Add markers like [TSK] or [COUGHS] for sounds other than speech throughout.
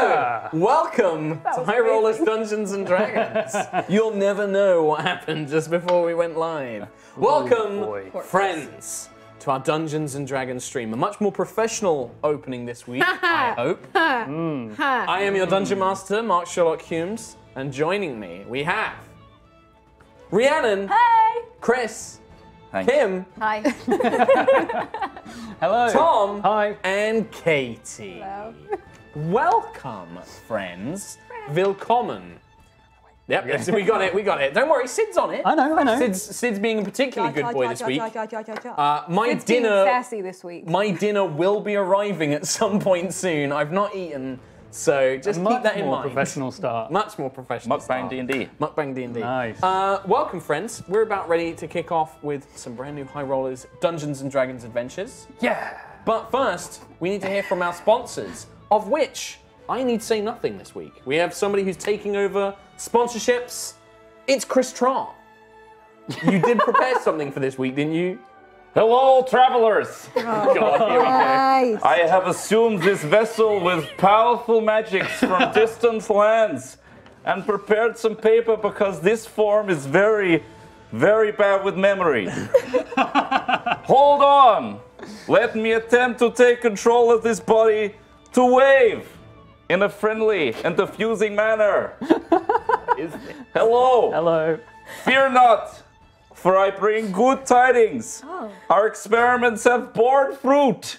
Hello! Ah. Welcome to High Rollers Dungeons and [LAUGHS] Dragons. You'll never know what happened just before we went live. Oh, Welcome, boy. friends, to our Dungeons and Dragons stream. A much more professional opening this week, [LAUGHS] I hope. [LAUGHS] I am your Dungeon Master, Mark Sherlock Hulmes, and joining me we have Rhiannon, Hey! Chris, Thanks. Kim, Hi. Hello. Tom, Hi. and Katie. Welcome, friends. Willkommen. Yep, yes, we got it, we got it. Don't worry, Sid's on it. I know, I know. Sid's, Sid's being a particularly good boy this week. Uh, my it's being dinner, sassy this week. my dinner will be arriving at some point soon. I've not eaten, so just Much keep that in mind. Much more professional start. Much more professional. Mukbang. D&D. Mukbang D&D. Nice. Uh, welcome, friends. We're about ready to kick off with some brand new High Rollers Dungeons and Dragons adventures. Yeah. But first, we need to hear from our sponsors, of which I need say nothing this week. We have somebody who's taking over sponsorships. It's Chris Trott. You did [LAUGHS] prepare something for this week, didn't you? Hello, travelers! [LAUGHS] Oh, God, here we go. Nice. I have assumed this vessel with powerful magics from [LAUGHS] distant lands and prepared some paper because this form is very, very bad with memory. Hold on! Let me attempt to take control of this body to wave in a friendly and diffusing manner. [LAUGHS] Is- Hello! Hello. Fear not, for I bring good tidings. Oh. Our experiments have borne fruit.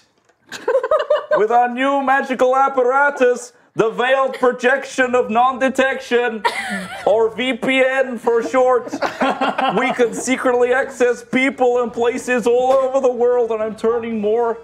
[LAUGHS] With our new magical apparatus, the Veiled Projection of Non-Detection, or VPN for short, we can secretly access people and places all over the world, and I'm turning more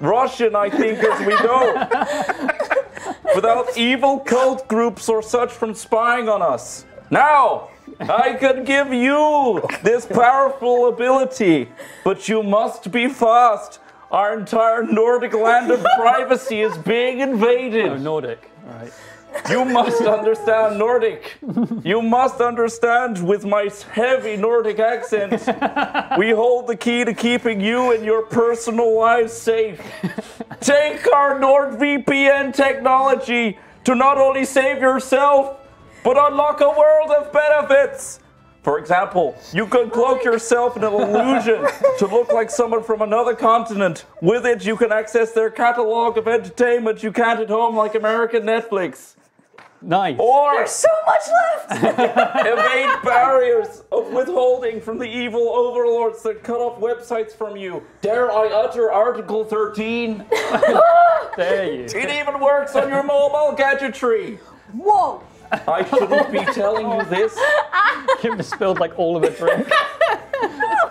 Russian, I think, as we go. [LAUGHS] Without evil cult groups or such from spying on us. Now, I can give you this powerful ability, but you must be fast. Our entire Nordic land of [LAUGHS] privacy is being invaded. Oh, Nordic. All right. You must understand Nordic. You must understand with my heavy Nordic accent. We hold the key to keeping you and your personal lives safe. Take our NordVPN technology to not only save yourself, but unlock a world of benefits. For example, you could cloak yourself in an illusion to look like someone from another continent. With it, you can access their catalog of entertainment you can't at home, like American Netflix. Nice. Or there's so much left. [LAUGHS] evade barriers of withholding from the evil overlords that cut off websites from you. Dare I utter Article 13? [LAUGHS] there you. It even works on your mobile gadgetry. Whoa. I shouldn't be telling you this. [LAUGHS] Kim spilled like all of a drink.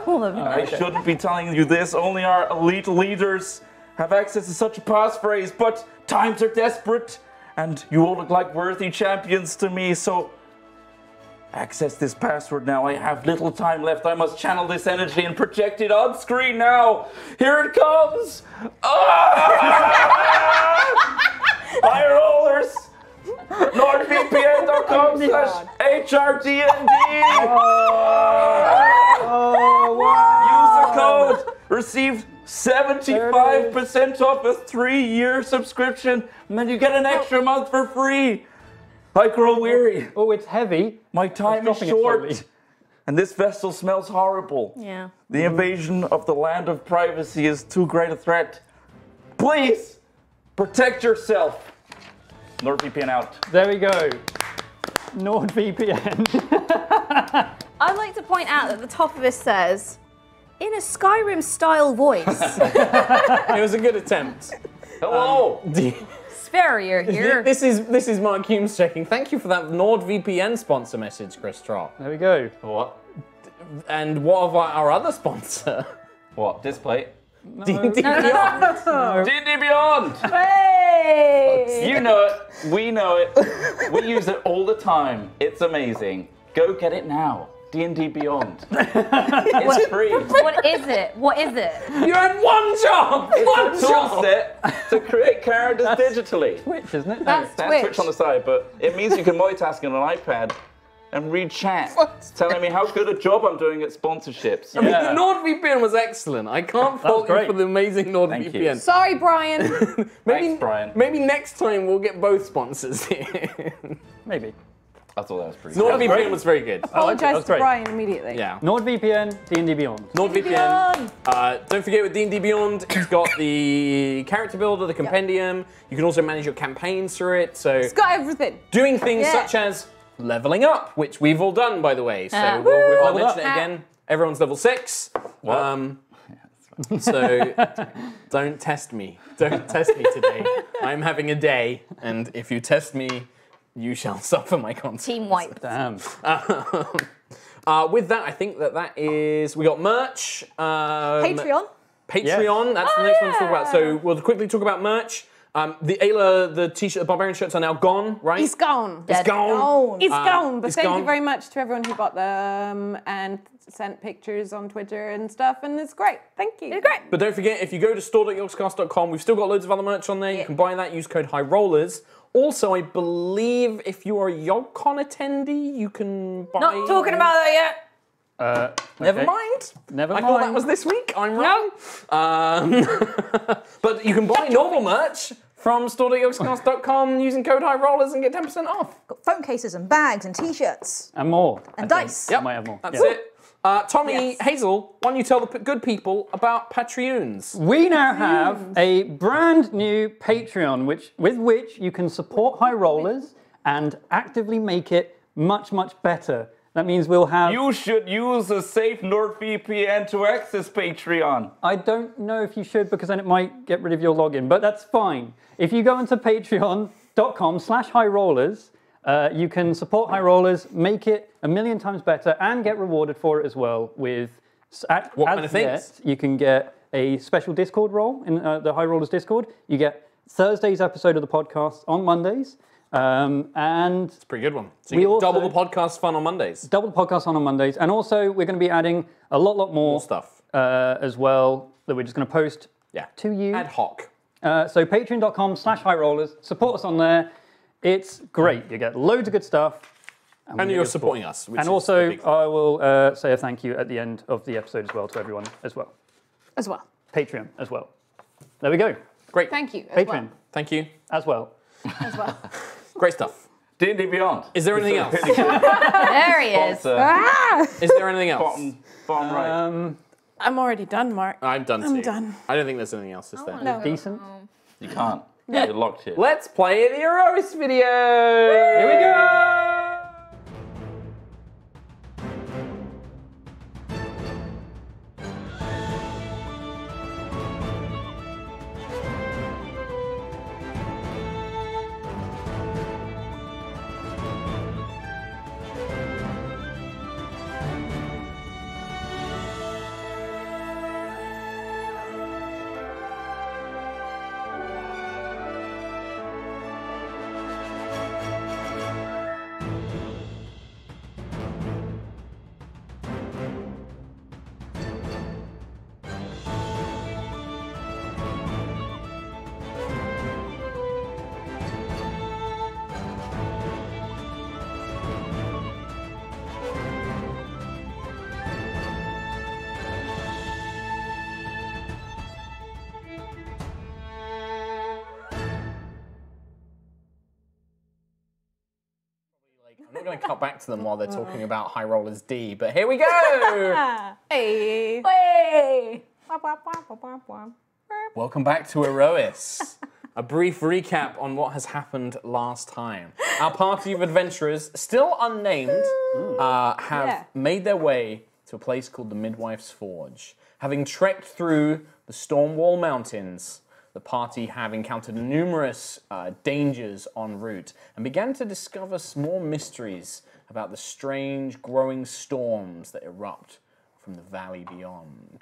I shouldn't be telling you this. Only our elite leaders have access to such a passphrase, but times are desperate, and you all look like worthy champions to me, so access this password now. I have little time left. I must channel this energy and project it on screen now. Here it comes. Ah! [LAUGHS] High rollers. NordVPN.com slash HRDND. Use the code. Receive 75% off a three-year subscription, and then you get an oh. extra month for free. I grow weary. Oh, oh, it's heavy. My time is short. And this vessel smells horrible. Yeah. The invasion of the land of privacy is too great a threat. Please protect yourself. NordVPN out. There we go. NordVPN. [LAUGHS] I'd like to point out that the top of this says, in a Skyrim style voice. [LAUGHS] It was a good attempt. Hello. Um, Spare, you're here. This is this is Mark Hulmes checking. Thank you for that NordVPN sponsor message, Chris Trott. there we go. what? And what of our, our other sponsor? What? Display? [LAUGHS] D&D Beyond. D&D Beyond. Hey. You know it. We know it. We use it all the time. It's amazing. Go get it now. D&D Beyond. [LAUGHS] It's free. what is it? What is it? You had one job. One It's a job. set to create characters digitally. Twitch, isn't it? That's That's Twitch. Twitch on the side, but it means you can multitask on an iPad and read chat telling me how good a job I'm doing at sponsorships. Yeah. NordVPN was excellent. I can't fault you for the amazing Thank you. NordVPN. Sorry, Brian. [LAUGHS] Maybe, Thanks, Brian. maybe next time we'll get both sponsors here. Maybe. I thought that was pretty good. NordVPN great. was very good. I liked it. That Apologize was to great. Brian immediately. Yeah. NordVPN, D&D Beyond. NordVPN. Uh, don't forget with D&D Beyond, it's got the character builder, the compendium. You can also manage your campaigns through it. So It's got everything. doing things Yeah. such as leveling up, which we've all done, by the way. So Ah. we'll, we'll Leveled mention up. it again. Everyone's level six. What? Um, [LAUGHS] so don't test me. Don't test me today. [LAUGHS] I'm having a day, and if you test me, you shall [LAUGHS] suffer my consequences. Team wipe. Damn. [LAUGHS] Uh, with that, I think that that is we got merch. Um, Patreon. Patreon. That's the Oh, next one to talk about. So we'll quickly talk about merch. Um, the Aila, the t-shirt, the barbarian shirts are now gone, right? It's gone. It's Dead. gone. gone. It's Uh, gone. But it's thank gone. you very much to everyone who bought them and sent pictures on Twitter and stuff. And it's great. Thank you. It's great. But don't forget, if you go to store.yogscast.com, we've still got loads of other merch on there. You can buy that, use code High Rollers. Also, I believe if you are a YogCon attendee, you can buy. Not talking about that yet. Uh, Never mind. Never I thought that was this week. I'm wrong. Um, [LAUGHS] but you can buy normal merch from store.yogscast.com using code High Rollers and get 10% off. Got phone cases and bags and t-shirts And more. and I think. dice. Yep. Might have more. That's Yeah. it. Uh, Tommy, Yes. Hazell, why don't you tell the p- good people about Patreons? We now have a brand new Patreon, which with which you can support High Rollers and actively make it much, much better. That means we'll have. You should use a safe NordVPN to access Patreon. I don't know if you should because then it might get rid of your login, but that's fine. If you go into patreon.com slash high rollers, uh, you can support high rollers, make it a million times better, and get rewarded for it as well with at, What kind of things? yet, you can get a special Discord role in uh, the High Rollers Discord. You get Thursday's episode of the podcast on Mondays, um, and it's a Pretty good one. So We also- double the podcast fun on Mondays. double the podcast on on Mondays. And also, we're going to be adding a lot, lot more, More stuff. uh, as well that we're just going to post Yeah. to you. Ad hoc. Uh, so patreon.com slash high rollers. Support us on there. It's great. You get loads of good stuff. And we you're get supporting us. Which And is also. I will uh, say a thank you at the end of the episode as well to everyone as well. As well. Patreon as well. There we go. great. Thank you. As Patreon Thank you. as well. Well. As well. [LAUGHS] Great stuff. D&D Beyond. Is there anything else? Really good [LAUGHS] There he is. ah! Is there anything else? bottom, bottom right. Um, I'm already done, Mark. I'm done I'm too. done. I don't think there's anything else, is there? No. decent. You can't. You're locked here. Let's play the Aerois video. Here we go. I'm not going to cut back to them while they're talking about High Rollers D, but here we go. [LAUGHS] Hey. Hey. Welcome back to Aerois. A brief recap on what has happened last time. Our party of adventurers, still unnamed, uh, have Yeah. made their way to a place called the Midwife's Forge. Having trekked through the Stormwall Mountains, the party have encountered numerous uh, dangers en route and began to discover small mysteries about the strange growing storms that erupt from the valley beyond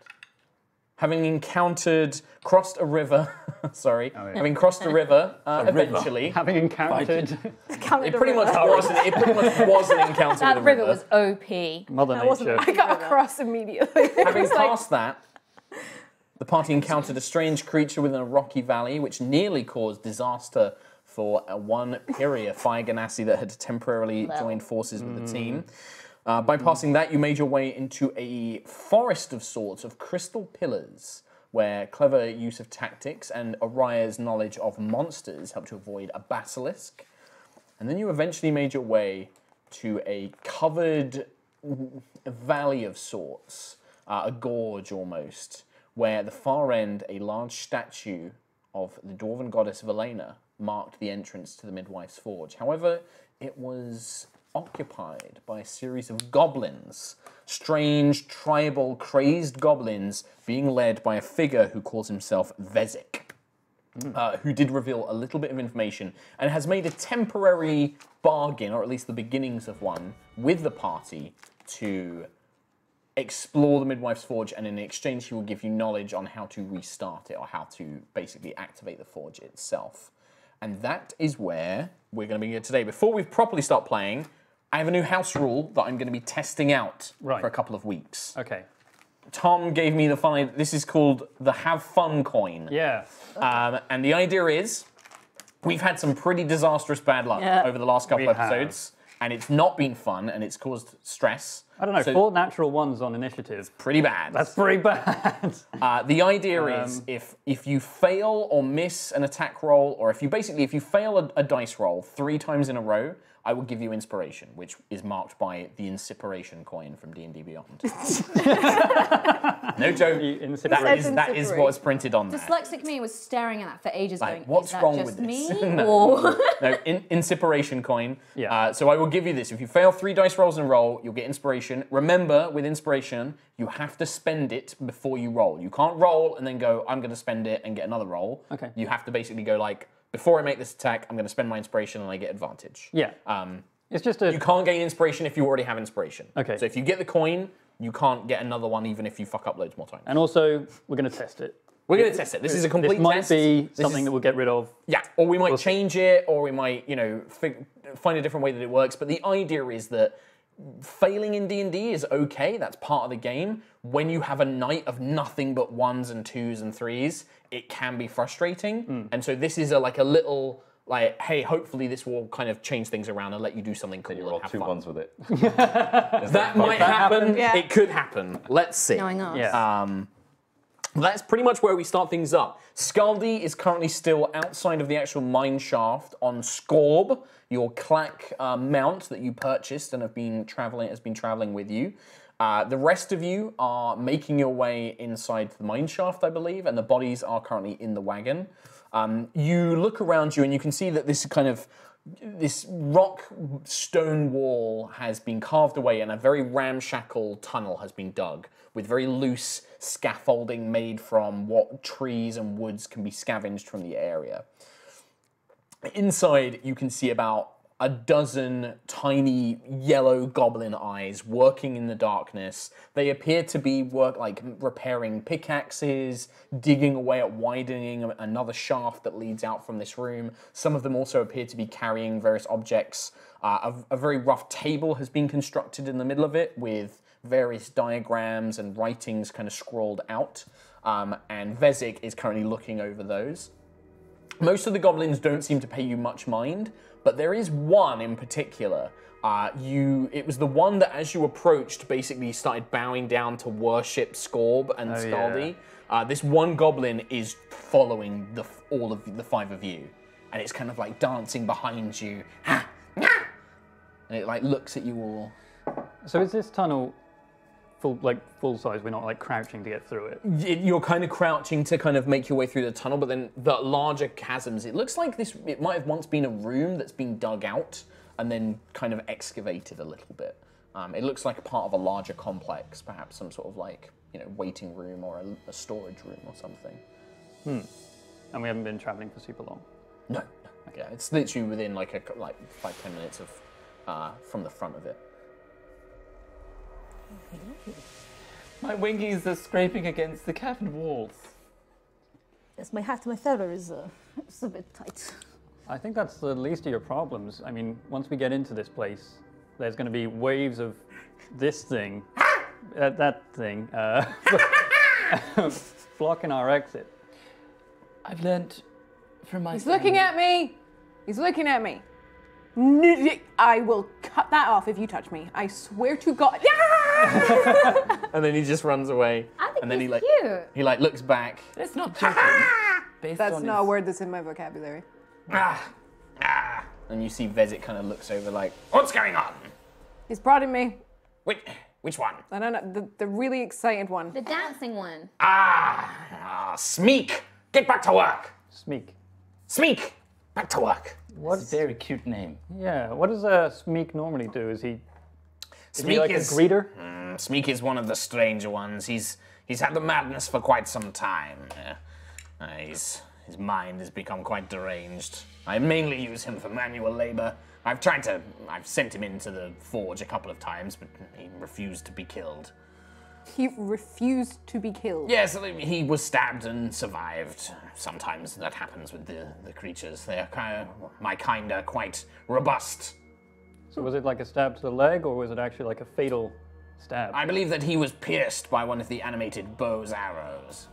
having encountered, crossed a river, [LAUGHS] sorry, having crossed a river, uh, eventually. Having encountered [LAUGHS] It pretty much wasn't. It pretty much was an encounter That with a river river. was OP. Mother Nature. I got across immediately. [LAUGHS] Having It's like- passed that, the party encountered a strange creature within a rocky valley, which nearly caused disaster for one Pyria Fire Genasi that had temporarily joined forces with the team. Uh, bypassing that, you made your way into a forest of sorts of crystal pillars, where clever use of tactics and Araya's knowledge of monsters helped to avoid a basilisk. And then you eventually made your way to a covered valley of sorts, uh, a gorge almost, where at the far end a large statue of the dwarven goddess Velena marked the entrance to the Midwife's Forge. However, it was occupied by a series of goblins, strange, tribal, crazed goblins being led by a figure who calls himself Vezik uh, who did reveal a little bit of information and has made a temporary bargain, or at least the beginnings of one, with the party to explore the Midwife's Forge, and in exchange, he will give you knowledge on how to restart it or how to basically activate the Forge itself. And that is where we're going to be here today. Before we properly start playing, I have a new house rule that I'm going to be testing out Right. for a couple of weeks. Okay. Tom gave me the fun. This is called the Have Fun coin. Yeah. Um, and the idea is we've had some pretty disastrous bad luck Yeah. over the last couple We have. And it's not been fun and it's caused stress. I don't know. So- four natural ones on initiative. Pretty bad. That's pretty bad. [LAUGHS] Uh, the idea Um, is if if you fail or miss an attack roll, or if you basically if you fail a, a dice roll three times in a row, I will give you inspiration, which is marked by the inspiration coin from D and D Beyond. [LAUGHS] no joke. The That incineration. is that is what's printed on there. Dyslexic me was staring at that for ages, Like, going, what's "Is that wrong just with this?" me?" [LAUGHS] No. or [LAUGHS] no, in, inspiration coin. Yeah. Uh, so I will give you this. If you fail three dice rolls in a row, you'll get inspiration. Remember, with inspiration, you have to spend it before you roll. You can't roll and then go, I'm going to spend it and get another roll. Okay. You have to basically go like, before I make this attack, I'm going to spend my inspiration and I get advantage. yeah. Um, it's just a. you can't gain inspiration if you already have inspiration. Okay. So if you get the coin, you can't get another one even if you fuck up loads more times. and also, we're going to test it. We're going to test it. This is a complete This might test. be This something is- that we'll get rid of. Yeah, or we might change it, or we might, you know, fig- find a different way that it works. But the idea is that failing in D and D is okay. That's part of the game. When you have a night of nothing but ones and twos and threes, it can be frustrating. Hmm. And so this is a, like a little like, hey, hopefully this will kind of change things around and let you do something cool. You and roll have two fun. ones with it. [LAUGHS] That might happen. Yeah. It could happen. Let's see. knowing us. Yeah. Um, that's pretty much where we start things up. Scaldi is currently still outside of the actual mine shaft on Scorb, your clack uh, mount that you purchased and have been traveling has been traveling with you. Uh, the rest of you are making your way inside the mine shaft, I believe, and the bodies are currently in the wagon. Um, you look around you and you can see that this kind of this rock stone wall has been carved away and a very ramshackle tunnel has been dug with very loose scaffolding made from what trees and woods can be scavenged from the area. Inside, you can see about a dozen tiny yellow goblin eyes working in the darkness. They appear to be work like repairing pickaxes, digging away at widening another shaft that leads out from this room. Some of them also appear to be carrying various objects. Uh, a, a very rough table has been constructed in the middle of it with various diagrams and writings kind of scrawled out. Um, and Vezik is currently looking over those. Most of the goblins don't seem to pay you much mind, but there is one in particular. Uh, you, it was the one that, as you approached, basically started bowing down to worship Scorb and Oh, Scaldi. Uh, this one goblin is following the all of the five of you, and it's kind of like dancing behind you, and it like looks at you all. So is this tunnel full, like full size? We're not like crouching to get through it. Y- You're kind of crouching to kind of make your way through the tunnel, but then the larger chasms. It looks like this. It might have once been a room that's been dug out and then kind of excavated a little bit. Um, it looks like a part of a larger complex, perhaps some sort of like you know waiting room or a, a storage room or something. Hmm. And we haven't been traveling for super long. No, no. Yeah, it's literally within like a like five ten minutes of uh, from the front of it. My wingies are scraping against the cavern walls. Yes, my hat, to my feather is uh, [LAUGHS] it's a bit tight. I think that's the least of your problems. I mean, once we get into this place, there's going to be waves of this thing, [LAUGHS] uh, that thing, uh, [LAUGHS] blocking our exit. I've learnt from my. He's looking at me. He's looking at me. N- I will cut that off if you touch me. I swear to God. [LAUGHS] Yeah! And then he just runs away. I think and then he's he like cute. he like looks back. It's not [LAUGHS] joking. That's on not a word that's in my vocabulary. Ah, ah. And you see Vezik kind of looks over like, what's going on? He's prodding me. Which which one? I don't know. The, the really excited one. The dancing one. Ah, ah, Smeek, get back to work. Smeek. Smeek, back to work. It's a very cute name. Yeah. What does uh, Smeek normally do? Is he, is he Smeek like is a greeter? Smeek is one of the stranger ones. He's he's had the madness for quite some time. Uh, uh, he's, his mind has become quite deranged. I mainly use him for manual labor. I've tried to. I've sent him into the forge a couple of times, but he refused to be killed. He refused to be killed. Yes, he was stabbed and survived. Sometimes that happens with the, the creatures. They're kind of, my kind are quite robust. So was it like a stab to the leg, or was it actually like a fatal stab? I believe that he was pierced by one of the animated bow's arrows.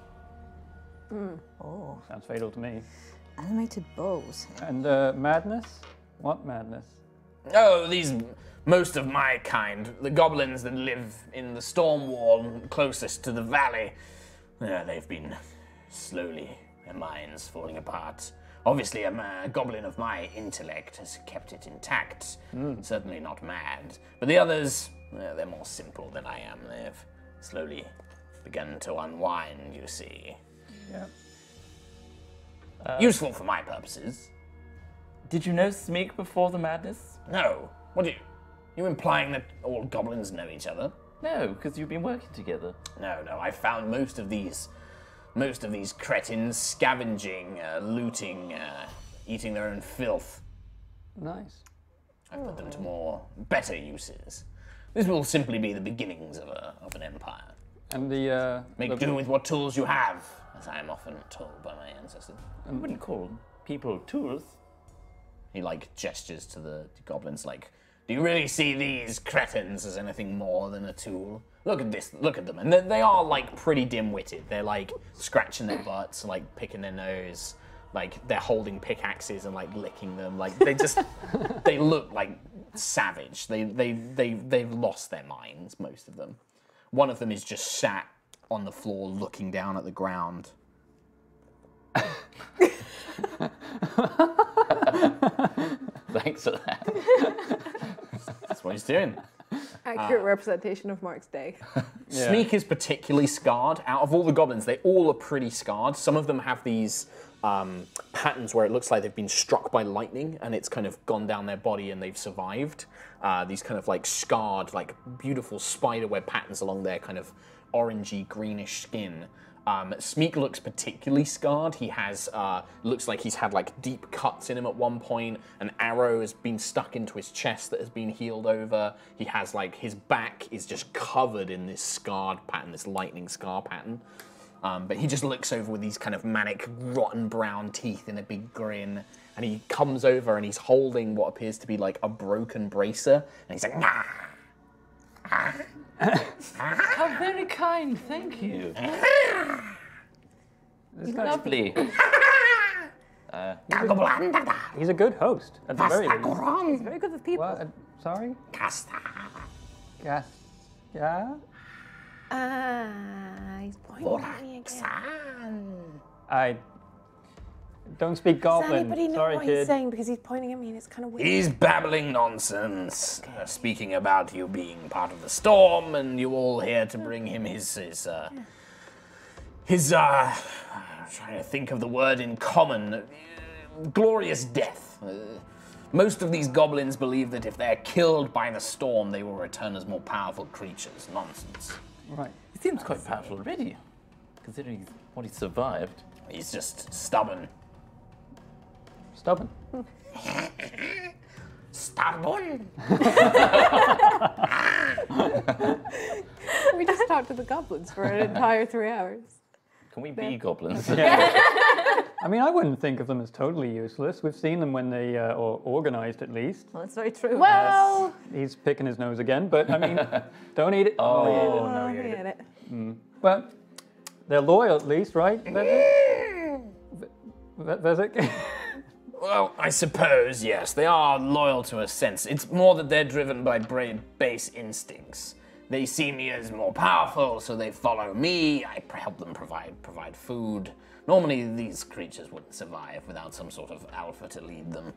Oh, Sounds fatal to me. animated bows. And uh, madness? What madness? Oh, these most of my kind, the goblins that live in the storm wall closest to the valley, uh, they've been slowly, their minds falling apart. Obviously, a goblin of my intellect has kept it intact. Certainly not mad. But the others, uh, they're more simple than I am. They've slowly begun to unwind, you see. Yeah. Useful for my purposes. Did you know Smeek before the madness? No. What are you. You implying that all goblins know each other? No, because you've been working together. No, no. I found most of these, most of these cretins scavenging, uh, looting, uh, eating their own filth. Nice. I put them to more better uses. This will simply be the beginnings of, a, of an empire. And the uh, Make the- do with what tools you have, as I am often told by my ancestors. I wouldn't call people tools. He like gestures to the goblins, like, "Do you really see these cretins as anything more than a tool? Look at this. Look at them, and they, they are like pretty dim-witted. They're like scratching their butts, like picking their nose, like they're holding pickaxes and like licking them. Like they just, [LAUGHS] they look like savage. They they they they've lost their minds. Most of them. One of them is just sat on the floor, looking down at the ground. [LAUGHS] [LAUGHS] Thanks for that. That's what he's doing. Accurate representation of Mark's day. [LAUGHS] Yeah. Smeek is particularly scarred. Out of all the goblins, they all are pretty scarred. Some of them have these um, patterns where it looks like they've been struck by lightning and it's kind of gone down their body and they've survived. Uh, these kind of like scarred, like beautiful spiderweb patterns along their kind of orangey greenish skin. Um, Smeek looks particularly scarred. He has, uh, looks like he's had like deep cuts in him at one point. An arrow has been stuck into his chest that has been healed over. He has like, his back is just covered in this scarred pattern, this lightning scar pattern. Um, but he just looks over with these kind of manic, rotten brown teeth and a big grin. And he comes over and he's holding what appears to be like a broken bracer. And he's like, nah. How very kind, thank you. This guy's- Lovely. He's a good host, at the very least. Very good with people. What? Uh, Sorry? Gas. Yeah? Ah, he's pointing at me again. I don't speak Does Goblin. anybody know Sorry, what kid. he's saying? Because he's pointing at me and it's kind of weird. He's babbling nonsense, uh, speaking about you being part of the storm, and you all here to bring him his his uh, his uh, I'm trying to think of the word in common, uh, glorious death. Uh, most of these goblins believe that if they're killed by the storm, they will return as more powerful creatures. Nonsense. Right. He seems quite powerful already, considering what he survived. He's just stubborn. Stubborn. Stubborn. we just talked to the goblins for an entire three hours. Can we be goblins? I mean, I wouldn't think of them as totally useless. We've seen them when they, uh, or organized at least. Well, that's very true. Well, He's picking his nose again, but I mean, don't eat it. Oh, oh, no, he you had it. But they're loyal at least, right? Vezek? Ve- Vezek? Well, I suppose, yes. They are loyal to a sense. It's more that they're driven by bra- base instincts. They see me as more powerful, so they follow me. I help them provide provide food. Normally, these creatures wouldn't survive without some sort of alpha to lead them.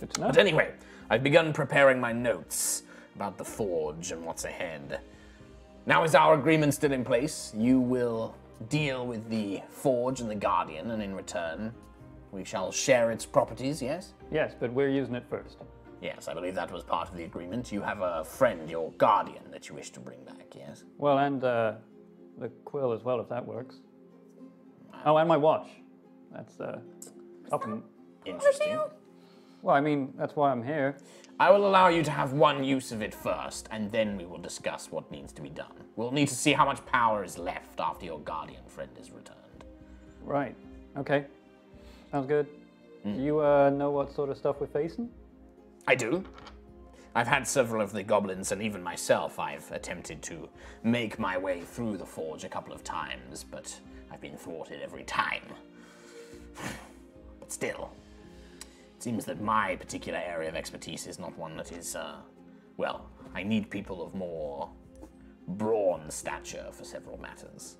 Good to know. But anyway, I've begun preparing my notes about the forge and what's ahead. Now, is our agreement still in place? You will deal with the forge and the guardian, and in return, we shall share its properties, yes? Yes, but we're using it first. Yes, I believe that was part of the agreement. You have a friend, your guardian, that you wish to bring back, yes? Well, and uh, the quill as well, if that works. Oh, and my watch. That's uh, up and. Interesting. Well, I mean, that's why I'm here. I will allow you to have one use of it first, and then we will discuss what needs to be done. We'll need to see how much power is left after your guardian friend is returned. Right. Okay. Sounds good. Do you uh, know what sort of stuff we're facing? I do. I've had several of the goblins, and even myself, I've attempted to make my way through the forge a couple of times, but I've been thwarted every time. [SIGHS] but still, it seems that my particular area of expertise is not one that is, uh, well, I need people of more brawn stature for several matters.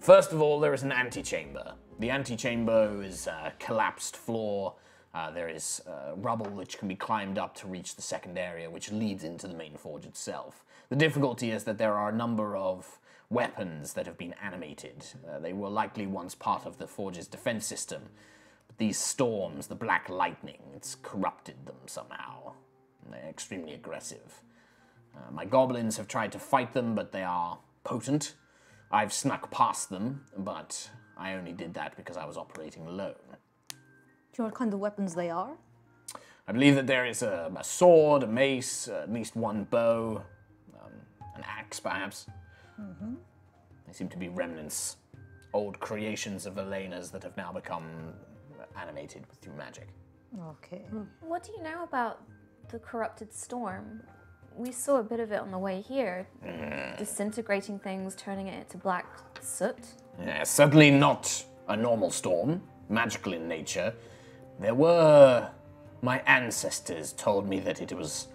First of all, there is an antechamber. The antechamber is a collapsed floor. Uh, there is uh, rubble which can be climbed up to reach the second area, which leads into the main forge itself. The difficulty is that there are a number of weapons that have been animated. Uh, they were likely once part of the forge's defense system, but these storms, the black lightning, it's corrupted them somehow. They're extremely aggressive. Uh, my goblins have tried to fight them, but they are potent. I've snuck past them, but I only did that because I was operating alone. Do you know what kind of weapons they are? I believe that there is a, a sword, a mace, uh, at least one bow, um, an axe, perhaps. They seem to be remnants, old creations of Elena's that have now become animated through magic. Okay. What do you know about the corrupted storm? We saw a bit of it on the way here, disintegrating things, turning it into black soot. Yeah, certainly not a normal storm, magical in nature. There were. My ancestors told me that it was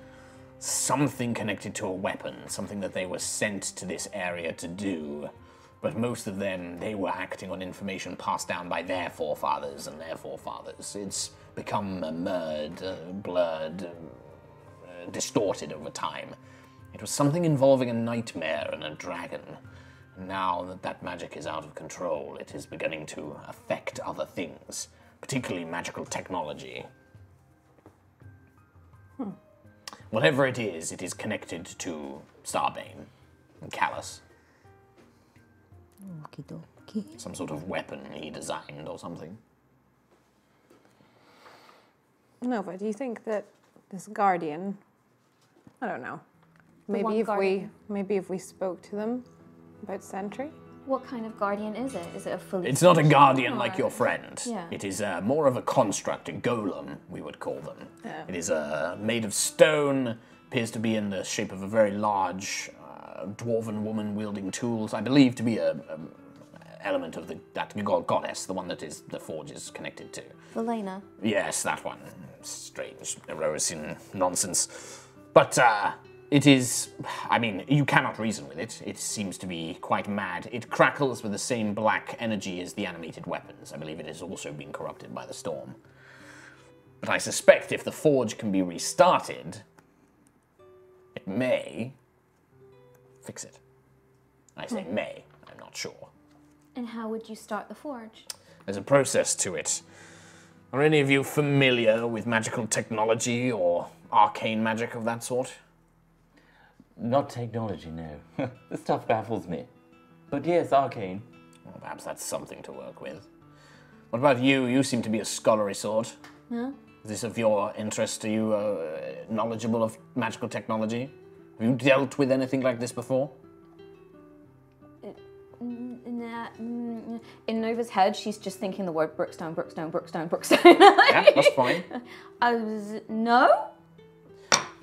something connected to a weapon, something that they were sent to this area to do. But most of them, they were acting on information passed down by their forefathers and their forefathers. It's become uh, merged, uh, blurred, uh, distorted over time. It was something involving a nightmare and a dragon. Now that that magic is out of control, it is beginning to affect other things, particularly magical technology. Hmm. Whatever it is, it is connected to Starbane and Callus. Okie dokie. Some sort of weapon he designed or something. Nova, do you think that this guardian? I don't know. Maybe one if we maybe if we spoke to them about Sentry. What kind of guardian is it? Is it a fully? It's not a guardian one like your friend. Yeah. It is uh, more of a construct, a golem, we would call them. Yeah. It is uh, made of stone, appears to be in the shape of a very large uh, dwarven woman wielding tools. I believe to be a, a element of the, that god- goddess, the one that is the forge is connected to. Velena. Yes, that one. Strange, Erosian nonsense. But uh, it is. I mean, you cannot reason with it. It seems to be quite mad. It crackles with the same black energy as the animated weapons. I believe it has also been corrupted by the storm. But I suspect if the forge can be restarted, it may fix it. I say hmm. may, I'm not sure. And how would you start the forge? There's a process to it. Are any of you familiar with magical technology or arcane magic of that sort? Not technology, no. [LAUGHS] this stuff baffles me. But yes, arcane. Well, perhaps that's something to work with. What about you? You seem to be a scholarly sort. Yeah. Is this of your interest? Are you uh, knowledgeable of magical technology? Have you dealt with anything like this before? Mm, In Nova's head, she's just thinking the word Brookstone, Brookstone, Brookstone, Brookstone. Yeah, that's fine. [LAUGHS] I was no.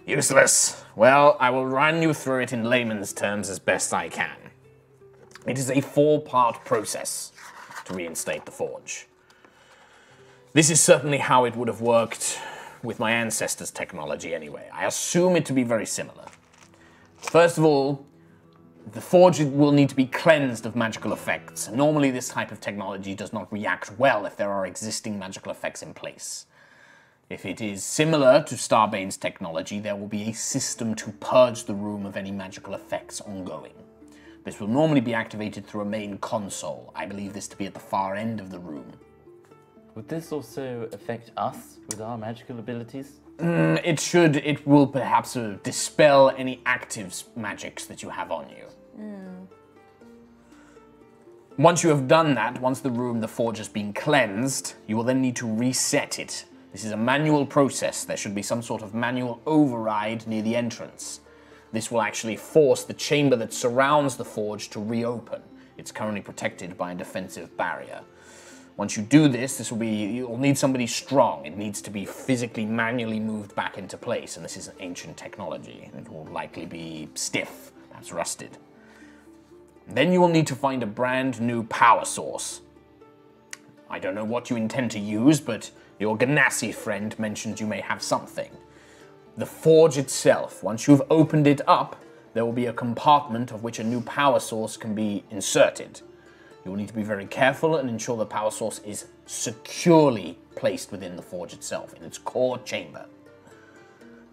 Useless. Well, I will run you through it in layman's terms as best I can. It is a four part process to reinstate the forge. This is certainly how it would have worked with my ancestors' technology anyway. I assume it to be very similar. First of all, the forge will need to be cleansed of magical effects. Normally, this type of technology does not react well if there are existing magical effects in place. If it is similar to Starbane's technology, there will be a system to purge the room of any magical effects ongoing. This will normally be activated through a main console. I believe this to be at the far end of the room. Would this also affect us with our magical abilities? It should, it will perhaps uh, dispel any active magics that you have on you. Once you have done that, once the room, the forge has been cleansed, you will then need to reset it. This is a manual process. There should be some sort of manual override near the entrance. This will actually force the chamber that surrounds the forge to reopen. It's currently protected by a defensive barrier. Once you do this, this will be you'll need somebody strong. It needs to be physically manually moved back into place, and this is an ancient technology. It will likely be stiff, perhaps rusted. Then you will need to find a brand new power source. I don't know what you intend to use, but your Genasi friend mentioned you may have something. The forge itself, once you've opened it up, there will be a compartment of which a new power source can be inserted. You will need to be very careful and ensure the power source is securely placed within the forge itself, in its core chamber.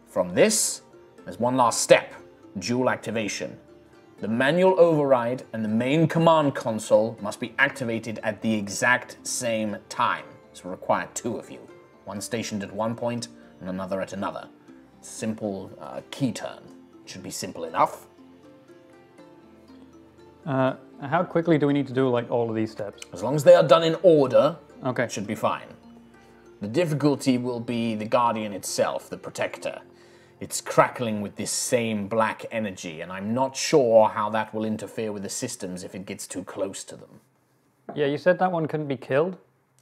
From this, there's one last step dual activation. The manual override and the main command console must be activated at the exact same time. Will require two of you, one stationed at one point and another at another. Simple uh, key turn. Should be simple enough. Uh, how quickly do we need to do like all of these steps? As long as they are done in order, Okay. it should be fine. The difficulty will be the Guardian itself, the Protector. It's crackling with this same black energy, and I'm not sure how that will interfere with the systems if it gets too close to them. Yeah, you said that one couldn't be killed.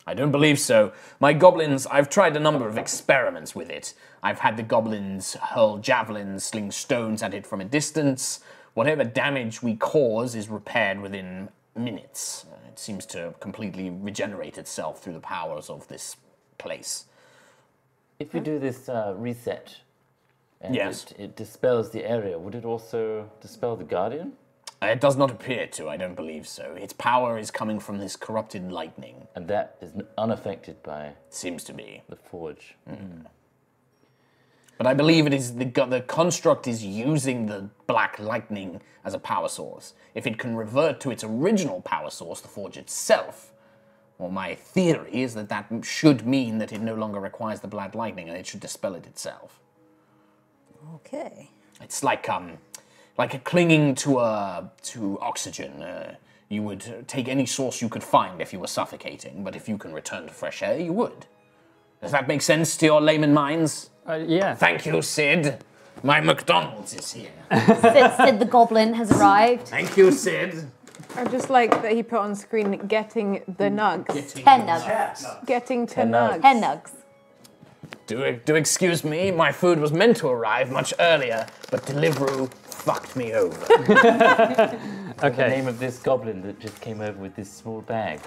I don't believe so. My goblins, I've tried a number of experiments with it. I've had the goblins hurl javelins, sling stones at it from a distance. Whatever damage we cause is repaired within minutes. It seems to completely regenerate itself through the powers of this place. If we do this uh, reset and Yes. it, it dispels the area, would it also dispel the Guardian? Uh, It does not appear to, I don't believe so. Its power is coming from this corrupted lightning. And that is unaffected by Seems to be. the forge. But I believe it is the, the construct is using the black lightning as a power source. If it can revert to its original power source, the forge itself, well, my theory is that that should mean that it no longer requires the black lightning and it should dispel it itself. Okay. It's like um, like a clinging to a to oxygen. Uh, you would uh, take any source you could find if you were suffocating, but if you can return to fresh air, you would. Does that make sense to your layman minds? Uh, yeah. Thank you, Sid. My McDonald's is here. [LAUGHS] Sid, Sid the goblin has arrived. Thank you, Sid. I just like that he put on screen getting the nugs. Ten nugs. Getting to Ten nugs. nugs. Ten nugs. Do, do excuse me, my food was meant to arrive much earlier, but Deliveroo fucked me over. okay. [LAUGHS] [LAUGHS] The Okay. name of this goblin that just came over with this small bag.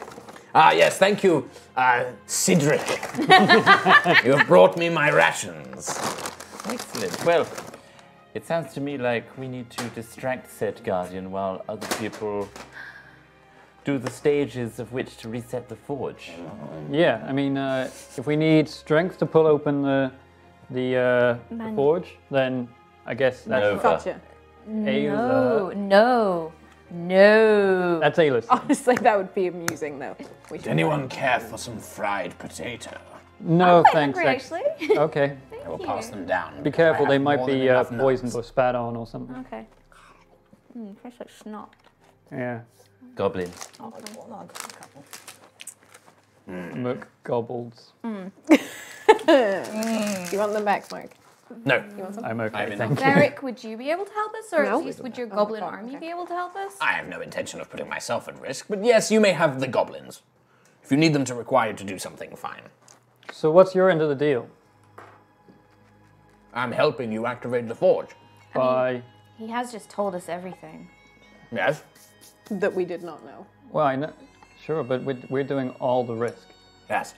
ah, yes, thank you, uh, Cedric. [LAUGHS] you have brought me my rations. Excellent. Well, it sounds to me like we need to distract said Guardian while other people do the stages of which to reset the forge. Yeah. I mean, uh, if we need strength to pull open the the, uh, the forge, then I guess that's Nova. Gotcha. No, no, no. that's Alis. [LAUGHS] Honestly, that would be amusing though. We should Anyone care for some fried potato? No, Quite thanks. hungry, ex- actually. [LAUGHS] Okay. I will pass them down. Be careful, they might be uh, poisoned or spat on or something. okay. Mm, tastes like snot. Yeah. Goblin. Muck gobbles. Do [LAUGHS] you want them back, Mark? No, I'm okay. I'm in. thank you. Derek, would you be able to help us, or No. at least would your goblin oh, army be able to help us? I have no intention of putting myself at risk, but yes, you may have the goblins. If you need them to require you to do something, fine. So what's your end of the deal? I'm helping you activate the forge. By He has just told us everything. Yes? That we did not know. well, I know, sure, but we're, we're doing all the risk. Yes.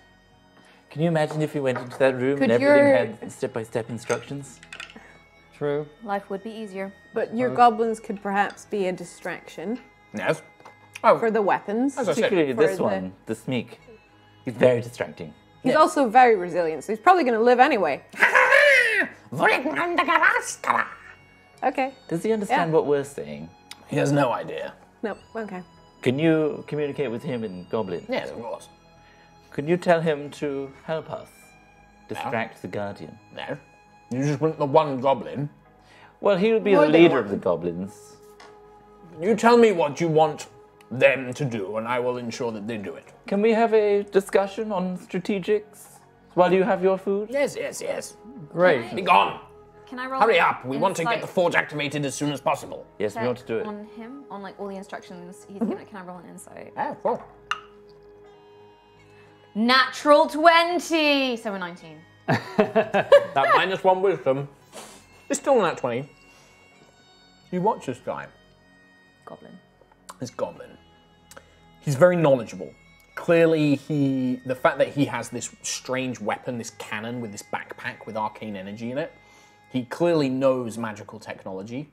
Can you imagine if we went into that room Could and everything your- had step-by-step instructions? True. Life would be easier. But your goblins could perhaps be a distraction Yes. Oh, for the weapons. as I said, Particularly For this the- one, the Smeek. He's very distracting. He's also very resilient, so he's probably going to live anyway. [LAUGHS] Okay. Does he understand Yeah. what we're saying? he has no idea. No. Okay. Can you communicate with him in Goblin? Yes, of course. Could you tell him to help us distract the Guardian? No. You just want the one goblin. Well, he'll be Why the they leader of the goblins. You tell me what you want them to do, and I will ensure that they do it. Can we have a discussion on strategics while you have your food? Yes, yes, yes. Great. Be gone. Can I roll? Hurry up. We want to get insight the forge activated as soon as possible. Yes, we check want to do it. on him on like all the instructions he's given. Can I roll an insight? Oh, cool. Natural twenty. So we're nineteen. [LAUGHS] That minus one wisdom is still not 20. You watch this guy, Goblin. this goblin. He's very knowledgeable. Clearly, he the fact that he has this strange weapon, this cannon with this backpack with arcane energy in it, he clearly knows magical technology,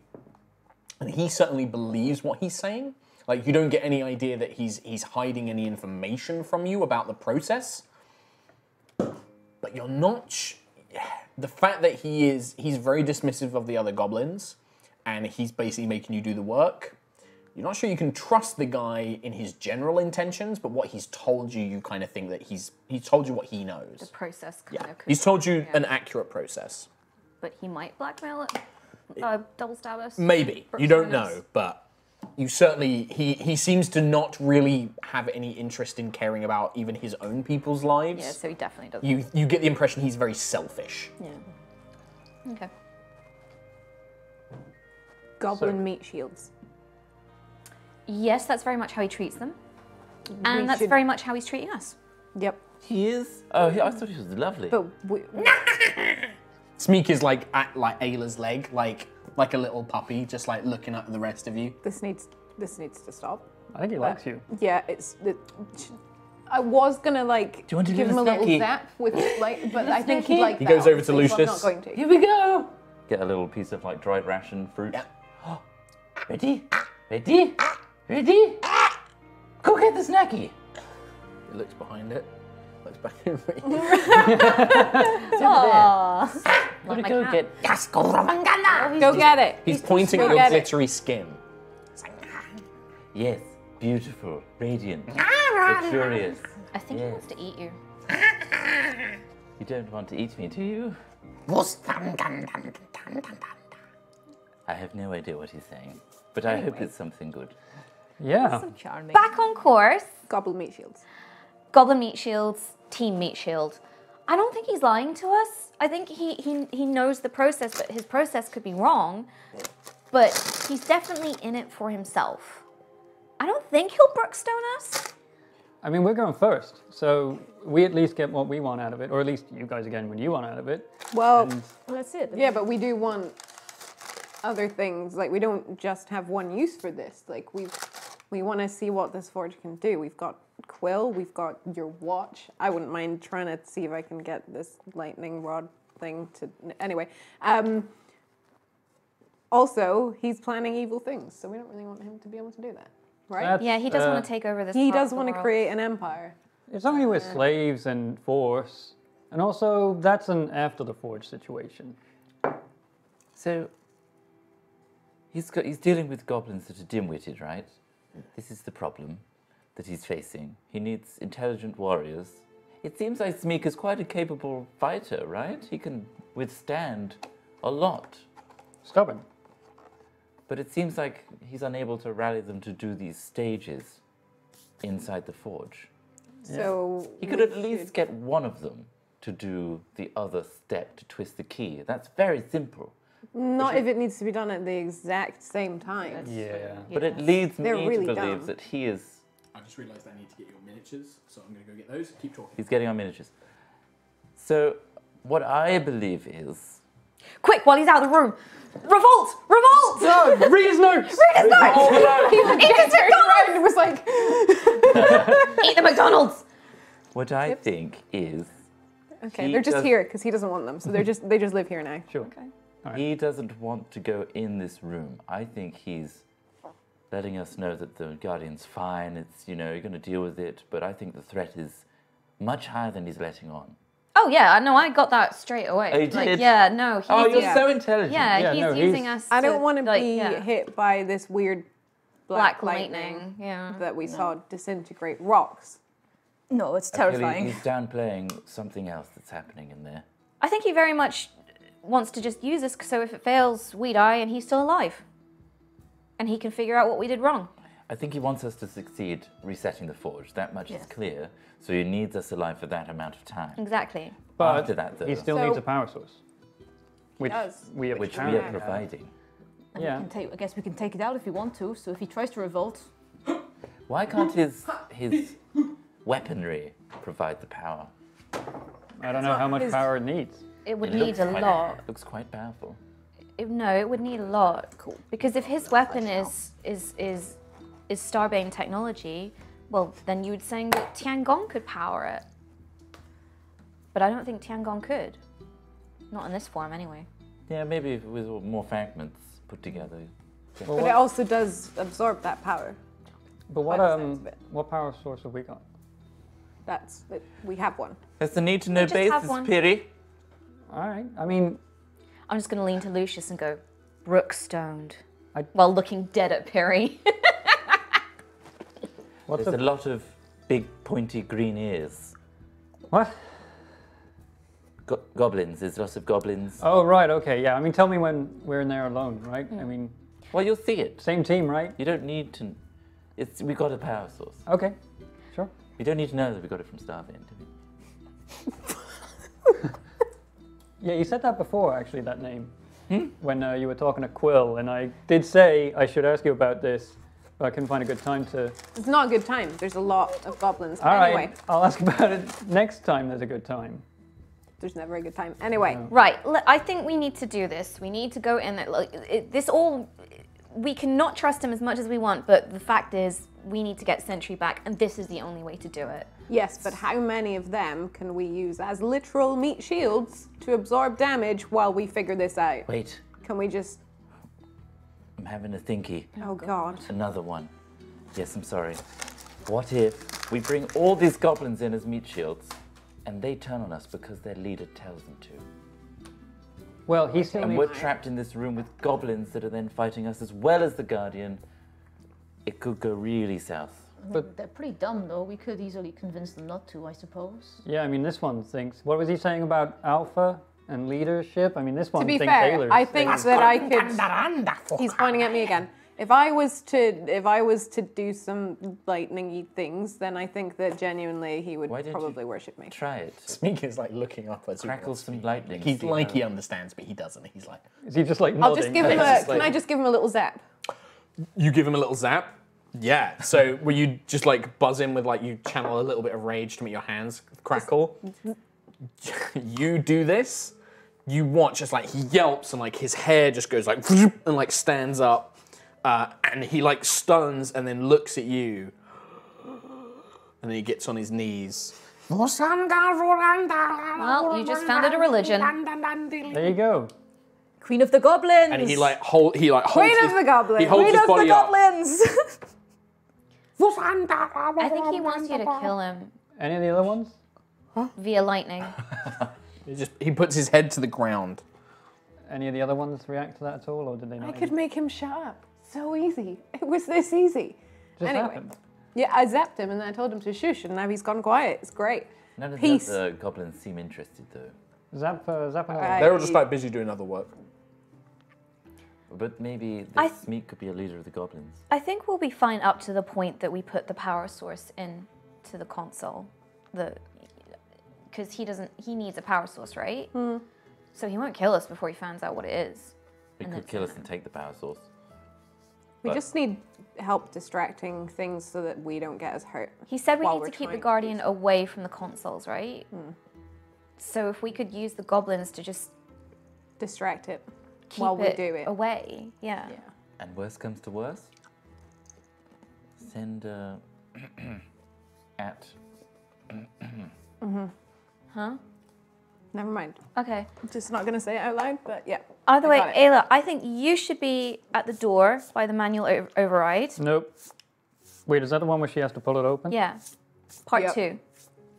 and he certainly believes what he's saying. Like you don't get any idea that he's he's hiding any information from you about the process. But you're not. Sh- the fact that he is he's very dismissive of the other goblins, and he's basically making you do the work. You're not sure you can trust the guy in his general intentions, but what he's told you, you kind of think that he's he's told you what he knows. The process kind Yeah, of. he's told you yeah. an accurate process. But he might blackmail it. Uh, double stab us. Maybe you don't know, but you certainly he he seems to not really have any interest in caring about even his own people's lives. Yeah, so he definitely doesn't. You you get the impression he's very selfish. Yeah. Okay. Goblin meat shields. Yes, that's very much how he treats them, and We that's should- very much how he's treating us. Yep. He is? Oh, he, I thought he was lovely. But we, [LAUGHS] Smeek is like at like Aila's leg, like like a little puppy, just like looking at the rest of you. this needs this needs to stop. I think he uh, likes you. Yeah, it's. It, I was gonna like Do you want to give do him a little snacky? zap with like, but I think he'd like. He that, goes over to obviously, so I'm Lucius. not going to. Here we go! Get a little piece of like dried ration fruit. Yeah. [GASPS] Ready? Ready? Ready? Go get the snacky! He looks behind it, looks back at me. Aww. Gotta my go cat. get. Oh, go get it. He's pointing at your get it. glittery skin. Yes, beautiful, radiant, ah, luxurious. I think he wants to eat you. You don't want to eat me, do you? I have no idea what he's saying, but I hope it's something good. Yeah. Charming. Back on course. Goblin meat shields. Goblin Meat Shields, Team Meat Shield. I don't think he's lying to us. I think he, he, he knows the process, but his process could be wrong. But he's definitely in it for himself. I don't think he'll Brookstone us. I mean, we're going first, so we at least get what we want out of it, or at least you guys are getting what you want out of it. Well, And That's it. yeah, but we do want other things. Like we don't just have one use for this. Like we we want to see what this forge can do. We've got Quill. We've got your watch. I wouldn't mind trying to see if I can get this lightning rod thing to. Anyway, um, also he's planning evil things, so we don't really want him to be able to do that, right? That's, Yeah, he does uh, want to take over this. he part does of the want to create an empire. It's only with slaves and force, and also that's an after the forge situation. So, he's got, he's dealing with goblins that are dim-witted, right? This is the problem that he's facing. He needs intelligent warriors. It seems like Smeek is quite a capable fighter, right? He can withstand a lot. Stubborn. But it seems like he's unable to rally them to do these stages inside the forge. So He could at least should- get one of them to do the other step to twist the key. That's very simple. not if it needs to be done at the exact same time. Yeah. But it leads They're me really to believe dumb. that he is I just realised I need to get your miniatures, so I'm going to go get those. Keep talking. he's getting our miniatures. So what I believe is Quick, while he's out of the room. Revolt! Revolt! No! Read his notes! [LAUGHS] Read his notes! Eat his Turned around McDonald's! and was like, [LAUGHS] Eat the McDonald's! what I think is Okay, He they're just does- here because he doesn't want them, so they're just they just live here now. Sure. He doesn't want to go in this room. I think he's letting us know that the Guardian's fine. It's, you know, you're going to deal with it. But I think the threat is much higher than he's letting on. Oh yeah, I know. I got that straight away. Oh, you Like, did? yeah, no. He's Oh, you're Yeah. so intelligent. yeah, Yeah, he's no, using he's- us. I don't want to like, be yeah. hit by this weird black, black lightning, lightning. Yeah. that we saw disintegrate rocks. No, it's I feel he- terrifying. He's [LAUGHS] downplaying something else that's happening in there. I think he very much wants to just use us, so if it fails, we die, and he's still alive, and he can figure out what we did wrong. I think he wants us to succeed resetting the forge. That much Yes. is clear. So he needs us alive for that amount of time. Exactly. But After that, though, he still So- needs a power source. Which does. we which we apparently are providing. And Yeah. we can take, I guess we can take it out if we want to. So if he tries to revolt, Why can't his his weaponry provide the power? I don't know how much power it needs. It would It need a quite- lot. Looks quite powerful. It- no, it would need a lot. Cool. Because if his weapon is is is is Starbane technology, well, then you would saying that Tiangong could power it. But I don't think Tiangong could. Not in this form, anyway. Yeah, maybe with more fragments put together. Well, But what, it also does absorb that power. but what by the sounds um what power source have we got? That's it. we have one. That's the need to know just basis, one. Piri. All right. I mean, I'm just going to lean to Lucius and go, Brookstoned. I- While looking dead at Piri. what's There's a lot of big pointy green ears. what? Go- goblins. There's lots of goblins. Oh right. Okay. Yeah. I mean, tell me when we're in there alone, right? I hmm. mean, Well, you'll see it. same team, right? You don't need to. It's we got a power source. Okay. Sure. You don't need to know that we got it from Starvin, do we? [LAUGHS] Yeah, you said that before, actually, that name. When uh, you were talking to Quill, and I did say I should ask you about this, but I couldn't find a good time to. It's not a good time. There's a lot of goblins. All right, anyway, I'll ask about it next time there's a good time. there's never a good time. Anyway, right, I think we need to do this. We need to go in there. Like, it, this all. We cannot trust him as much as we want, but the fact is, we need to get Sentry back, and this is the only way to do it. yes, but how many of them can we use as literal meat shields to absorb damage while we figure this out? Wait, Can we just? I'm having a thinky. Oh God. Another one. Yes, I'm sorry. What if we bring all these goblins in as meat shields, and they turn on us because their leader tells them to? Well, he's still And we're trapped in this room with goblins that are then fighting us as well as the Guardian. It could go really south. But- they're pretty dumb though. We could easily convince them not to, I suppose. Yeah, I mean, this one thinks. What was he saying about alpha and leadership? I mean, this one To be thinks fair, Taylor's I think that I could. He's pointing at me again. If I was to, if I was to do some lightningy things, then I think that genuinely he would Why didn't you probably worship me. Try it. [LAUGHS] Smeek is like looking up as he Crackle wants to some lightning. He's like how- he understands, but he doesn't. He's like, Is he just like nodding? I'll just give him a. Can like- I just give him a little zap? you give him a little zap. Yeah. So will you just like buzz in with like you channel a little bit of rage to make your hands crackle? [LAUGHS] you do this. You watch as like he yelps and like his hair just goes like [LAUGHS] and like stands up, uh, and he like stuns and then looks at you, and then he gets on his knees. Well, you just founded a religion. There you go. Queen of the Goblins! And he like hold he like holds Queen his, of the Goblins. He holds Queen his of the up. Goblins! [LAUGHS] I think he wants you to kill him Any of the other ones? via lightning. [LAUGHS] He just he puts his head to the ground. Any of the other ones react to that at all, or did they not? I not? could make him shut up. So easy. It was this easy. Just anyway. happened. Yeah, I zapped him and then I told him to shush, and now he's gone quiet. It's great. None of Peace. the goblins seem interested though. Zap, uh, zap another I- They're all just like busy doing other work. But maybe I- this Smeek could be a leader of the goblins. I think we'll be fine up to the point that we put the power source in to the console. The because he doesn't he needs a power source, right? So he won't kill us before he finds out what it is. It And could kill us and take the power source. We But- just need help distracting things so that we don't get as hurt. He said we need to keep the trying to guardian away from the consoles, right? So if we could use the goblins to just Distract it keep while we it, do it. away, yeah. yeah. And worse comes to worse, send [CLEARS THROAT] at. uh, Huh? Never mind. Okay. I'm just not gonna say it out loud, but yeah. Either I way, got. Aila, I think you should be at the door by the manual o- override. Nope. Wait, is that the one where she has to pull it open? Yeah. Part Yep. two.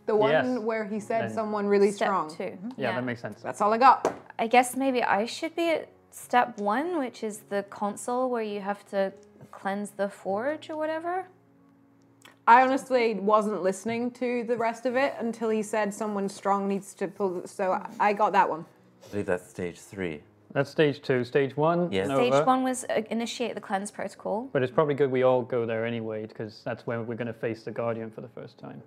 The one Yes. where he said Then- someone really Step strong. 2 mhm. Yeah, that makes sense. That's all I got. I guess maybe I should be at step one, which is the console where you have to cleanse the forge or whatever. I honestly wasn't listening to the rest of it until he said someone strong needs to pull. So I- I got that one. I believe that's stage three. That's stage two. Stage one, Yes. Nova. Stage one was uh, initiate the cleanse protocol. But it's probably good we all go there anyway, because that's when we're going to face the Guardian for the first time.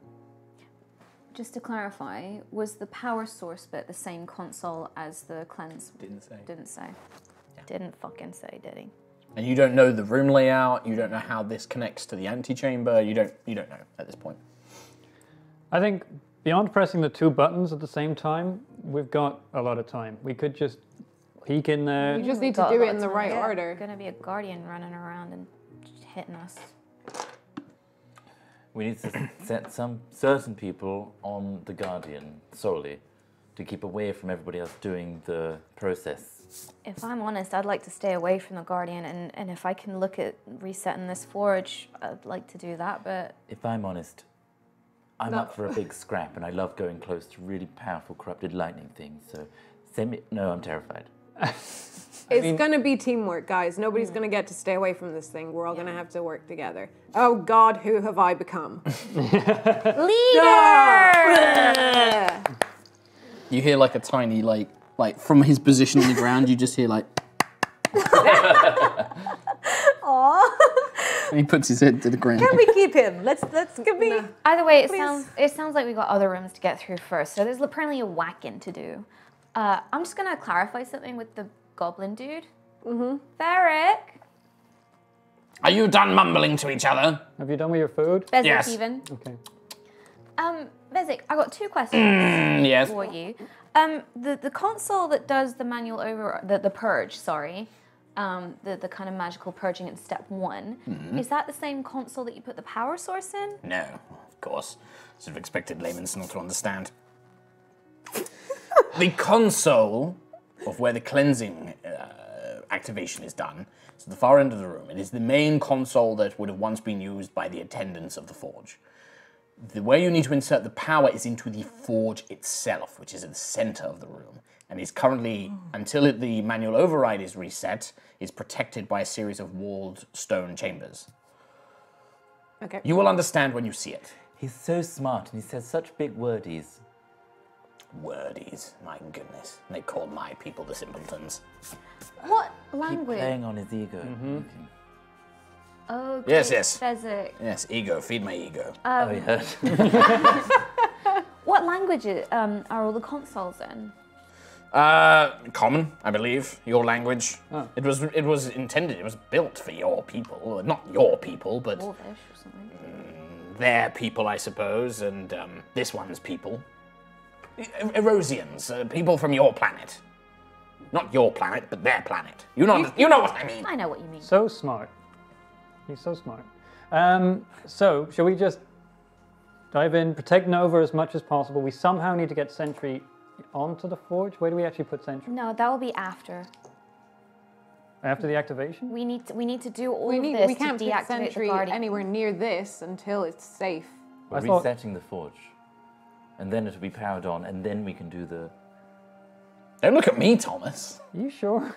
Just to clarify, was the power source bit the same console as the cleanse? Didn't say. Didn't say. Didn't fucking say, did he? And you don't know the room layout. You don't know how this connects to the antechamber. You don't. You don't know at this point. I think beyond pressing the two buttons at the same time, we've got a lot of time. We could just peek in there. Uh, you just mm, need to do it in the right Yeah. order. Gonna be a guardian running around and hitting us. We need to set some certain people on the Guardian solely to keep away from everybody else doing the process. If I'm honest, I'd like to stay away from the guardian, and, and if I can look at resetting this forge, I'd like to do that. But If I'm honest, I'm No. up for a big scrap and I love going close to really powerful corrupted lightning things. So send me. No, I'm terrified. It's gonna be teamwork, guys. Nobody's mm. gonna get to stay away from this thing. We're all gonna have to work together. Oh God, who have I become? [LAUGHS] leader. You hear like a tiny like like from his position on the ground. You just hear like. [LAUGHS] And he puts his head to the ground. Can we keep him? Let's let's give me. Either way, it sounds it sounds like we got other rooms to get through first. So there's apparently a whacking to do. Uh, I'm just gonna clarify something with the goblin dude. Mm-hmm. Varric, Are you done mumbling to each other? Have you done with your food? Vezik Yes. even. Okay. Um, Vezik, I got two questions. Mm, yes. for you. Um, the the console that does the manual over the, the purge, sorry, um, the the kind of magical purging in step one, Mm-hmm. is that the same console that you put the power source in? No, of course. Sort of expected layman's not to understand. The console of where the cleansing uh, activation is done is at the far end of the room. It is the main console that would have once been used by the attendants of the forge. The way you need to insert the power is into the forge itself, which is at the center of the room, and is currently, until it, the manual override is reset, is protected by a series of walled stone chambers. Okay. You will understand when you see it. He's so smart and he says such big wordies. Wordies, my goodness. They call my people the simpletons. What language? Keep playing on his ego. Okay. Okay, Yes, yes. Vezik. Yes, ego, feed my ego. oh, yeah. [LAUGHS] What languages um, are all the consoles in? Uh, common, I believe. Your language. It was. It was intended. It was built for your people, not your people, but Dwarvish or something. their people, I suppose, and um, this one's people. E- Erosians, uh, people from your planet. Not your planet, but their planet. You know. You know what I mean. I know what you mean. So smart. He's so smart. Um, so, shall we just dive in, protect Nova as much as possible? We somehow need to get Sentry onto the forge. Where do we actually put Sentry? No, that will be after. After the activation? We need to, we need to do all We of need. this We can't to put deactivate sentry the guardian. anywhere near this until it's safe. We're I thought- resetting the forge. And then it'll be powered on, and then we can do the. Don't look at me, Thomas. Are you sure?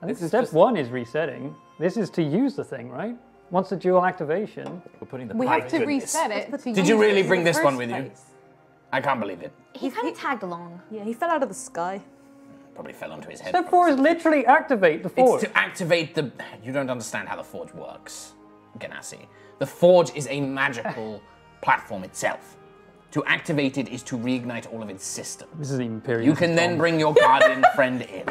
I think This is step just- one is resetting. This is to use the thing, right? Once the dual activation. We're putting the. We have to goodness. reset it. to Did you use really it in bring the this one first with you? place. I can't believe it. He kind of tagged along. Yeah, he fell out of the sky. Probably fell onto his head. Step four is literally activate the forge. It's to activate the. You don't understand how the forge works, Genasi. The forge is a magical [LAUGHS] platform itself. To activate it is to reignite all of its systems. This is Imperial. You can then bring your guardian [LAUGHS] friend in.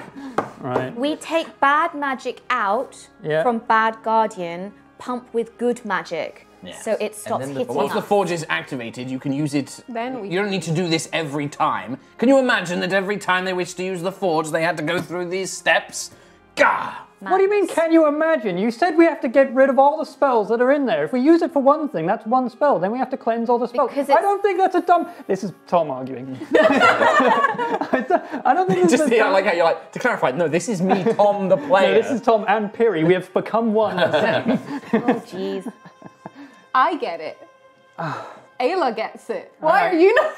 Right. We take bad magic out Yeah. from bad guardian, pump with good magic, Yes. so it stops then the- hitting Once the forge is activated, you can use it. Then we- You don't need to do this every time. Can you imagine that every time they wished to use the forge, they had to go through these steps? Gah! What do you mean, can you imagine? You said we have to get rid of all the spells that are in there. If we use it for one thing, that's one spell. Then we have to cleanse all the spells. Because I don't think that's a dumb. This is Tom arguing. [LAUGHS] [LAUGHS] I don't- think this Just is yeah, dumb- like how you're like to clarify. No, this is me, Tom, the [LAUGHS] No, player. this is Tom and Piri. We have become one. Oh, jeez. I get it. [SIGHS] Aila gets it. Why are you not?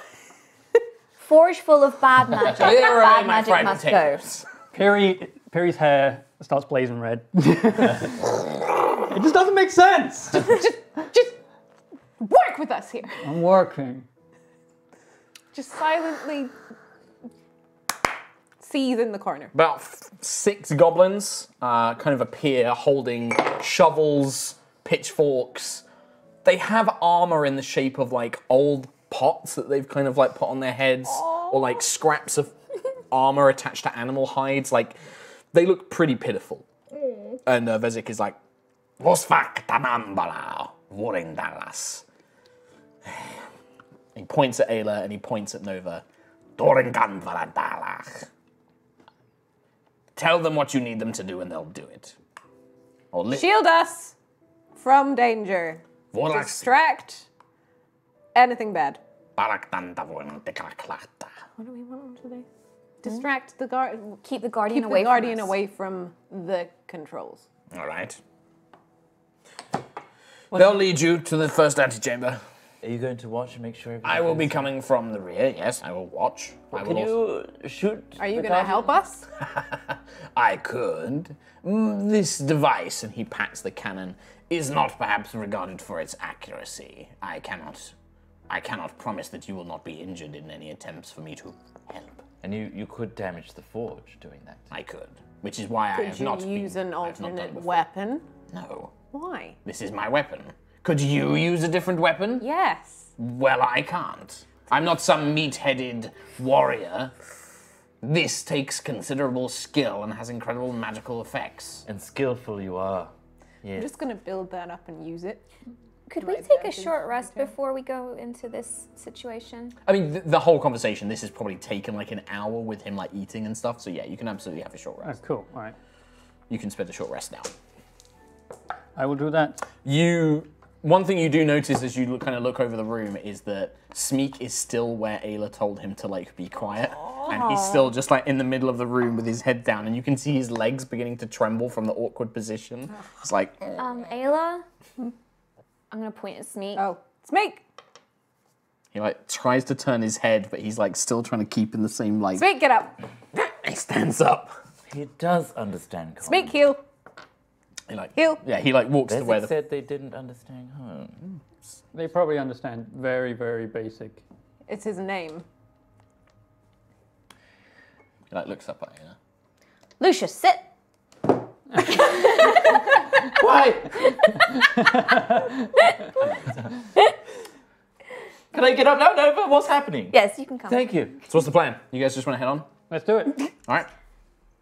Forge full of bad magic. Bad magic fried must go. potatoes. Piri, Piri's hair starts blazing red. [LAUGHS] it just doesn't make sense. [LAUGHS] Just just work with us here. I'm working. Just silently seethe in the corner. About f- six goblins uh, kind of appear holding shovels, pitchforks. They have armor in the shape of like old pots that they've kind of like put on their heads, or like scraps of [LAUGHS] armor attached to animal hides. Like they look pretty pitiful. And uh, Vezik is like, "Vos fak tanambala vorindalas." [SIGHS] He points at Ayla and he points at Nova. Doringan varadalach. Tell them what you need them to do and they'll do it. Or li- Shield us from danger. Vorlax- Distract anything bad. What do we want them to do? Distract the guard. Keep the guardian Keep away the guardian from us. away from the controls. All right. They'll lead you to the first antechamber. Are you going to watch and make sure? I will be everything's- coming from the rear. Yes, I will watch. I will Can also- you shoot? Are you the going to help us? [LAUGHS] I could. Mm, This device, and he pats the cannon, is not perhaps regarded for its accuracy. I cannot, I cannot promise that you will not be injured in any attempts for me to help. And you, you could damage the forge doing that. I could, which is why I Could have you not been- use an I have not done alternate before. weapon? No, Why? this is my weapon. Could you use a different weapon? Yes. Well, I can't. I'm not some meat-headed warrior. This takes considerable skill and has incredible magical effects. And skillful you are. I'm just going to build that up and use it. Could we take a short rest before we go into this situation? I mean, th- the whole conversation. This has probably taken like an hour with him like eating and stuff. So yeah, you can absolutely have a short Oh, rest. cool. All right. You can spend a short rest now. I will do that. You. One thing you do notice as you look, kind of look over the room is that Smeek is still where Aila told him to like be quiet, and he's still just like in the middle of the room with his head down, and you can see his legs beginning to tremble from the awkward position. It's like Um, Aila, I'm gonna point at Smeek. Oh, Smake! he like tries to turn his head, but he's like still trying to keep in the same like. Smake, get up! [CLEARS THROAT] He stands up. He does understand. Common. Smake, heel! He like Heel. yeah, he like walks to Vezik where the said they didn't understand home. Mm. They probably understand very, very basic. It's his name. he like looks up at you. Lucius, sit. Why? Can I get up now, Nova? What's happening? Yes, you can come. Thank you. So what's the plan? You guys just want to head on? Let's do it. All right.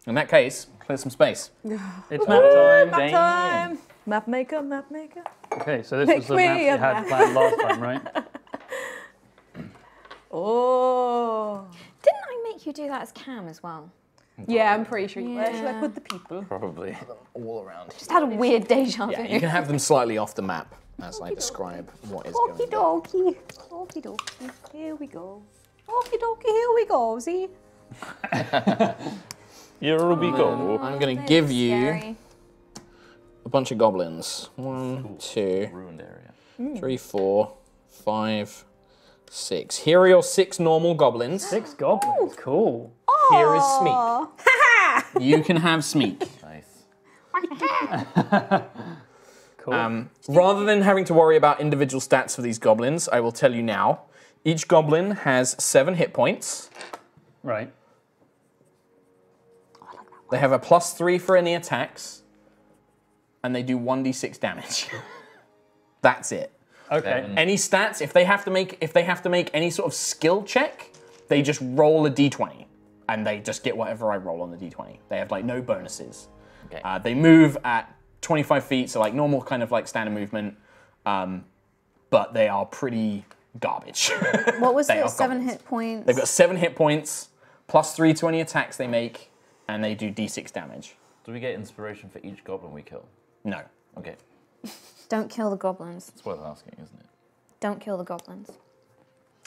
In that case, clear some space. [SIGHS] It's map time. Map time. Map maker, map maker. Okay, so this Make was the me map a you had map. planned last time, right? [LAUGHS] Oh. Didn't I make you do that as Cam as well? Yeah, I'm pretty sure you Let's Yeah. like with the people. Probably. All around. Just had a weird deja vu. Yeah, you can have them slightly off the map as I describe what is going Okie on. dokie. Okie dokie. Here we go. Okie dokie, here we go. See? [LAUGHS] Here we go. Um, I'm going to give you a bunch of goblins. One, two, Ruined area. Hmm. three, four, five, six. Here are your six normal goblins. Six goblins. Cool. Here is Smeek. [LAUGHS] You can have Smeek. Nice. [LAUGHS] Cool. Um, rather than having to worry about individual stats for these goblins, I will tell you now. Each goblin has seven hit points. right. They have a plus three for any attacks, and they do 1d6 damage. [LAUGHS] That's it. Okay. Any stats, if they have to make if they have to make any sort of skill check, they just roll a d20, and they just get whatever I roll on the d20. They have like no bonuses. Okay. Uh, they move at 25 feet, so like normal kind of like standard movement, um, but they are pretty garbage. [LAUGHS] What was They the are seven goblins. hit points? They've got seven hit points, plus three to any attacks they make, and they do d6 damage. Do we get inspiration for each goblin we kill? No. Okay. Don't kill the goblins. It's worth asking, isn't it? Don't kill the goblins.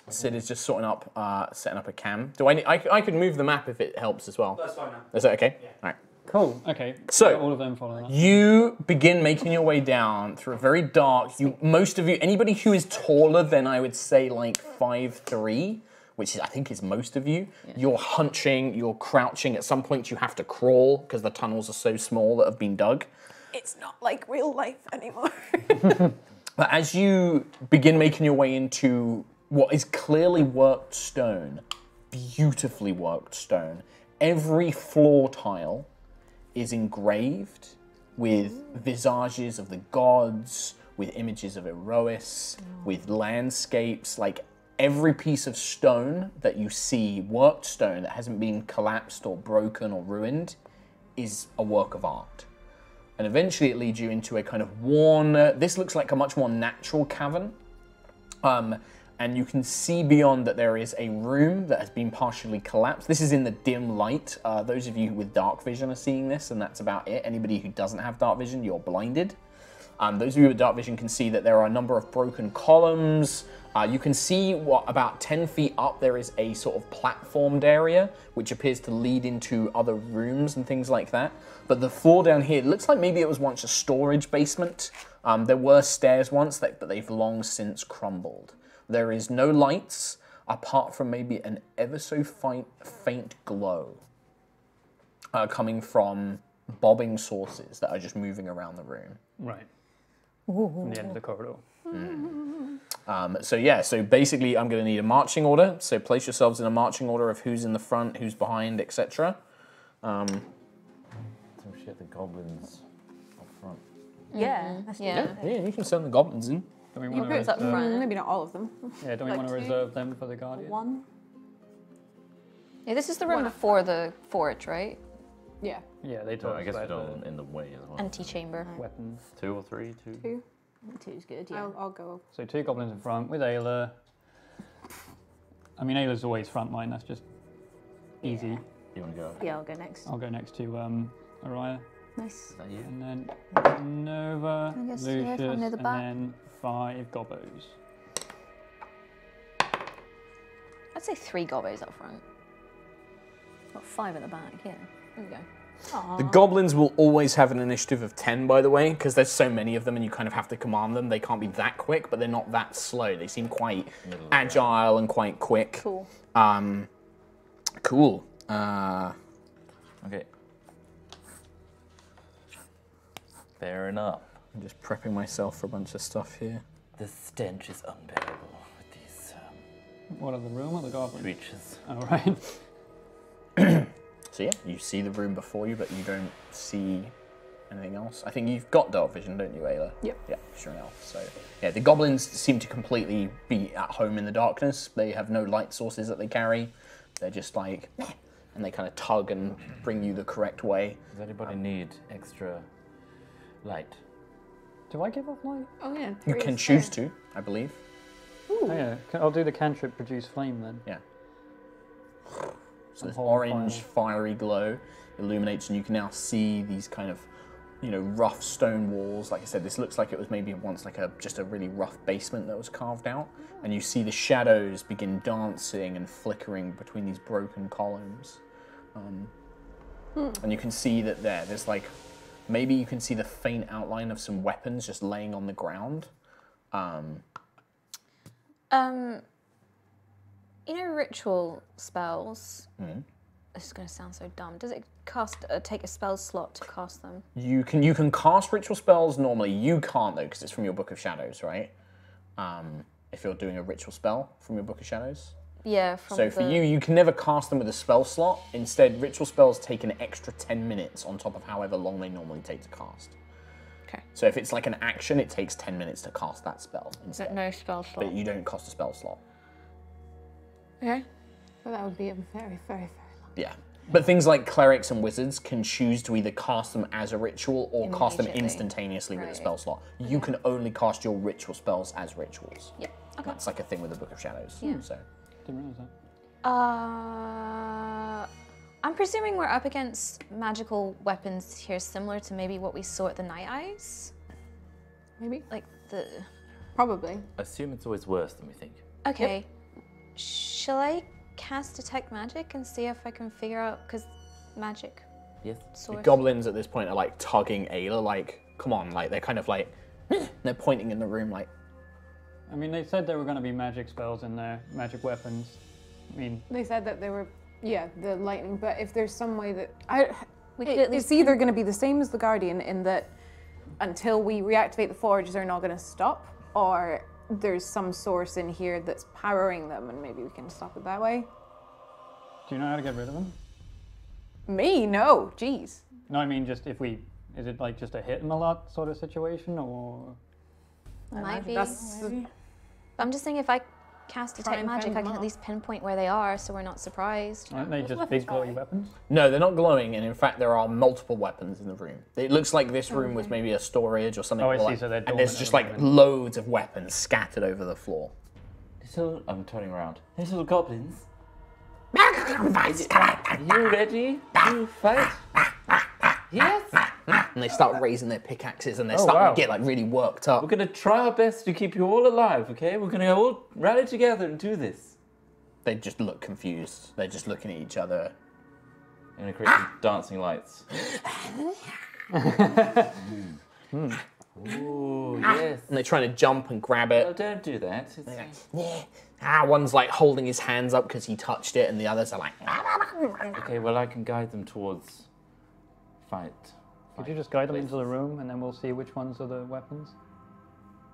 Sid is just sorting up, uh, setting up a cam. Do I? Need, I, c- I could move the map if it helps as well. That's fine now. Is that okay? Yeah. All right. Cool. Okay. So- all of them follow that. You begin making your way down through a very dark. You, most of you, anybody who is taller than I would say like five three, which is, I think is most of you. You're hunching, you're crouching. At some point, you have to crawl because the tunnels are so small that have been dug. It's not like real life anymore. [LAUGHS] But as you begin making your way into what is clearly worked stone, beautifully worked stone, every floor tile is engraved with visages of the gods, with images of Aerois, with landscapes. Like every piece of stone that you see, worked stone that hasn't been collapsed or broken or ruined, is a work of art and eventually it leads you into a kind of worn. This looks like a much more natural cavern, um, and you can see beyond that there is a room that has been partially collapsed. This is in the dim light. Uh, those of you with dark vision are seeing this, and that's about it. Anybody who doesn't have dark vision, you're blinded. Um, those of you with dark vision can see that there are a number of broken columns. Uh, you can see what about 10 feet up there is a sort of platformed area which appears to lead into other rooms and things like that. But the floor down here looks like maybe it was once a storage basement. Um, there were stairs once, that, but they've long since crumbled. There is no lights apart from maybe an ever so faint, faint glow uh, coming from bobbing sources that are just moving around the room. Right. From the end of the corridor. Um, so yeah, so basically, I'm going to need a marching order. So place yourselves in a marching order of who's in the front, who's behind, etc. Um, So shit, the goblins up front. Yeah. That's Yeah. yeah, you can send the goblins in. Do we want to groups up reserve, front. Maybe not all of them. yeah, don't we like want to reserve them for the guardian? one. Yeah, this is the room before the forge, right? Yeah. Yeah, they So told I us guess we about don't in the way as well. Antechamber. the weapons. Two or three, two. Two. Two's good. Yeah. I'll, I'll go. So two goblins in front with Aila. I mean, Aila's always front line. That's just easy. You want to go? Yeah, I'll go next. I'll go next to um, Araya, Nice. Is that you? and then Nova, I guess, yeah, Lucius, near the and then five gobos. I'd say three gobos up front. Got five at the back, yeah. There we go. The goblins will always have an initiative of 10, by the way, because there's so many of them and you kind of have to command them. They can't be that quick, but they're not that slow. They seem quite Middle of agile and quite quick. Cool. Um, cool. Uh, Okay. Fair enough. I'm just prepping myself for a bunch of stuff here. The stench is unbearable with these um, What are the room or the goblins? creatures. All right. [COUGHS] So yeah, you see the room before you, but you don't see anything else. I think you've got dark vision, don't you, Aila? Yep. Yeah, sure enough. So yeah, the goblins seem to completely be at home in the darkness. They have no light sources that they carry. They're just like, "Meh," and they kind of tug and bring you the correct way. Does anybody need extra light? Do I give off light? Oh yeah. You can choose there. to, I believe. Oh yeah. I'll do the cantrip produce flame then. Yeah. So this orange fire. fiery glow illuminates, and you can now see these kind of, you know, rough stone walls. Like I said, this looks like it was maybe once like a just a really rough basement that was carved out, and you see the shadows begin dancing and flickering between these broken columns. Um, And you can see that there, there's like, maybe you can see the faint outline of some weapons just laying on the ground. Um, Um, you know, ritual spells. Hmm. This is going to sound so dumb. Does it cast uh, take a spell slot to cast them? You can you can cast ritual spells normally. You can't though because it's from your Book of Shadows, right? Um, if you're doing a ritual spell from your Book of Shadows. Yeah. From So for the- you, you can never cast them with a spell slot. Instead, ritual spells take an extra ten minutes on top of however long they normally take to cast. Okay. So if it's like an action, it takes ten minutes to cast that spell instead. No spell slot. But you don't cost a spell slot. Okay. But that would be a very, very, very long. Yeah. But things like clerics and wizards can choose to either cast them as a ritual or cast them Immediately. instantaneously with a spell slot. You can only cast your ritual spells as rituals. Yeah. Okay. That's like a thing with the Book of Shadows. Yeah. So Didn't realize that. Uh, I'm presuming we're up against magical weapons here, similar to maybe what we saw at the Night Eyes. Maybe. Like the. Probably. Assume it's always worse than we think. Okay. Shall I cast detect magic and see if I can figure out because magic Yes. The goblins at this point are like tugging Aila, like, come on, like they're kind of like [CLEARS THROAT] they're pointing in the room like I mean, they said there were going to be magic spells in there, magic weapons. I mean, They said that they were, yeah, the lightning. But if there's some way that I, We it- could at least it's either going to be the same as the guardian in that until we reactivate the forge, they're not going to stop, or there's some source in here that's powering them, and maybe we can stop it that way. do you know how to get rid of them? Me, no, jeez. No, I mean, just if we, is it like just a hit 'em a lot sort of situation, or Might be. That's I'm just saying if I cast Try detect and magic, I can at least pinpoint where they are, so we're not surprised. aren't they just big glowy weapons? No, they're not glowing, and in fact, there are multiple weapons in the room. It looks like this room was maybe a storage or something. Oh, I see, like- so they're and there's just like moment. loads of weapons scattered over the floor. Little, I'm turning around. Little goblins. Are [LAUGHS] you ready to fight? [LAUGHS] Yes. And they start raising their pickaxes, and they're Oh, starting wow. to get like really worked up. We're gonna try our best to keep you all alive, okay? We're gonna all rally together and do this. They just look confused. They're just looking at each other. I'm gonna create some dancing lights. [LAUGHS] Hmm. Ooh, ah. yes. And they're trying to jump and grab it. don't do that. It's, Yeah. Ah, one's like holding his hands up because he touched it, and the others are like, ah, ah, okay, well, I can guide them towards fight. Could you just guide them into the room, and then we'll see which ones are the weapons?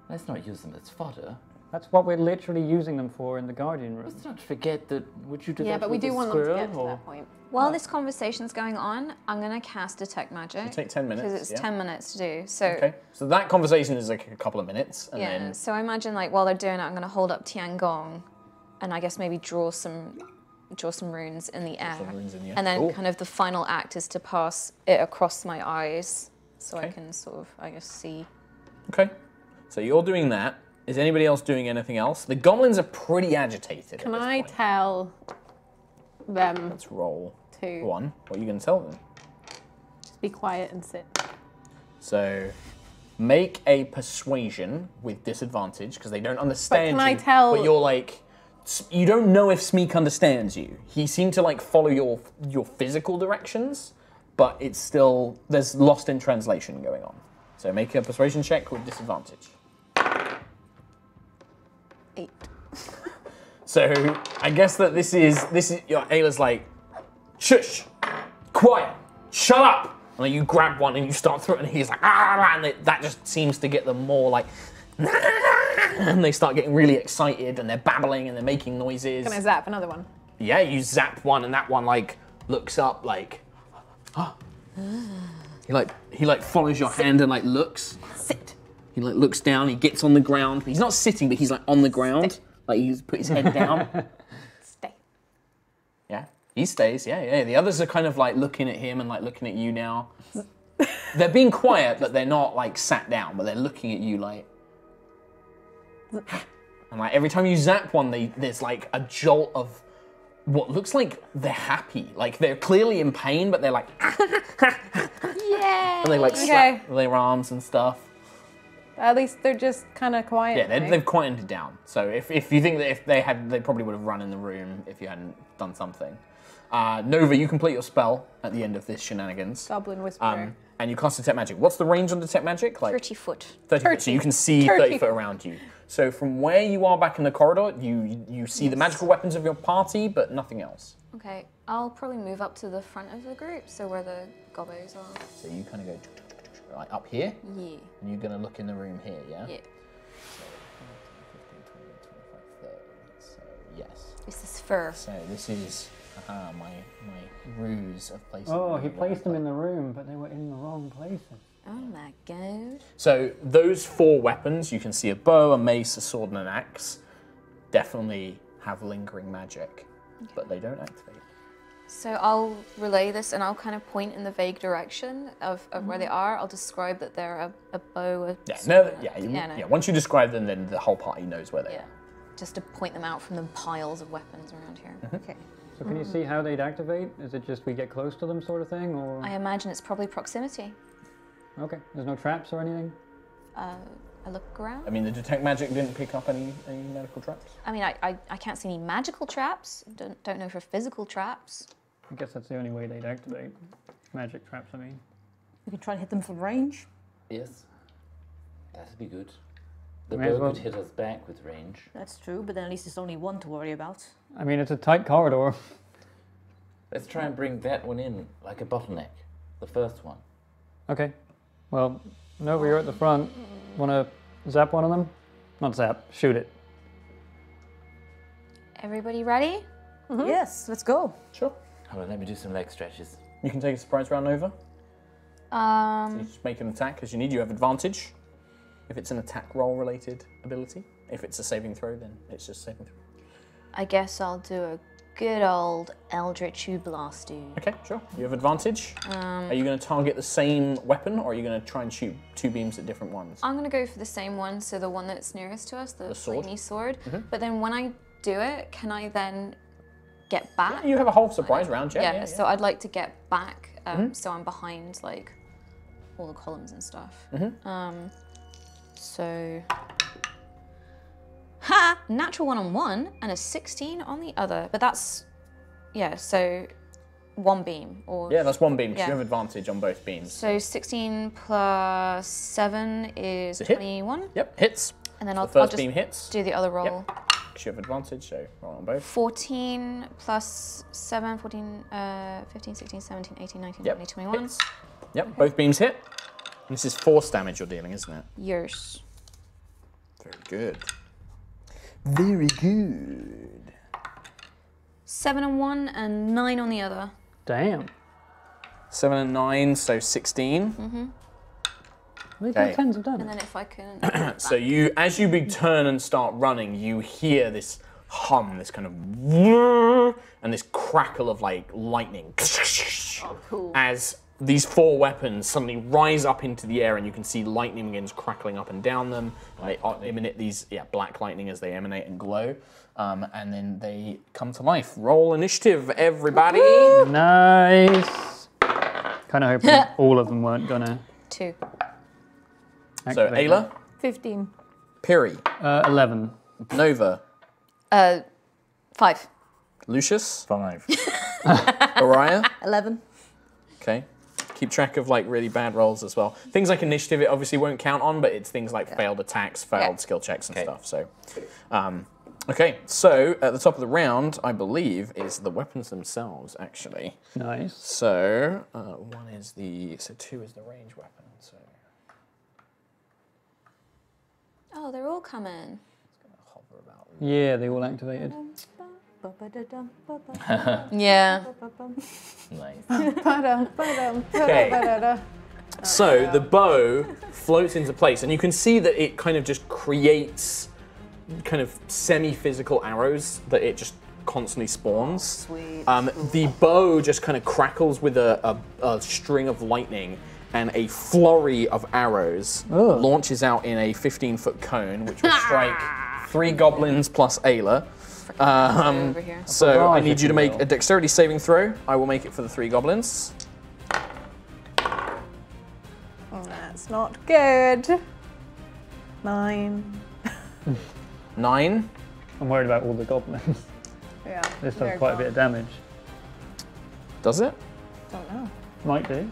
Let's not use them as fodder. That's what we're literally using them for in the guardian room. Let's not forget that. Would you do yeah, that but we do the want them to squirrel, get to or- that point. While this conversation's going on, I'm gonna cast detect magic. it take 10 minutes, Because it's yeah. 10 minutes to do. So okay. So that conversation is like a couple of minutes, and yeah. then So I imagine like while they're doing it, I'm gonna hold up Tiangong, and I guess maybe draw some draw some runes in the air. runes in the air. And then Cool. kind of the final act is to pass it across my eyes, so I Okay. can sort of I guess see. Okay. So you're doing that. Is anybody else doing anything else? The goblins are pretty agitated. Can at this I point. tell them Let's roll to one. What are you going to tell them? just be quiet and sit? So make a persuasion with disadvantage because they don't understand can I you. tell- But you're like, s- you don't know if Smeek understands you. He seemed to like follow your your physical directions, but it's still there's lost in translation going on. So make a persuasion check with disadvantage. Eight. [LAUGHS] So I guess that this is this is your Aila's like, shush, quiet, shut up. And then you grab one and you start throwing, and he's like, ah, and it, that just seems to get them more like, [LAUGHS] and they start getting really excited and they're babbling and they're making noises. Can I zap another one? Yeah, you zap one and that one like looks up like, ah. [GASPS] He like he like follows your hand and like looks. Sit. He like looks down. He gets on the ground. He's not sitting, but he's like on the ground. Like he's put his head down. [LAUGHS] Stay. Yeah, he stays. Yeah, yeah. The others are kind of like looking at him and like looking at you now. [LAUGHS] they're being quiet, but they're not like sat down. But they're looking at you like. And like every time you zap one, they, there's like a jolt of what looks like they're happy. Like they're clearly in pain, but they're like, [LAUGHS] Yeah. and they like Okay. slap their arms and stuff. At least they're just kind of quiet. Yeah, they, now. they've quieted down. So if, if you think that if they had, they probably would have run in the room if you hadn't done something. Uh, Nova, you complete your spell at the end of this shenanigans. Goblin Whisperer. Um, and you cast detect magic. What's the range on detect magic? Like 30 foot. 30 foot, so you can see 30 Thirty. foot around you. So from where you are back in the corridor, you you see the magical weapons of your party, but nothing else. Okay, I'll probably move up to the front of the group, so where the gobbos are. So you kind of go like up here, Yeah. and you're gonna look in the room here, yeah? Yeah. 15, 20, 25, 30. So yes. This is fur. So this is uh, my my ruse of placing. Oh, them he in placed them in the room, but they were in the wrong places. Oh my god. So those four weapons, you can see a bow, a mace, a sword, and an axe, definitely have lingering magic, but they don't activate. So I'll relay this and I'll kind of point in the vague direction of, of where they are. I'll describe that they're a, a bow, a Mm-hmm. Yeah, sword, no, yeah, you, yeah, yeah. Once you describe them, then the whole party knows where they Yeah. are. Just to point them out from the piles of weapons around here. Mm-hmm. okay. So can you see how they'd activate? Is it just we get close to them sort of thing, or I imagine it's probably proximity. Okay? There's no traps or anything. Uh, I look around. I mean, the detect magic didn't pick up any, any medical traps. I mean, I, I, I can't see any magical traps. Don't, don't know for physical traps. I guess that's the only way they'd activate magic traps. I mean, We can try to hit them from range. Yes. That'd be good. The May as bow well- could hit us back with range. That's true, but then at least it's only one to worry about. I mean it's a tight corridor. Let's try and bring that one in like a bottleneck. The first one. Okay. Well, Nova, you're at the front. Want to zap one of them? Not zap. Shoot it. Everybody ready? Yes, let's go. Sure. Hold on, let me do some leg stretches. You can take a surprise round over. You Um, just make an attack as you need. You have advantage. If it's an attack roll related ability. If it's a saving throw, then it's just saving throw. I guess I'll do a good old Eldritch Blast, dude. Okay, sure. You have advantage. are you going to target the same weapon, or are you going to try and shoot two beams at different ones? I'm gonna go for the same one, so the one that's nearest to us, the, The sword? sword. But then when I do it, can I then get back? you have a whole surprise round, yeah. yeah, yeah, yeah. so I'd like to get back, um, so I'm behind like all the columns and stuff. Um, so, ha! Natural one on one and a 16 on the other, but that's yeah. So one beam or Yeah, that's one beam. 'cause Yeah. You have advantage on both beams. so 16 plus seven is hit. 21, Yep, hits. and then The I'll, I'll just beam hits. do the other roll. 'cause you have advantage, so roll on both. 14 plus 7, 14, uh, 15, 16, 17, 18, 19, Yep. 20, 21. Hits. Yep, both beams hit. And this is force damage you're dealing, isn't it? Yours. Very good. Very good. 7 on one and 9 on the other. Damn. Seven and nine, so 16. Mm-hmm. These Okay. are tens of And then if I can. [CLEARS THROAT] So you, as you be turn and start running, you hear this hum, this kind of [LAUGHS] and this crackle of like lightning. Oh, cool. As these four weapons suddenly rise up into the air, and you can see lightning begins crackling up and down them. They uh, emanate these, yeah, black lightning as they emanate and glow, um, and then they come to life. Roll initiative, everybody. Nice. Kind of hoping [LAUGHS] all of them weren't gonna. 2. So activate Aila, 15. Piri. Uh, Eleven. Nova, Uh, 5. Lucius, Five. [LAUGHS] Oriah. 11. Okay. Keep track of like really bad rolls as well. Things like initiative, it obviously won't count on, but it's things like failed attacks, failed Yeah. skill checks, and Okay. stuff. So, um, okay. So at the top of the round, I believe is the weapons themselves actually. Nice. So uh, one is the so two is the range weapon. So Oh, they're all coming. Yeah, they all activated. Yeah. nice. Ba-dum, ba-dum, Okay. So the bow floats into place, and you can see that it kind of just creates kind of semi-physical arrows that it just constantly spawns. Sweet. Um, the bow just kind of crackles with a, a, a string of lightning, and a flurry of arrows Ugh. launches out in a 15-foot cone, which will strike three goblins plus Aila. Um, over here. so I need you to make will. a dexterity saving throw. I will make it for the three goblins. That's not good. Nine. [LAUGHS] Nine. I'm worried about all the goblins. Yeah. [LAUGHS] This does quite a bit of damage. Does it? Don't know. Might do.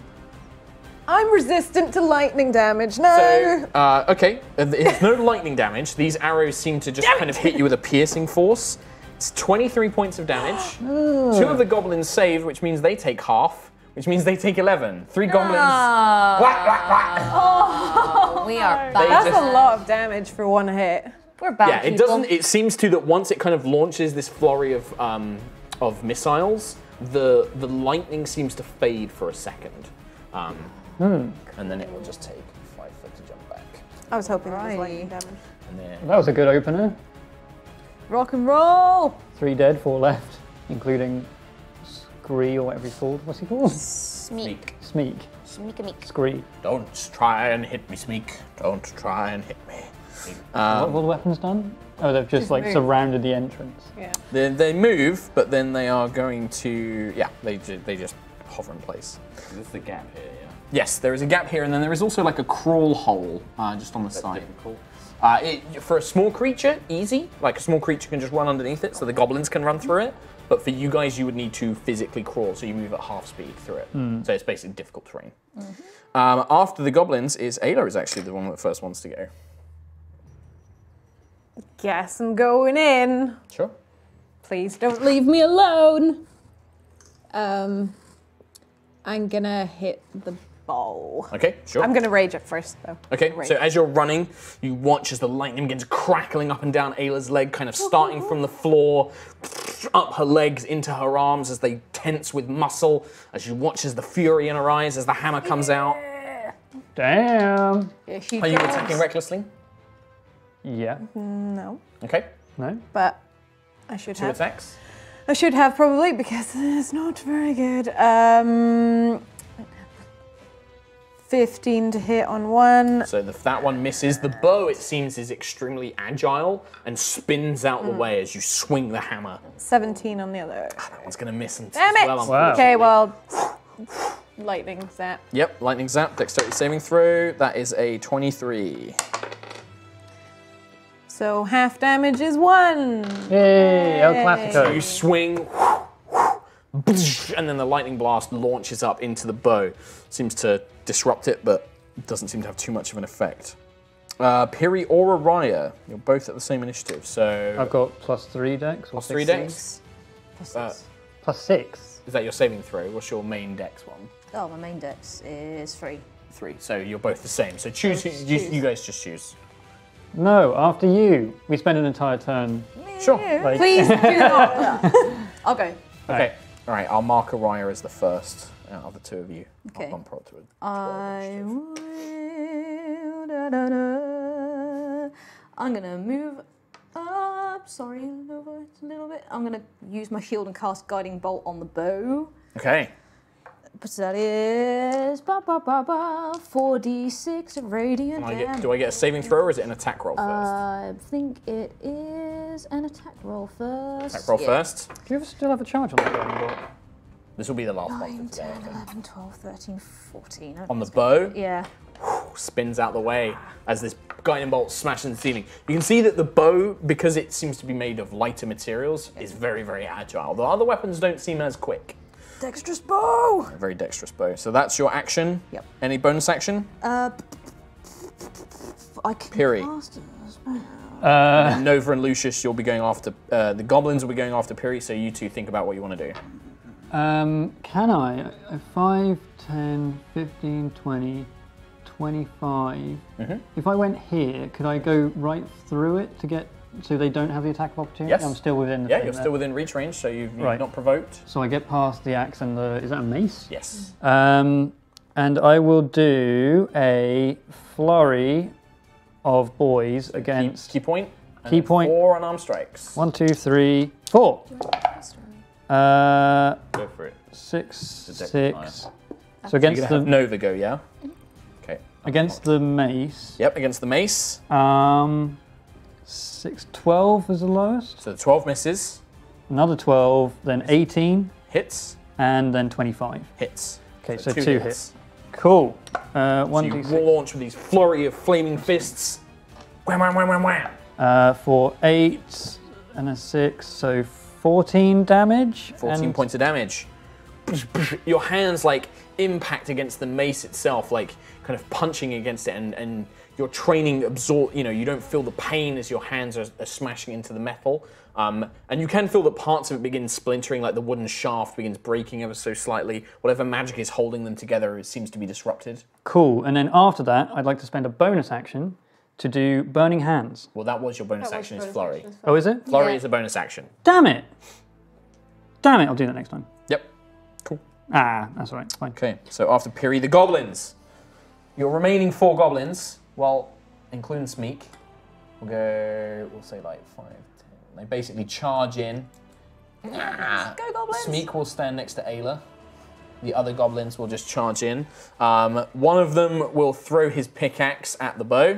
I'm resistant to lightning damage. No. So, uh, okay, uh, there's no [LAUGHS] lightning damage. These arrows seem to just kind of hit you with a piercing force. It's 23 points of damage. [GASPS] Two of the goblins saved, which means they take half, which means they take 11. Three goblins. Whack, whack, whack. We are They bad. That's just- a lot of damage for one hit. We're bad. Yeah, it people. doesn't. It seems to that once it kind of launches this flurry of um, of missiles, the the lightning seems to fade for a second, um, and then it will just take five foot to jump back, I was hoping it was lightning damage. and then That was a good opener. Rock and roll! Three dead, four left, including Scree or whatever he's called. What's he called? Smeek. Smeek. Smeek a meek. Scree. Don't try and hit me, Smeek. Don't try and hit me. what have all the weapons done? Oh, they've just like moved. surrounded the entrance. Yeah. They, they move, but then they are going to yeah. They ju- they just hover in place. Is this the gap here? Yeah. Yes, there is a gap here, and then there is also like a crawl hole uh, just on the side. Difficult. Uh, it, for a small creature, easy. Like a small creature can just run underneath it, so the goblins can run through it. But for you guys, you would need to physically crawl, so you move at half speed through it. So it's basically difficult terrain. Um, after the goblins is Aila is actually the one that first wants to go. Guess I'm going in. Sure. Please don't leave me alone. Um, I'm gonna hit the ball. Okay, sure. I'm gonna rage it first, though. Okay, Rage. so as you're running, you watch as the lightning begins crackling up and down Aila's leg, kind of starting from the floor, up her legs into her arms as they tense with muscle. As you watch as the fury in her eyes as the hammer comes out. Damn. Here she Are you goes. attacking recklessly? Yeah. No, Okay, No. but I should two have. attacks. I should have probably because it's not very good. Um, 15 to hit on one. So the, that one misses. The bow, it seems, is extremely agile and spins out the hmm. way as you swing the hammer. 17 on the other. Ah, that one's going to miss and Damn as it! well, Wow. Okay, well, lightning zap. Yep, lightning zap, dexterity saving throw. That is a 23. So half damage is one. Yay, El Yay. Clasico. You swing, and then the lightning blast launches up into the bow. Seems to disrupt it, but doesn't seem to have too much of an effect. Uh, Piri or Araya, you're both at the same initiative, so I've got plus three decks. Or plus three dex. decks. Uh, Plus six. is that your saving throw? What's your main dex one? Oh, my main dex is three. Three. So you're both the same. So choose. who- You, choose. you guys just choose. No, after you. We spend an entire turn. Sure. Like, Please do not. [LAUGHS] I'll go. Okay. All right. I'll mark Araya as the first out of the two of you. Okay. I'll bump her up to. I will. Da, da, da. I'm gonna move up. Sorry, a little bit. I'm gonna use my shield and cast guiding bolt on the bow. Okay. But that is ba ba ba ba 4d6 radiant I get, damage. do I get a saving throw or is it an attack roll first? Uh, I think it is an attack roll first. attack roll Yeah. first. do you ever still have a charge on that guiding bolt? This will be the last one 9, for today. 10, 11, 12, 13, 14. On the think bow, Yeah. spins out the way as this guiding bolt smashes into the ceiling. You can see that the bow, because it seems to be made of lighter materials, is very, very agile. The other weapons don't seem as quick. Dexterous bow! A very dexterous bow. So that's your action. Yep. Any bonus action? Uh, I can Piri. cast a spell. Uh, Nova and Lucius, you'll be going after. Uh, the goblins will be going after Piri, so you two think about what you want to do. um, can I? Uh, 5, 10, 15, 20, 25. If I went here, could I go right through it to get so they don't have the attack of opportunity? Yes. I'm still within the Yeah, thing you're there. still within reach range, so you've, you've Right. not provoked. So I get past the axe and the. Is that a mace? Yes. Um, and I will do a flurry of boys Key, against key point. Key then point. Four unarmed strikes. one, two, three, four. Uh, Go for it. six, The dex six. So You're against have the Nova go, yeah. Okay. against the mace. Yep, against the mace. Um, six, 12 is the lowest. So the 12 misses, Another 12, then 18, hits, and then 25. hits. Okay, so, two, hits. Cool. Uh, So one you d six launch with these flurry of flaming fists. Wham, wham, wham, wham, wham. uh, for eight and a six, so 14 damage. 14 and points of damage. Your hands like impact against the mace itself, like kind of punching against it, and, and your training absorb. You know, you don't feel the pain as your hands are, are smashing into the metal, um, and you can feel that parts of it begin splintering, like the wooden shaft begins breaking ever so slightly. Whatever magic is holding them together it seems to be disrupted. Cool. And then after that, I'd like to spend a bonus action to do Burning Hands. Well, that was your bonus That was action. Is bonus flurry. action as Oh, is it? Flurry Yeah. is a bonus action. Damn it! Damn it, I'll do that next time. Yep. Cool. Ah, that's all right, fine. Okay, so after Piri, the goblins. Your remaining four goblins, well, including Smeek, will go, we'll say like five, ten. They basically charge in. Go, goblins! Smeek will stand next to Aila. The other goblins will just charge in. Um, one of them will throw his pickaxe at the bow.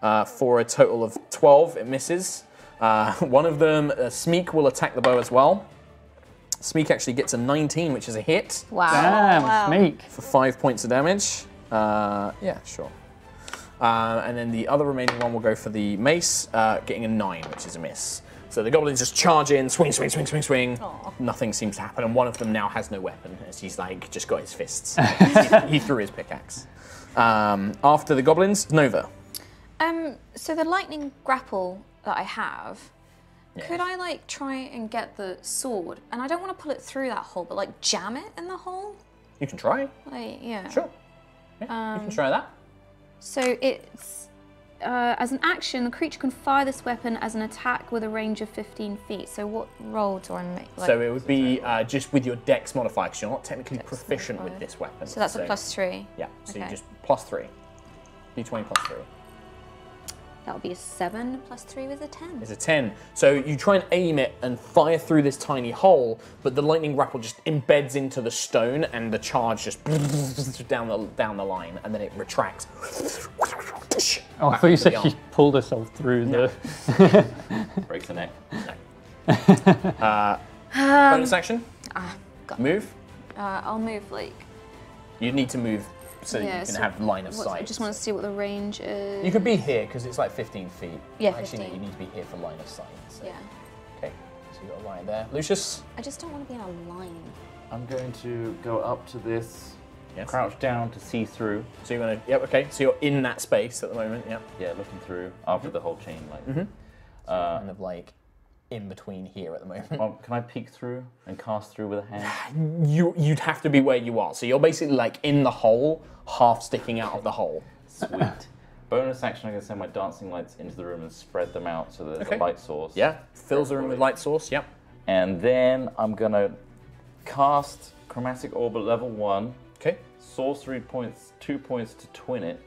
uh, for a total of 12. It misses. Uh, [LAUGHS] one of them, uh, Smeek, will attack the bow as well. Smeek actually gets a 19, which is a hit Wow. Damn, wow. Smeek. for five points of damage. Uh, yeah, sure. Uh, and then the other remaining one will go for the mace, uh, getting a nine, which is a miss. So the goblins just charge in, swing, swing, swing, swing, swing. Nothing seems to happen, and one of them now has no weapon, as he's like just got his fists. he, [LAUGHS] he threw his pickaxe. Um, after the goblins, Nova. Um, so the lightning grapple that I have, could I like try and get the sword? And I don't want to pull it through that hole, but like jam it in the hole? You can try. Like, yeah. Sure. Yeah, you can try that. So it's uh, as an action, the creature can fire this weapon as an attack with a range of 15 feet. So what roll do I make? Like, so it would be uh, just with your dex modifier, because you're not technically Dex proficient with this weapon. so that's a plus three. Yeah, so you just plus three. D20 plus three. That would be a seven. Plus three was a ten. is a 10. So you try and aim it and fire through this tiny hole, but the lightning grapple just embeds into the stone and the charge just [LAUGHS] down the down the line and then it retracts. Oh, I thought you said arm. she pulled herself through the. [LAUGHS] Breaks the neck. [LAUGHS] Bonus action? Ah, got- Move? Uh, I'll move like. You need to move so Yeah, you can so have line of sight. I just want to see what the range is. You could be here because it's like 15 feet. Yeah, Actually, no, 15. you need to be here for line of sight. So. Yeah. Okay, so you got a line there. Lucius? I just don't want to be in a line. I'm going to go up to this, Yes. crouch down to see through. So you're gonna, yep, okay. So you're in that space at the moment, yep. Yeah, looking through after the whole chain. Like, Mm-hmm. uh, Kind of like in between here at the moment. well, can I peek through and cast through with a hand? [SIGHS] you you'd have to be where you are. So you're basically like in the hole, half sticking out of the hole. Sweet. [LAUGHS] Bonus action, I'm going to send my dancing lights into the room and spread them out so there's Okay. a light source. Yeah, fills the room with light source. Yep. And then I'm going to cast Chromatic Orb at level 1, Okay. sorcery points, 2 points to twin it.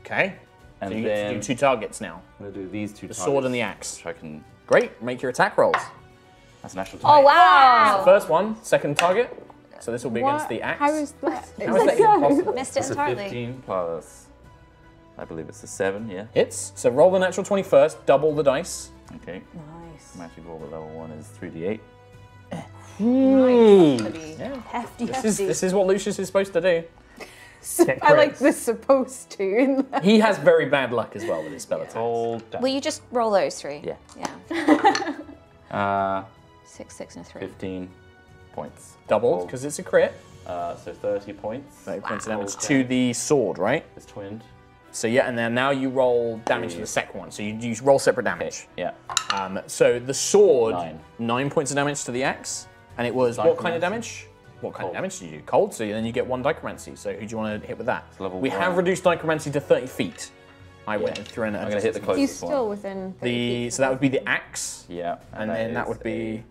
Okay. And so you get then to do two targets now. I'm going to do these two The sword and the axe. Which I can. Great. Make your attack rolls. That's an actual Oh target. wow! First one, second target. So this will be against the axe. How is that? How is that even possible? Missed it It's a entirely. 15 plus. I believe it's a 7, yeah? Hits. So roll the natural 20 first, double the dice. Okay. Nice. Magic Orb at level 1 is 3d8. Yeah. Hmm. Hefty, This hefty. is, this is what Lucius is supposed to do. Get [LAUGHS] I like crits. the supposed to. in. He has very bad luck as well with his spell attacks. Hold down. Will you just roll those three? Yeah. Yeah. [LAUGHS] Uh, Six, six, and a three. 15 points. Doubled because it's a crit. Uh, so 30 points. 30 points of Wow. damage to the sword, right? It's twinned. So yeah, and then now you roll damage to the second one. So you, you roll separate damage. Yeah. Um, so the sword, Nine. nine points of damage to the axe, and it was what kind of Dichromancy. damage? What kind Cold. of damage do you do? Cold. So then you get one dichromancy. So who do you want to hit with that? level we have reduced dichromancy to 30 feet. I went Yeah. and threw in. I'm going to hit the He's closest still one. within 30 The feet. so that would be the axe, Yeah. and then that would be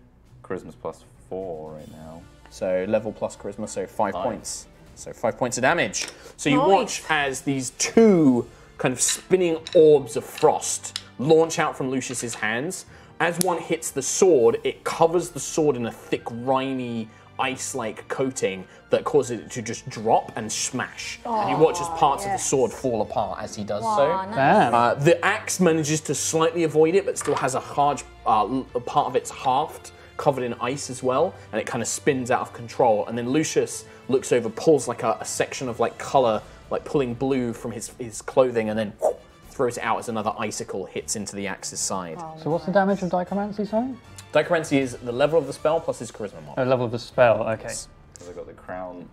a Charisma's plus 4 right now. so level plus charisma, so five Five. points. So five points of damage. So you Nice. watch as these two kind of spinning orbs of frost launch out from Lucius's hands. As one hits the sword, it covers the sword in a thick, grimy, ice-like coating that causes it to just drop and smash. and you watch as parts of the sword fall apart as he does so. Nice. Uh, the axe manages to slightly avoid it, but still has a hard uh, part of its haft covered in ice as well, and it kind of spins out of control. And then Lucius looks over, pulls like a, a section of like color, like pulling blue from his his clothing, and then whoop, throws it out as another icicle hits into the axe's side. So what's the damage of Dichromancy, sorry? Dichromancy is the level of the spell plus his charisma mod. Oh, level of the spell, okay. Because I got the crown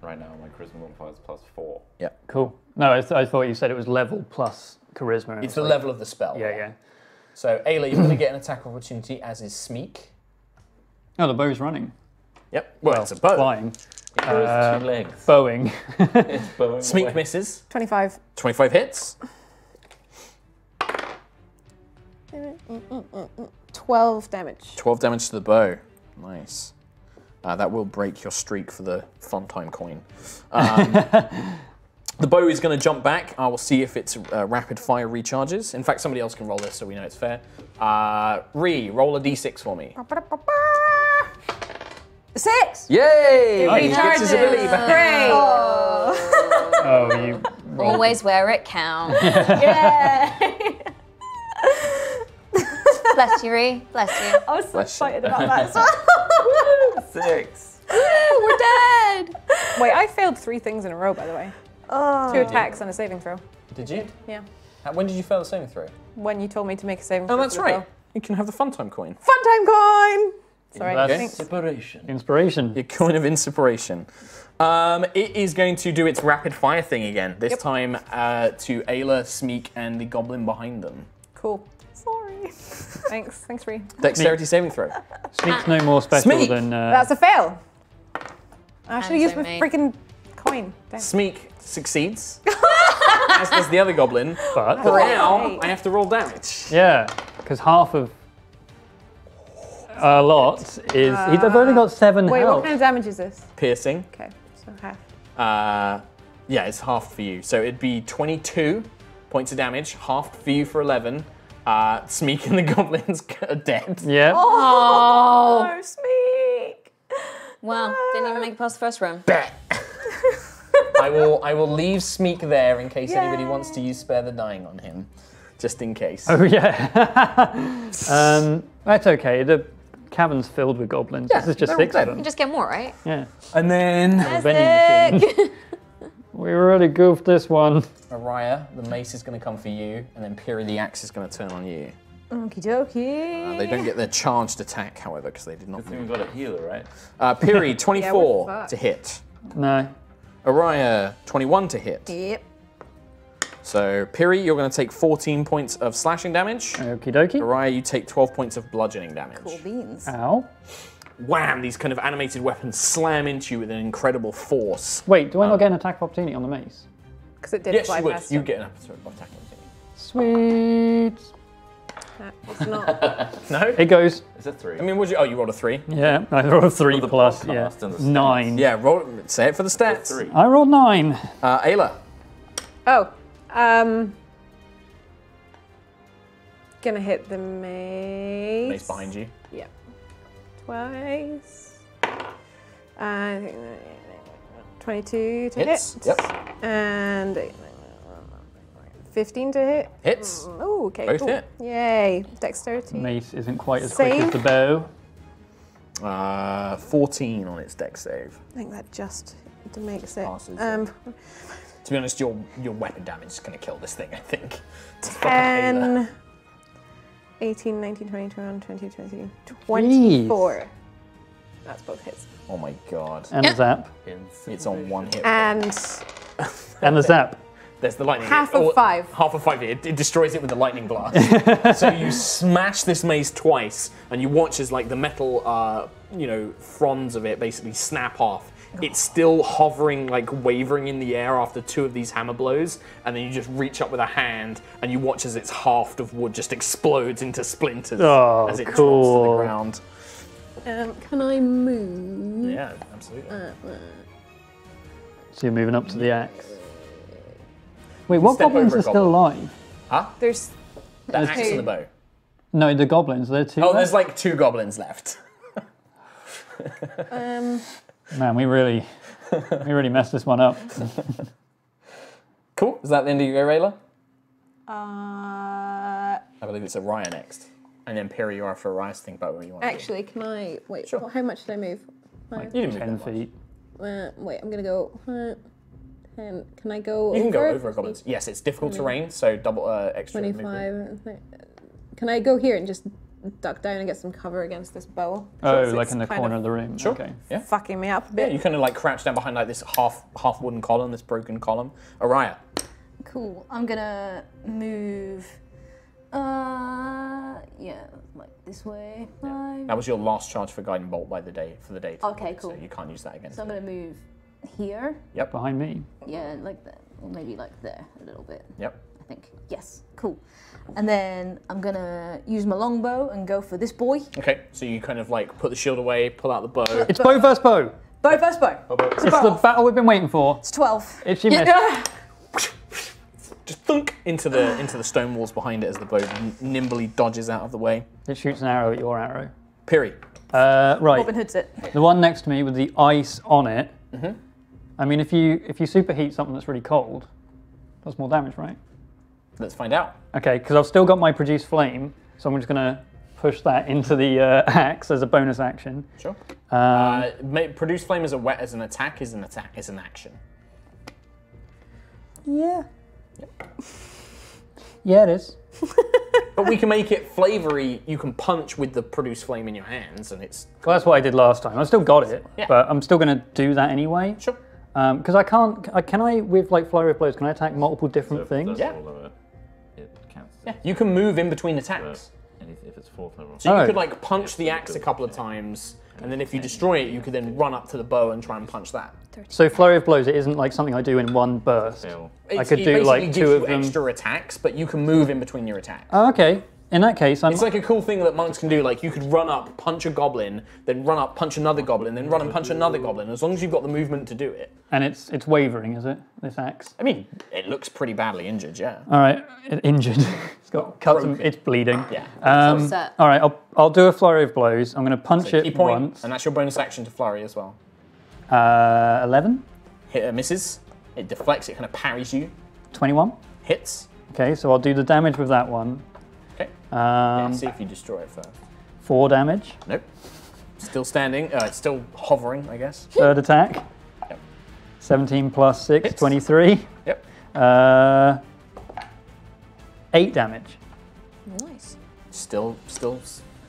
right now. My Charisma modifier is plus 4. Yeah, Cool. No, I, th- I thought you said it was level plus charisma. and it's the like, level of the spell. Yeah, yeah. So Aila, you're going to get an attack opportunity as is Smeek. Oh, the bow's running. Yep. Well, it's a bow. Flying. It grows Uh, two legs. Bowing. [LAUGHS] [LAUGHS] It's bowing Smeek away. misses. 25. 25 hits. Mm, mm, mm, 12 damage. 12 damage to the bow. Nice. Uh, that will break your streak for the fun time coin. Um, [LAUGHS] the bow is going to jump back. I will see if its uh, rapid fire recharges. In fact, somebody else can roll this so we know it's fair. Uh, Ree, roll a d6 for me. Six! Yay! It He gets his recharges. ability back. Great. oh, you. Always where it counts. [LAUGHS] Yeah! [LAUGHS] Bless you, Ree. Bless you. I was so Bless you. excited about that. as [LAUGHS] well. Six. We're dead. Wait, I failed three things in a row, by the way. Oh. Two attacks and a saving throw. Did you? Yeah. How- When did you fail the saving throw? When you told me to make a saving Oh, throw. that's for the right. bow. You can have the fun time coin. Fun time coin! Sorry, That's- thanks. Separation. Inspiration. Your coin of inspiration. Um, it is going to do its rapid fire thing again. This Yep. time uh, to Aila, Smeek, and the goblin behind them. Cool. Sorry. Thanks. Thanks, Ree. Dexterity saving throw. Sneak's no more special Sneak. than. Uh, That's a fail. I should have used so my freaking coin. Damn. Smeek succeeds, [LAUGHS] as does the other goblin. but For now, Right. I have to roll damage. yeah, because half of a lot is. He's I've only got seven Wait, health. what kind of damage is this? Piercing. Okay, so half. Uh, yeah, it's half for you. So it'd be 22 points of damage, half for you for 11. Uh, Smeek and the [LAUGHS] goblins are dead. Yeah. Oh, no [LAUGHS] Smeek. Wow, didn't even make it past the first round. Bet. I will. I will leave Smeek there in case anybody wants to use spare the dying on him, just in case. Oh yeah. [LAUGHS] um, that's okay. The cavern's filled with goblins. Yeah, this is just they're six of them. You just get more, right? Yeah. And then Vending machine. We really goofed this one. Araya, the mace is going to come for you, and then Piri, the axe is going to turn on you. Okie dokie. Uh, they don't get their charged attack, however, because they did not. Good thing we move. got a healer, right? Uh, Piri, [LAUGHS] 24 fucked. to hit. No. Araya, 21 to hit. Yep. So Piri, you're going to take 14 points of slashing damage. Okie dokie. Araya, you take 12 points of bludgeoning damage. Cool beans. Ow. Wham! These kind of animated weapons slam into you with an incredible force. Wait, do I not get an attack of opportunity on the mace? Because it did Yes, fly you would. past You get an episode of attack. Sweet. It's not. [LAUGHS] No? It goes. Is that three? I mean, would you? Oh, you rolled a three. Yeah, I rolled a three the plus. Yeah. the. Nine. Yeah, roll. Say it for the stats. Three. I rolled nine. Uh, Aila. oh, um, gonna hit the mace. Mace behind you. Yep. Twice. Uh, 22 to Hits. hit. Yep. And 15 to hit. Hits. Oh, okay. Both cool. hit. Yay. Dexterity. Mace isn't quite as quick as the bow. Uh, 14 on its deck save. I think that just makes it. Passes, Um, To be honest, your your weapon damage is going to kill this thing. I think. It's 10, 18, 19, 20, 21, 22, 23, 24. That's both hits. Oh my god. And the zap. It's on one hit. And [LAUGHS] And the zap. There's the lightning. Half of oh, five. Half of five. It, it destroys it with the lightning blast. [LAUGHS] so you smash this maze twice, and you watch as like the metal, uh, you know, fronds of it basically snap off. It's still hovering, like wavering in the air after two of these hammer blows, and then you just reach up with a hand, and you watch as its haft of wood just explodes into splinters Oh, as it drops to cool. the ground. um, can I move? Yeah, absolutely. So you're moving up to the axe. Wait, what step goblins over a are still goblin. alive? There's the axe two. and the bow. No, the goblins. There are two. Oh, left? there's like two goblins left. [LAUGHS] um, Man, we really, we really messed this one up. [LAUGHS] Cool. Is that the end of your go, Rayla? uh, I believe it's Orion next. And then Piri, you're after Orion, so think about where you want to actually, can I wait? Sure. How much did I move? Five. You didn't Ten move that much. feet. Uh, wait, I'm gonna go. Uh, 10. Can I go? You can go over? over a goblin. Yes, it's difficult terrain, so double uh, extra movement. Twenty-five. Can I go here and just duck down and get some cover against this bow? Oh, Because like it's in the corner of, the room. Sure. Okay. Yeah. Fucking me up a bit. Yeah, you kind of like crouch down behind like this half half wooden column, this broken column. Araya. Cool. I'm gonna move. Uh, yeah, like this way. Five. That was your last charge for guiding bolt by the day for the day. Okay, So cool. So you can't use that again. So I'm gonna move here. Yep, behind me. Yeah, like that, or maybe like there a little bit. Yep. I think. Yes. Cool. And then I'm gonna use my longbow and go for this boy. Okay, so you kind of like put the shield away, pull out the bow. It's bow versus bow. Bow first bow. It's the battle we've been waiting for. It's 12. If she missed, Just thunk into the into the stone walls behind it as the bow nimbly dodges out of the way. it shoots an arrow at your arrow. Piri. Uh, right. Robin Hood's it. The one next to me with the ice on it. Mm-hmm. I mean, if you if you superheat something that's really cold, does more damage, right? Let's find out. Okay, because I've still got my produce flame, so I'm just gonna push that into the uh, [LAUGHS] axe as a bonus action. Sure. Um, Uh, produce flame as a wet as an attack is an attack is an action. yeah. [LAUGHS] Yeah, it is. [LAUGHS] But we can make it flavory. You can punch with the produce flame in your hands, and it's Well, that's what I did last time. I still got it, Yeah. but I'm still going to do that anyway. sure. Because I can't. I, can I with like flurry of blows? Can I attack multiple different things? Yeah. Yeah, you can move in between attacks. any- if it's fourth level. So you Oh. could like punch the axe a couple of times, and then if you destroy it, you could then run up to the bow and try and punch that. So flurry of blows, it isn't like something I do in one burst. Fail. I could it do basically like gives two you of them. extra attacks, but you can move in between your attacks. Oh, okay. In that case, I'm. It's like a cool thing that monks can do. Like you could run up, punch a goblin, then run up, punch another goblin, then run and punch another goblin. As long as you've got the movement to do it. and it's it's wavering, is it? This axe. I mean, it looks pretty badly injured, yeah. All right, it, injured. [LAUGHS] it's got cuts. And, it's bleeding. Yeah. Um, set. all right, I'll I'll do a flurry of blows. I'm going to punch Key it point, once. and that's your bonus action to flurry as well. Uh, 11, Hit uh, misses. It deflects. It kind of parries you. 21. Hits. Okay, so I'll do the damage with that one. Okay. Yeah, Um, see if you destroy it first. four damage. Nope. Still standing. Uh, it's still hovering, I guess. Third attack. Yep. 17 plus 6, Hits. 23. Yep. Uh, 8 damage. Nice. Still, still,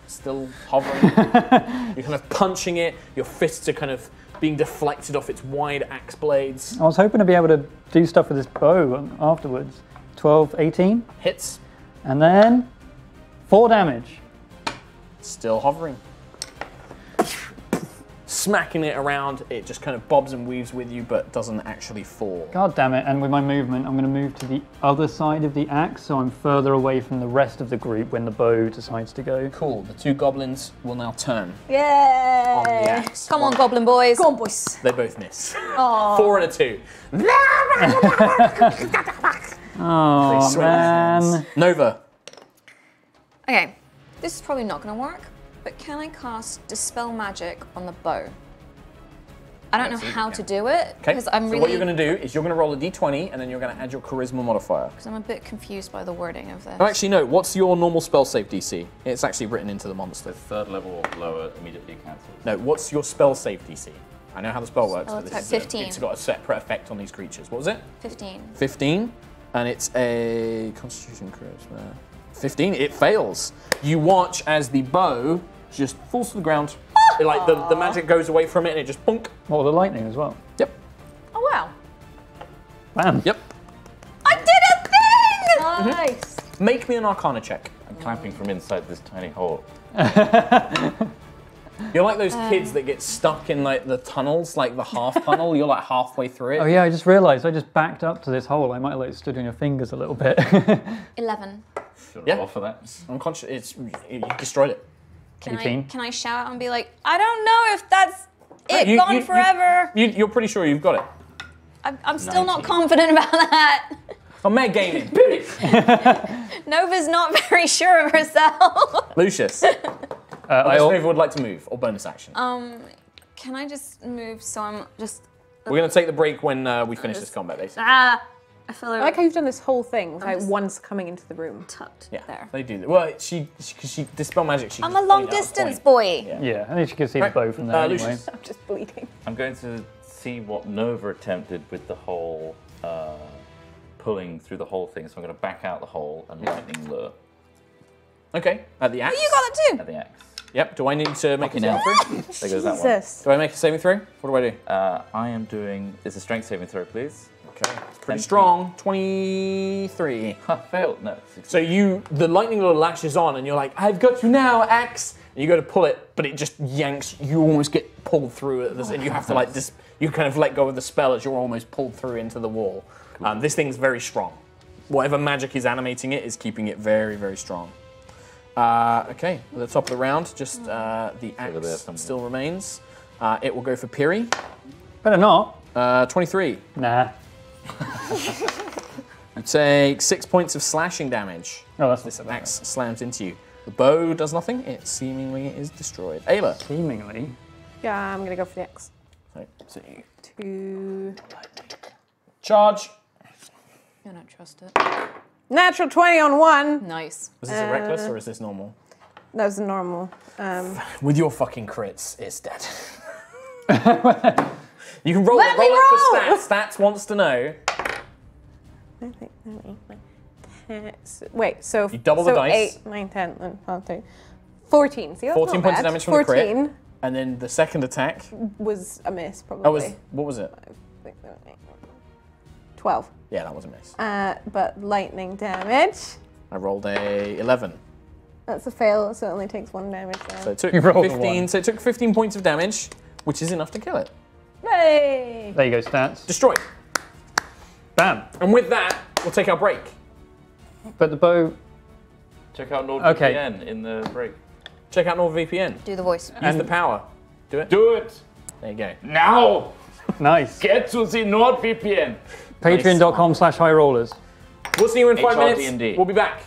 still hovering. [LAUGHS] you're kind of punching it. Your fists are kind of being deflected off its wide axe blades. I was hoping to be able to do stuff with this bow afterwards. 12, 18. Hits. And then 4 damage. Still hovering. Smacking it around, it just kind of bobs and weaves with you, but doesn't actually fall. God damn it. And with my movement, I'm going to move to the other side of the axe so I'm further away from the rest of the group when the bow decides to go. Cool. The two goblins will now turn Yeah. on the axe. Come on, Goblin boys. Go on, boys. They both miss. Four and a two. [LAUGHS] [LAUGHS] Oh, man. Nova. Okay, this is probably not going to work, but can I cast Dispel Magic on the bow? I don't know Absolutely how can. to do it Okay. because I'm so really what you're going to do is you're going to roll a d20 and then you're going to add your charisma modifier. because I'm a bit confused by the wording of this. Oh, actually, no. What's your normal spell save DC? It's actually written into the monster. Third level or lower immediately cancels. No. What's your spell save DC? I know how the spell works, Oh, but it's this like is a- 15. it's got a separate effect on these creatures. What was it? 15. 15, and it's a Constitution charisma. 15. It fails. You watch as the bow just falls to the ground. It, like the, the magic goes away from it, and it just bunk. Oh, the lightning as well. Yep. Oh wow! Bam. Yep. I did a thing! Nice. Make me an Arcana check. I'm clamping from inside this tiny hole. [LAUGHS] You're like those kids um, that get stuck in like the tunnels, like the half tunnel. You're like halfway through it. Oh, yeah, I just realised I just backed up to this hole. I might have like stood on your fingers a little bit. [LAUGHS] 11. Should I Yeah. roll for that? Unconscious. It's you destroyed it. Can I, can I shout and be like, I don't know if that's it, you- gone you- you- forever? You, you're pretty sure you've got it. I'm, I'm still not confident about that. Oh, Meg Gaming. [LAUGHS] Nova's not very sure of herself. Lucius. [LAUGHS] Uh, I, Unless al- Nova would like to move or bonus action. um, can I just move so I'm just. We're going to take the break when uh, we finish this combat, basically. Ah! I feel I like how you've done this whole thing without just- once coming into the room. tucked Yeah, there. they do. that. Well, she, she, she dispel magic. She I'm a long point a distance boy. Yeah. yeah, I think you can see Right. the bow from there Uh, anyway. I'm just bleeding. I'm going to see what Nova attempted with the whole uh, pulling through the whole thing. So I'm going to back out the hole and lightning lure Okay, at the axe. Oh, You got it too. at the axe. Yep. Do I need to make a saving throw? There goes that one. Jesus. Do I make a saving throw? What do I do? Uh, I am doing. It's a strength saving throw, please. Okay. Pretty Thank strong. Twenty-three. [LAUGHS] Ha, failed. No. So you, the lightning lure lashes on, and you're like, "I've got you now, axe!" And you go to pull it, but it just yanks. You almost get pulled through it, and you have to like this. You kind of let go of the spell as you're almost pulled through into the wall. Um, this thing's very strong. Whatever magic is animating it is keeping it very, very strong. Uh, okay, at the top of the round, just uh, the axe somewhere. still remains. Uh, it will go for Piri. Better not. Uh, 23. Nah. [LAUGHS] You take six points of slashing damage. Oh, that's This not axe slams into you. The bow does nothing. It seemingly is destroyed. Aila. Seemingly. Yeah, I'm gonna go for the X. Right, so Two. charge. I don't trust it. Natural 20 on one. Nice. Was this a reckless or is this normal? That was normal. Um, [LAUGHS] With your fucking crits, it's dead. [LAUGHS] you can roll Let it. Roll me it for stats. Stats wants to know. I think that ain't my- ten- so- Wait, so You double the so dice. 8, 9, 10, 11, 12, 13, 14. See, that's 14 not points of bad. damage from the crit. 14 And then the second attack. was a miss, probably. Oh, was what was it? Five, six, seven, eight, nine, 12. Yeah, that was a miss. Uh, but lightning damage. I rolled a 11. That's a fail, so it only takes one damage now. So it took [LAUGHS] You rolled a 15. one. So it took 15 points of damage, which is enough to kill it. Yay! There you go, stats. Destroyed. Bam. And with that, we'll take our break. But the bow. Check out NordVPN Okay. in the break. Check out NordVPN. Do the voice. Use And- the power. Do it. Do it There you go. now. Nice. Get to the NordVPN. Patreon.com slash high rollers. We'll see you in five minutes. HRDND. We'll be back.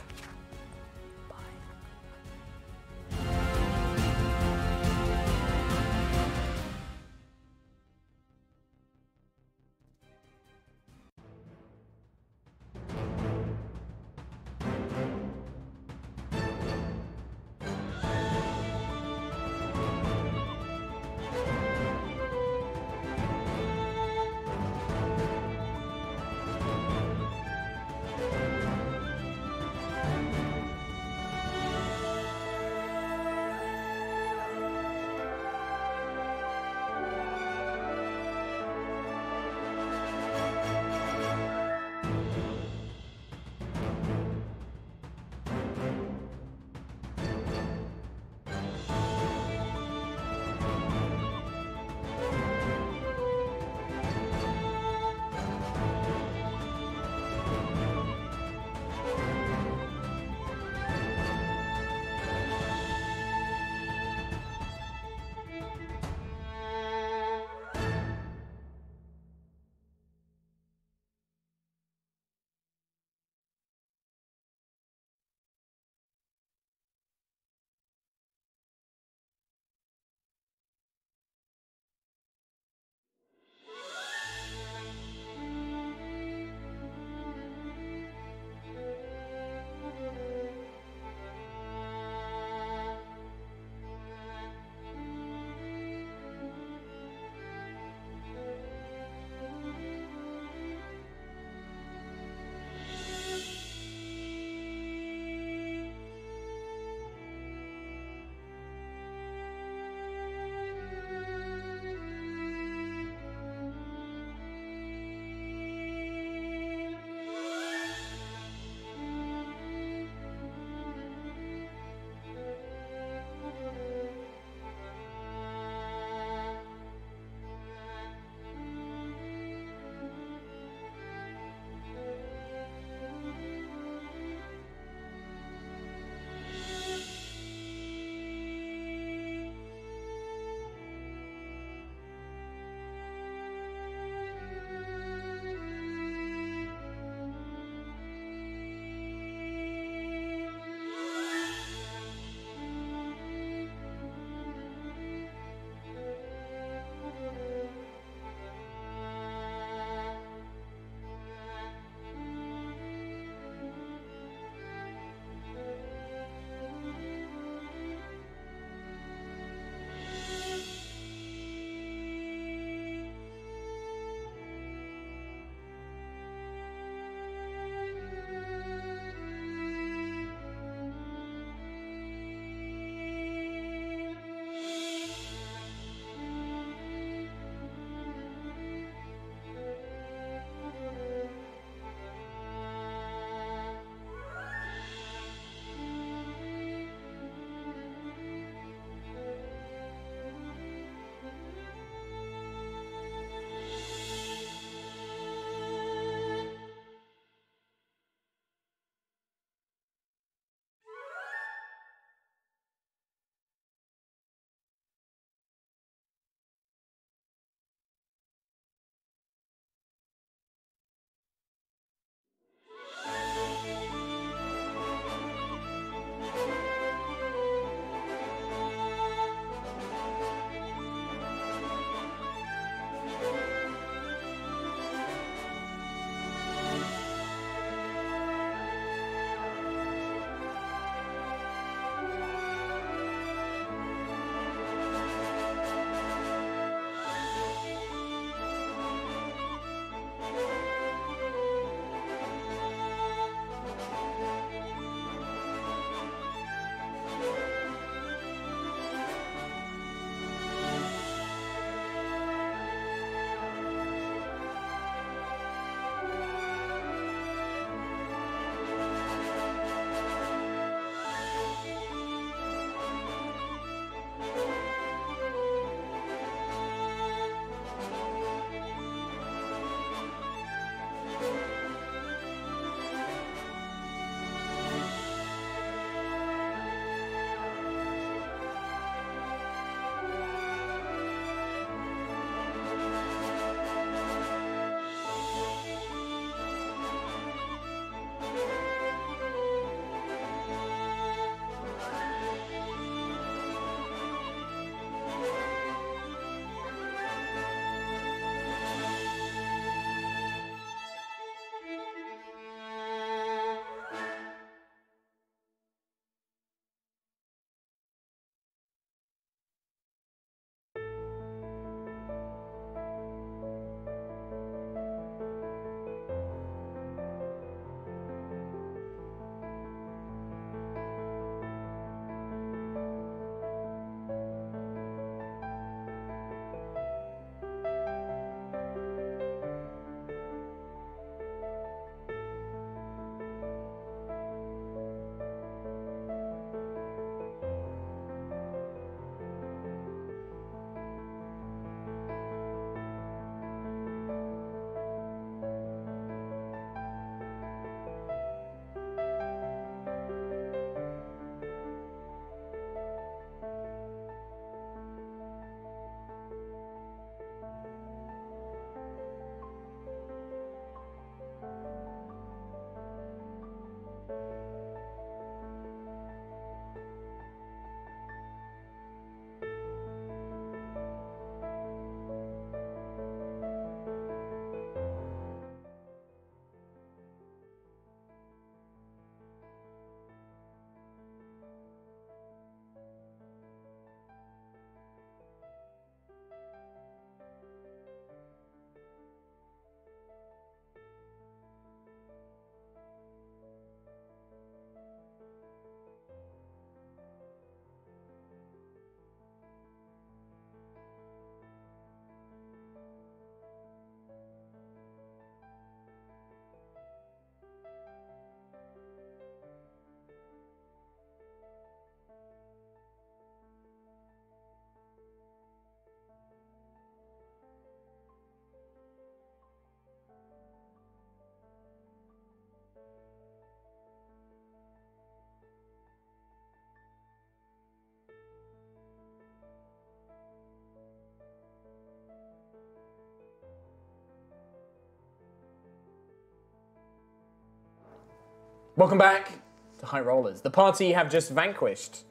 Welcome back to High Rollers. The party have just vanquished,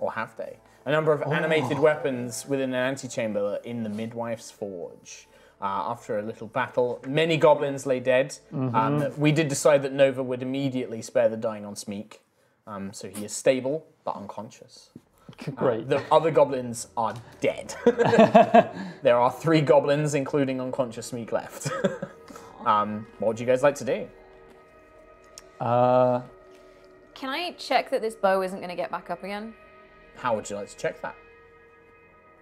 or have they, a number of animated weapons within an antechamber in the Midwife's Forge. Uh, after a little battle, many goblins lay dead. Um, we did decide that Nova would immediately spare the dying on Smeek, um, so he is stable but unconscious. [LAUGHS] Great. The other goblins are dead. [LAUGHS] there are three goblins, including unconscious Smeek, left. [LAUGHS] um, what would you guys like to do? Uh, Can I check that this bow isn't going to get back up again? How would you like to check that?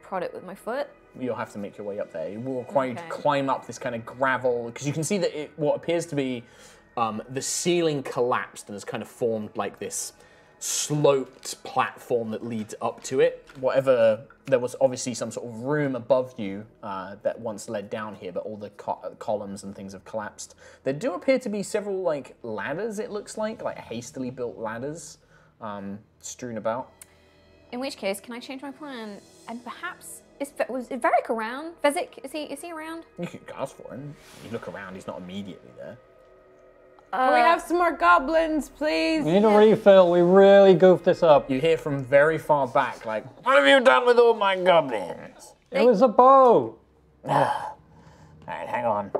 Prod it with my foot. You'll have to make your way up there. You will require Okay. to climb up this kind of gravel because you can see that it, what appears to be um, the ceiling collapsed and has kind of formed like this sloped platform that leads up to it. Whatever there was obviously some sort of room above you uh, that once led down here, but all the co- columns and things have collapsed. There do appear to be several like ladders. It looks like like hastily built ladders um, strewn about. In which case, can I change my plan and perhaps is was Varric around? Vezik is he is he around? You can ask for him. You look around; he's not immediately there. Can we uh, have some more goblins, please? we need a refill. We really goofed this up. You hear from very far back, like, "What have you done with all my goblins?" It was a bow. [SIGHS] All right, hang on.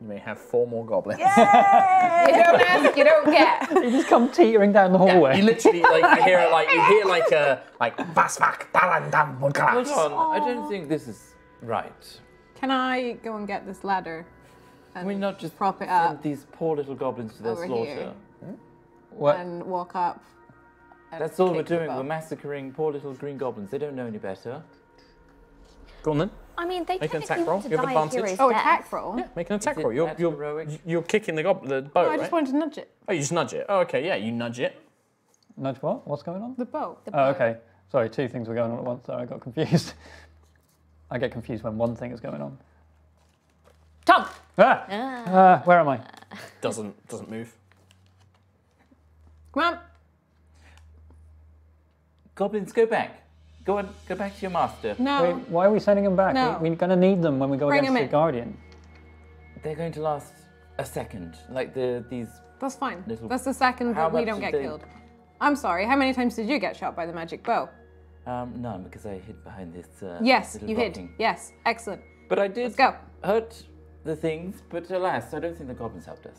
You may have four more goblins. You don't ask, you don't get. [LAUGHS] They just come teetering down the hallway. You literally like you hear it like you hear like a like Vasvak Dalandam Hold Muglas. on, I don't think this is right. Can I go and get this ladder? And Can we not just prop it send up these poor little goblins to their Over slaughter? here. What? and walk up? and That's all we're doing. We're massacring poor little green goblins. They don't know any better. Go on then. I mean, they Make an technically attack roll. You have advantage. Oh, death. attack roll? Yeah, make an attack roll. You're you're, heroic? you're kicking the gob the bow, Oh, I right? just wanted to nudge it. Oh, you just nudge it. Oh, okay, yeah, you nudge it. Nudge what? What's going on? The bow. Oh, okay. Sorry, two things were going on at once, so I got confused. [LAUGHS] I get confused when one thing is going on. Tom. Ah! Ah, where am I? Doesn't doesn't move. Come on. Goblins, go back. Go on, go back to your master. No. Wait, why are we sending them back? No. We, we're going to need them when we go Bring against the in. Guardian. They're going to last a second. Like the these. That's fine. Little- That's the second How that we don't get they- killed. I'm sorry. How many times did you get shot by the magic bow? Um, none because I hid behind this. Uh, Yes, little you hid. Yes, excellent. But I did Let's go. hurt the things. But alas, I don't think the goblins helped us.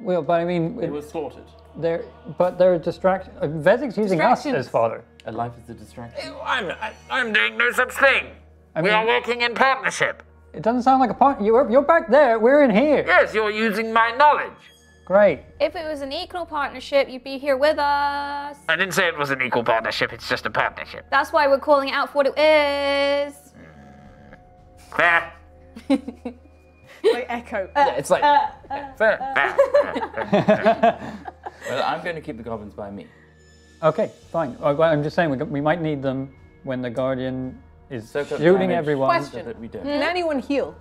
Well, but I mean, They it- were slaughtered. they're but they're distract. Uh, Vezik's using us Distractions. as father. A life is a distraction. I'm I, I'm doing no such thing. I We mean, are working in partnership. it doesn't sound like a part. You're you're back there. We're in here. Yes, you're using my knowledge. Great. If it was an equal partnership, you'd be here with us. I didn't say it was an equal partnership. It's just a partnership. That's why we're calling it out for what it is. Fair. [LAUGHS] Like echo. [LAUGHS] Yeah, it's like fair. fair. [LAUGHS] Well, I'm going to keep the goblins by me. Okay, fine. Uh, I'm just saying we, we might need them when the Guardian is Soak up shooting damage. everyone. Question. So that we don't. Can anyone heal?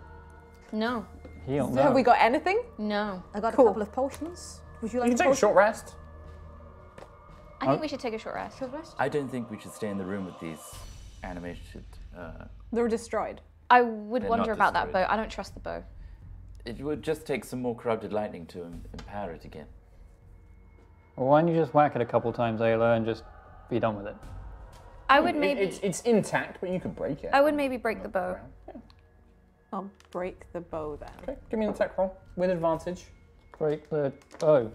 No. Heal. So No. Have we got anything? No. I got Cool. a couple of potions. Would you like You can a take a short rest. I think we should take a short rest. short rest? I don't think we should stay in the room with these animated. Uh, They're destroyed. I would They're wonder not about that bow. I don't trust the bow. It would just take some more corrupted lightning to em- empower it again. Well, why don't you just whack it a couple times, Aila, and just be done with it? I would It- maybe. it's it's intact, but you could break it. I would maybe break the bow. I'll break the bow then. Okay, give me an attack roll with advantage. Break the bow.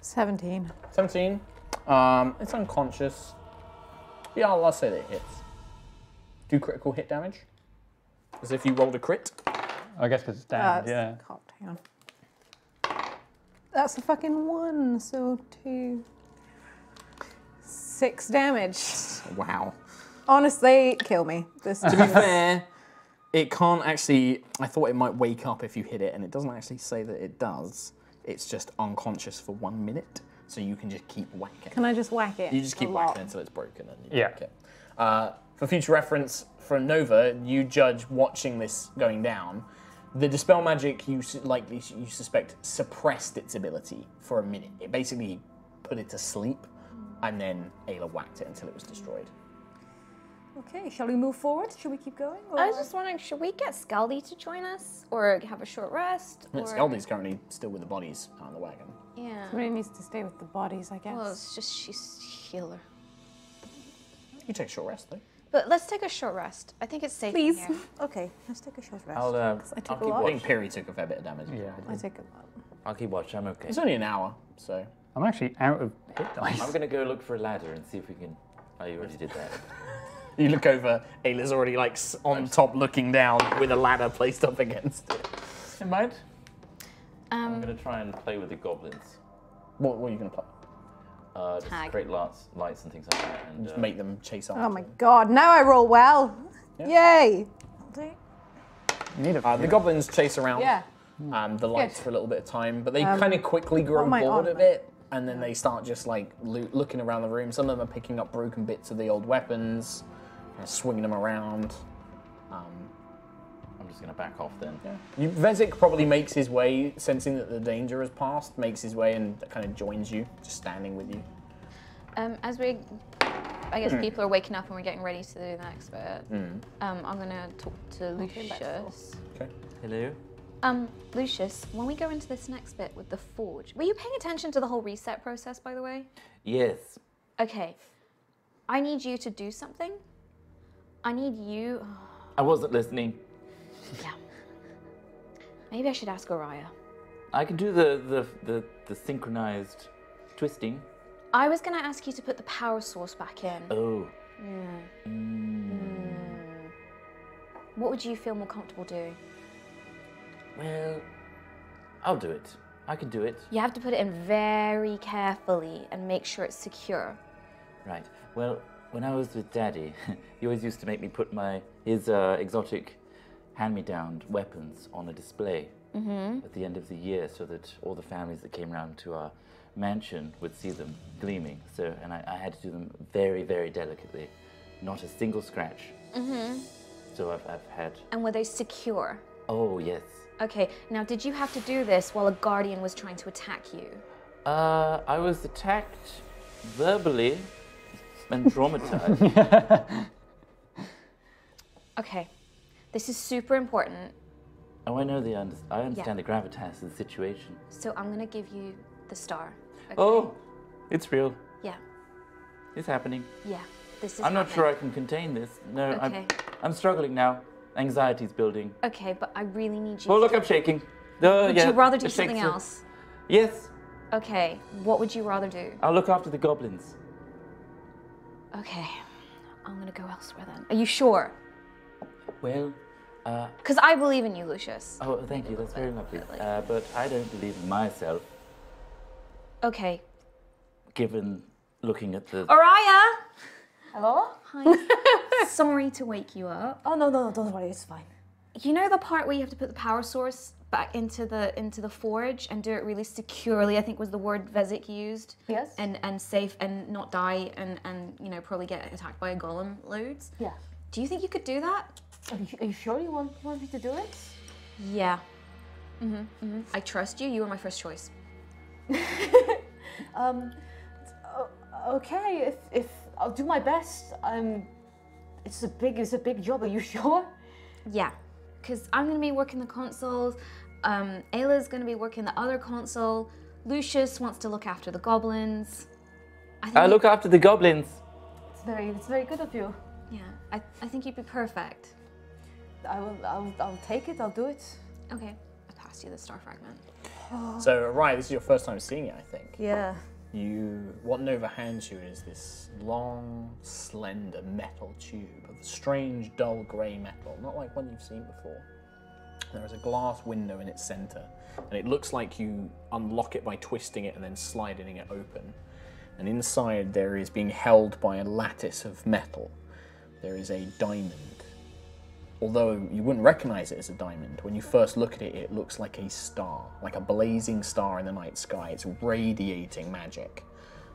17. 17. Um, it's unconscious. Yeah, I'll, I'll say that it hits. Do critical hit damage. As if you rolled a crit. I guess because it's damned. yeah. God, hang on. That's a fucking one, so two. Six damage. Wow. Honestly, kill me. This To be fair, it can't actually. I thought it might wake up if you hit it, and it doesn't actually say that it does. It's just unconscious for one minute, so you can just keep whacking. Can I just whack it? You just keep whacking until it's broken. And you Yeah. whack it. Uh, for future reference, for Nova, you judge watching this going down. The dispel magic you su- likely you suspect suppressed its ability for a minute. It basically put it to sleep, and then Aila whacked it until it was destroyed. Okay, shall we move forward? Should we keep going? I was just wondering, should we get Scaldy to join us, or have a short rest? Or... Scaldy's currently still with the bodies on the wagon. Yeah. Somebody needs to stay with the bodies, I guess. Well, it's just she's healer. You take a short rest though. But let's take a short rest. I think it's safe. in Please. here. [LAUGHS] Okay, let's take a short rest. I'll, uh, I took I'll a keep lot. I think Piri took a fair bit of damage. Yeah. I take a I'll keep watch. I'm okay. It's only an hour, so I'm actually out of hit dice. I'm gonna go look for a ladder and see if we can. Oh, you already did that. [LAUGHS] you look over. Aila's already like s- on top, looking down with a ladder placed up against it. You mind? I'm Um, gonna try and play with the goblins. What, what are you gonna play? Uh, just Tag. create lights, lights and things like that. And, Just uh, make them chase after. Oh my god, now I roll well. Yay! You need a Uh, the goblins chase around Yeah. um, the lights Good. for a little bit of time, but they Um, kind of quickly grow what bored of it, and then they start just like loo- looking around the room. Some of them are picking up broken bits of the old weapons, and swinging them around. I'm just gonna back off then. you, Vezik probably makes his way, sensing that the danger has passed, makes his way and kind of joins you, just standing with you. um, as we, I guess people are waking up and we're getting ready to do the next bit. Um, I'm gonna talk to Lucius. Okay. Hello. Um, Lucius, when we go into this next bit with the forge, were you paying attention to the whole reset process, by the way? Yes. Okay, I need you to do something. I need you. [SIGHS] I wasn't listening. Yeah. Maybe I should ask Oriah. I can do the the the, the synchronized twisting. I was gonna ask you to put the power source back in. Oh. What would you feel more comfortable doing? Well, I'll do it. I can do it. You have to put it in very carefully and make sure it's secure. Right. Well, when I was with Daddy, [LAUGHS] he always used to make me put my his uh, exotic hand-me-down weapons on a display at the end of the year, so that all the families that came round to our mansion would see them gleaming. So, and I, I had to do them very, very delicately, not a single scratch. So I've, I've had. And were they secure? Oh yes. Okay, now did you have to do this while a guardian was trying to attack you? Uh, I was attacked verbally and [LAUGHS] traumatized. Okay, this is super important. oh, I know the under- I understand the gravitas of the situation. So I'm gonna give you the star. Okay? Oh, it's real. Yeah, It's happening. yeah. This is. I'm not sure I can contain this. No, Okay. I'm, I'm struggling now. Anxiety's building. Okay, but I really need you. Oh, look, I'm shaking. Uh, Would yeah, you rather do something it. else? Yes, Okay, what would you rather do? I'll look after the goblins. Okay, I'm gonna go elsewhere then. Are you sure? Well, uh, Because I believe in you, Lucius. oh, thank you. That's very lovely. Like- Uh, but I don't believe in myself, Okay. given looking at the. Oriah! Hello? Hi. [LAUGHS] Sorry to wake you up. Oh no no no! Don't worry, it's fine. You know the part where you have to put the power source back into the into the forge and do it really securely, I think was the word Vezik used. Yes. And and safe and not die and, and you know, probably get attacked by a golem loads. Yeah. Do you think you could do that? Are you, are you sure you want want me to do it? Yeah. Mm-hmm, mm-hmm. I trust you. You were my first choice. [LAUGHS] Um, okay, if if I'll do my best. Um, it's a big it's a big job. Are you [LAUGHS] sure? Yeah. Because I'm going to be working the consoles. Um, Aila's going to be working the other console. Lucius wants to look after the goblins. I think I look after the goblins. It's very it's very good of you. Yeah, I, I think you'd be perfect. I will I'll, I'll take it. I'll do it. Okay, I passed you the star fragment. [SIGHS] So, right, this is your first time seeing it, I think. Yeah. You, what Nova hands you is this long, slender metal tube of strange, dull grey metal, not like one you've seen before. There is a glass window in its center, and it looks like you unlock it by twisting it and then sliding it open. And inside, there is being held by a lattice of metal. There is a diamond. Although you wouldn't recognize it as a diamond, when you first look at it, it looks like a star, like a blazing star in the night sky. It's radiating magic.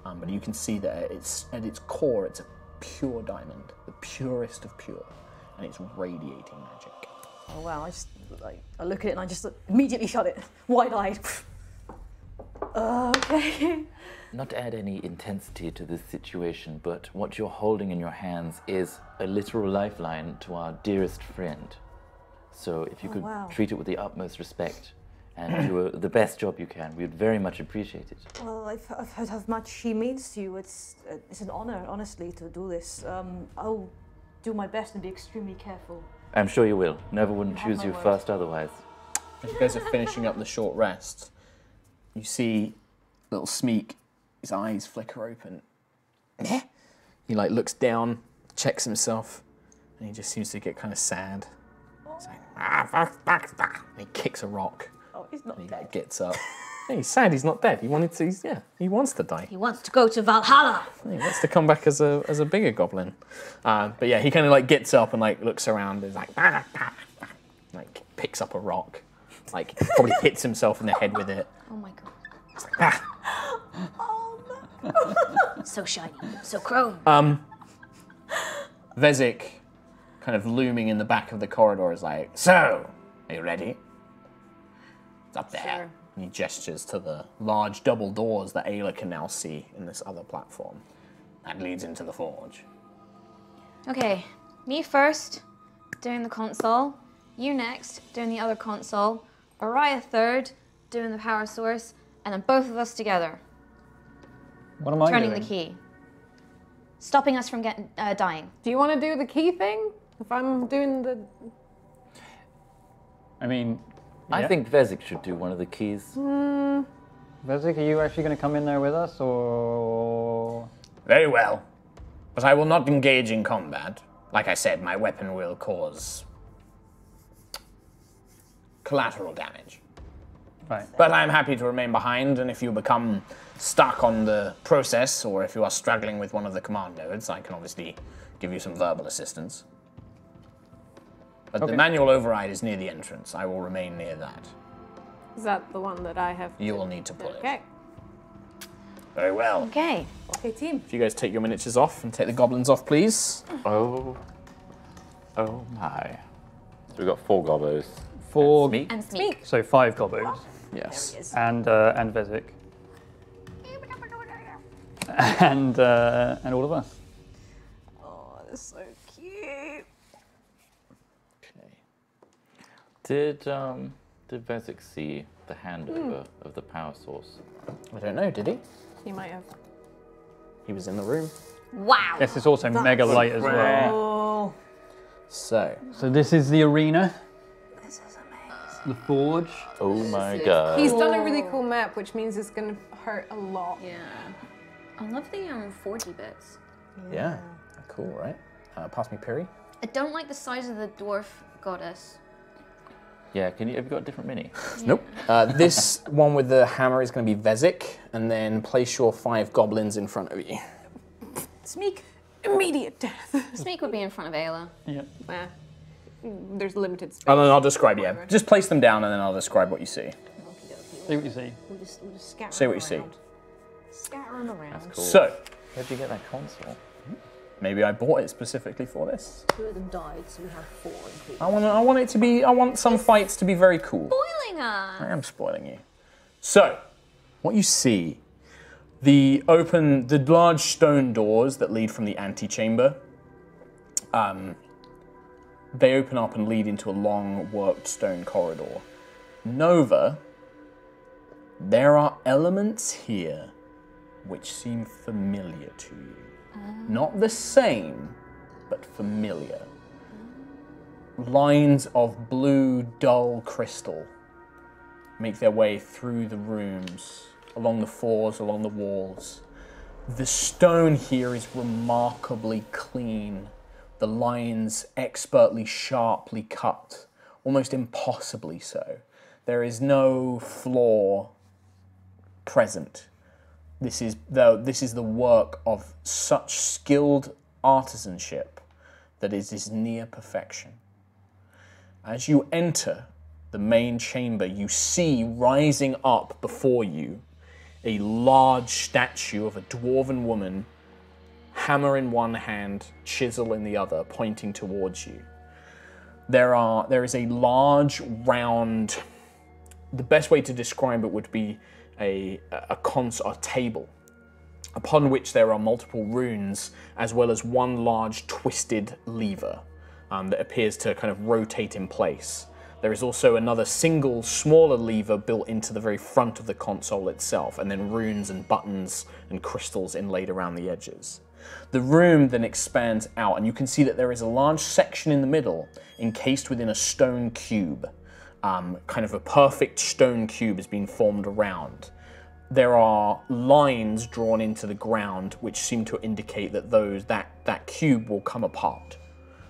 Um, but you can see that at its, at its core, it's a pure diamond, the purest of pure, and it's radiating magic. Oh wow! I just like I look at it and I just immediately shut it, [LAUGHS] wide-eyed. [LAUGHS] Okay. [LAUGHS] Not to add any intensity to this situation, but what you're holding in your hands is a literal lifeline to our dearest friend. So if you could wow. treat it with the utmost respect and do a, the best job you can, we would very much appreciate it. Well, I've, I've heard how much she means to you. It's uh, it's an honor, honestly, to do this. Um, I'll do my best and be extremely careful. I'm sure you will. Never wouldn't have choose you word. first otherwise. As you guys are finishing up the short rest, you see little Smeek, his eyes flicker open. He like looks down, checks himself, and he just seems to get kind of sad. He's like, "Ah, fuck, fuck, fuck," and he kicks a rock. Oh, he's not And he dead. gets up. Yeah, [LAUGHS] he's sad. He's not dead. He wanted to. He's, yeah, he wants to die. He wants to go to Valhalla. He wants to come back as a as a bigger goblin. Uh, but yeah, he kind of like gets up and like looks around. And is like, "Ah, ah, ah," like picks up a rock, like probably hits himself in the head with it. Oh my god. Ah. [LAUGHS] So shiny. So chrome. Um, Vezik, kind of looming in the back of the corridor, is like, "So, are you ready?" It's up there. Sure. And he gestures to the large double doors that Aila can now see in this other platform. That leads into the forge. Okay, me first, doing the console. You next, doing the other console. Araya third, doing the power source. And then both of us together, What am I turning doing? the key. Stopping us from getting uh, dying. Do you want to do the key thing? If I'm doing the. I mean, I Yeah. think Vezik should do one of the keys. Vezik, are you actually going to come in there with us, or Very well. But I will not engage in combat. Like I said, my weapon will cause collateral damage. right? But I'm happy to remain behind, and if you become stuck on the process, or if you are struggling with one of the command nodes, I can obviously give you some verbal assistance. But Okay. the manual override is near the entrance. I will remain near that. Is that the one that I have? You will need to pull it. Okay. Very well. Okay. Okay, team. If you guys take your miniatures off and take the goblins off, please. Oh. Oh my. So we've got four gobos. Four, Me? And Smeek. so five gobos, Yes. and uh, and Vezik, [LAUGHS] and uh, and all of us. Oh, that's so cute. Okay. Did um did Vezik see the handover of the power source? I don't know, did he? He might have. He was in the room. Wow. Yes, it's also mega light as well. Oh, So, So this is the arena, this is amazing. The forge. Oh my god. He's done a really cool map, which means it's gonna hurt a lot. Yeah. I love the um 40 bits. yeah. Cool, right? Uh, pass me Piri. I don't like the size of the dwarf goddess. Yeah, can you have you got a different mini? [LAUGHS] Nope. Uh, this one with the hammer is going to be Vezik, and then place your five goblins in front of you. Smeek. Immediate death. Smeek would be in front of Aila. Yeah. Nah. There's limited space. And then I'll describe, yeah. Just place them down, and then I'll describe what you see. See what you see. We'll just, we'll just scatter Say what you them see. around. Scatter them around. That's cool. So, Where'd you get that console? maybe I bought it specifically for this. Two of them died, so we have four including. I want, I want it to be. I want some fights to be very cool. Boiling I am spoiling you. So, what you see, the open, the large stone doors that lead from the antechamber, um, they open up and lead into a long worked stone corridor. Nova, there are elements here which seem familiar to you. Oh. Not the same, but familiar. Lines of blue, dull crystal make their way through the rooms, along the floors, along the walls. The stone here is remarkably clean, the lines expertly, sharply cut, almost impossibly so. There is no flaw present. This is the, this is the work of such skilled artisanship that it is near perfection. As you enter the main chamber, you see rising up before you a large statue of a dwarven woman, hammer in one hand, chisel in the other, pointing towards you. There are there is a large round the best way to describe it would be a a cons a table upon which there are multiple runes as well as one large twisted lever um, that appears to kind of rotate in place. There is also another single smaller lever built into the very front of the console itself, and then runes and buttons and crystals inlaid around the edges. The room then expands out, and you can see that there is a large section in the middle encased within a stone cube. Um, kind of a perfect stone cube has been formed around there are lines drawn into the ground which seem to indicate that those that that cube will come apart.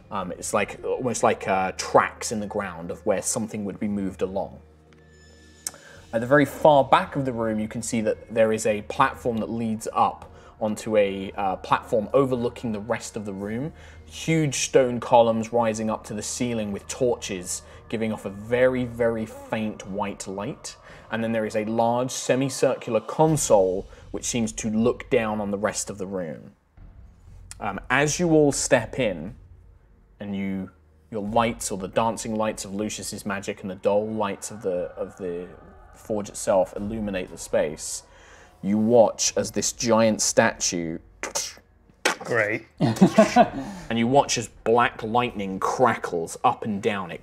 Um, it's like almost like uh, tracks in the ground of where something would be moved along. At the very far back of the room, you can see that there is a platform that leads up onto a uh, platform overlooking the rest of the room. Huge stone columns rising up to the ceiling with torches giving off a very, very faint white light and then there is a large semicircular console which seems to look down on the rest of the room. Um, as you all step in, and you your lights or the dancing lights of Lucius's magic and the dull lights of the of the forge itself illuminate the space, you watch as this giant statue Great. [LAUGHS] and you watch as black lightning crackles up and down it.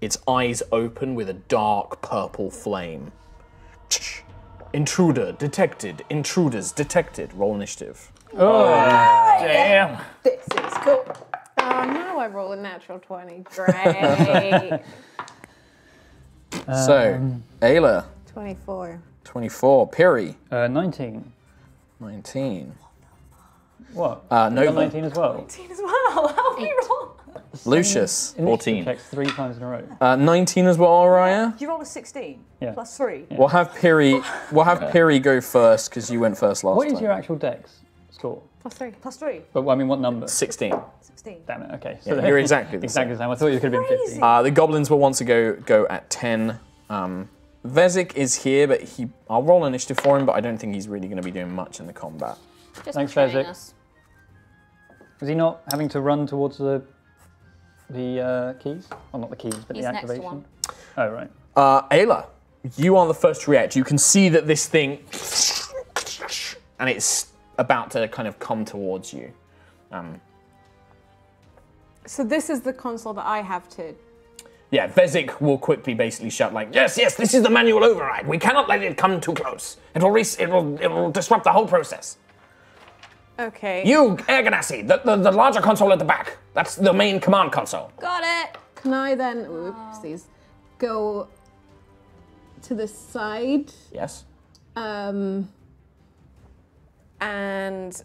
Its eyes open with a dark purple flame. Intruder detected. Intruders detected. Roll initiative. Oh, oh Damn. This is cool. Oh no, I roll a natural 20. Great. [LAUGHS] so, um, Aila, 24. 24. Piri. Uh, 19. 19. What? Uh, Nova, 19 as well. 19 as well. [LAUGHS] How are you roll? Lucius, 14. Checks three times in a row. uh, 19 as well, Araya. You rolled a 16 Yeah. plus 3. We'll have Piri. [LAUGHS] We'll have Piri go first because you went first last time. What is time. your actual dex score? Plus 3. Plus 3. But I mean, what number? 16. 16. Damn it. Okay. Yeah, you're exactly the [LAUGHS] exactly same. the same. I thought you could have been 15. Uh, the goblins will once ago go at 10. Um, Vezik is here, but he I'll roll initiative for him, but I don't think he's really going to be doing much in the combat. Just Thanks, betraying Vezik. us. Is he not having to run towards the the uh, keys? Well, not the keys, but He's the next activation. one. Oh right. Uh, Aila, you are the first to react. You can see that this thing, and it's about to kind of come towards you. Um, So this is the console that I have to. Yeah, Vezik will quickly basically shout like, "Yes, yes, this is the manual override. We cannot let it come too close. It will, re- it will, it will disrupt the whole process." Okay. You, Air Genasi, the, the, the larger console at the back. That's the main command console. Got it. Can I then, oopsies, go to the side Yes. um, and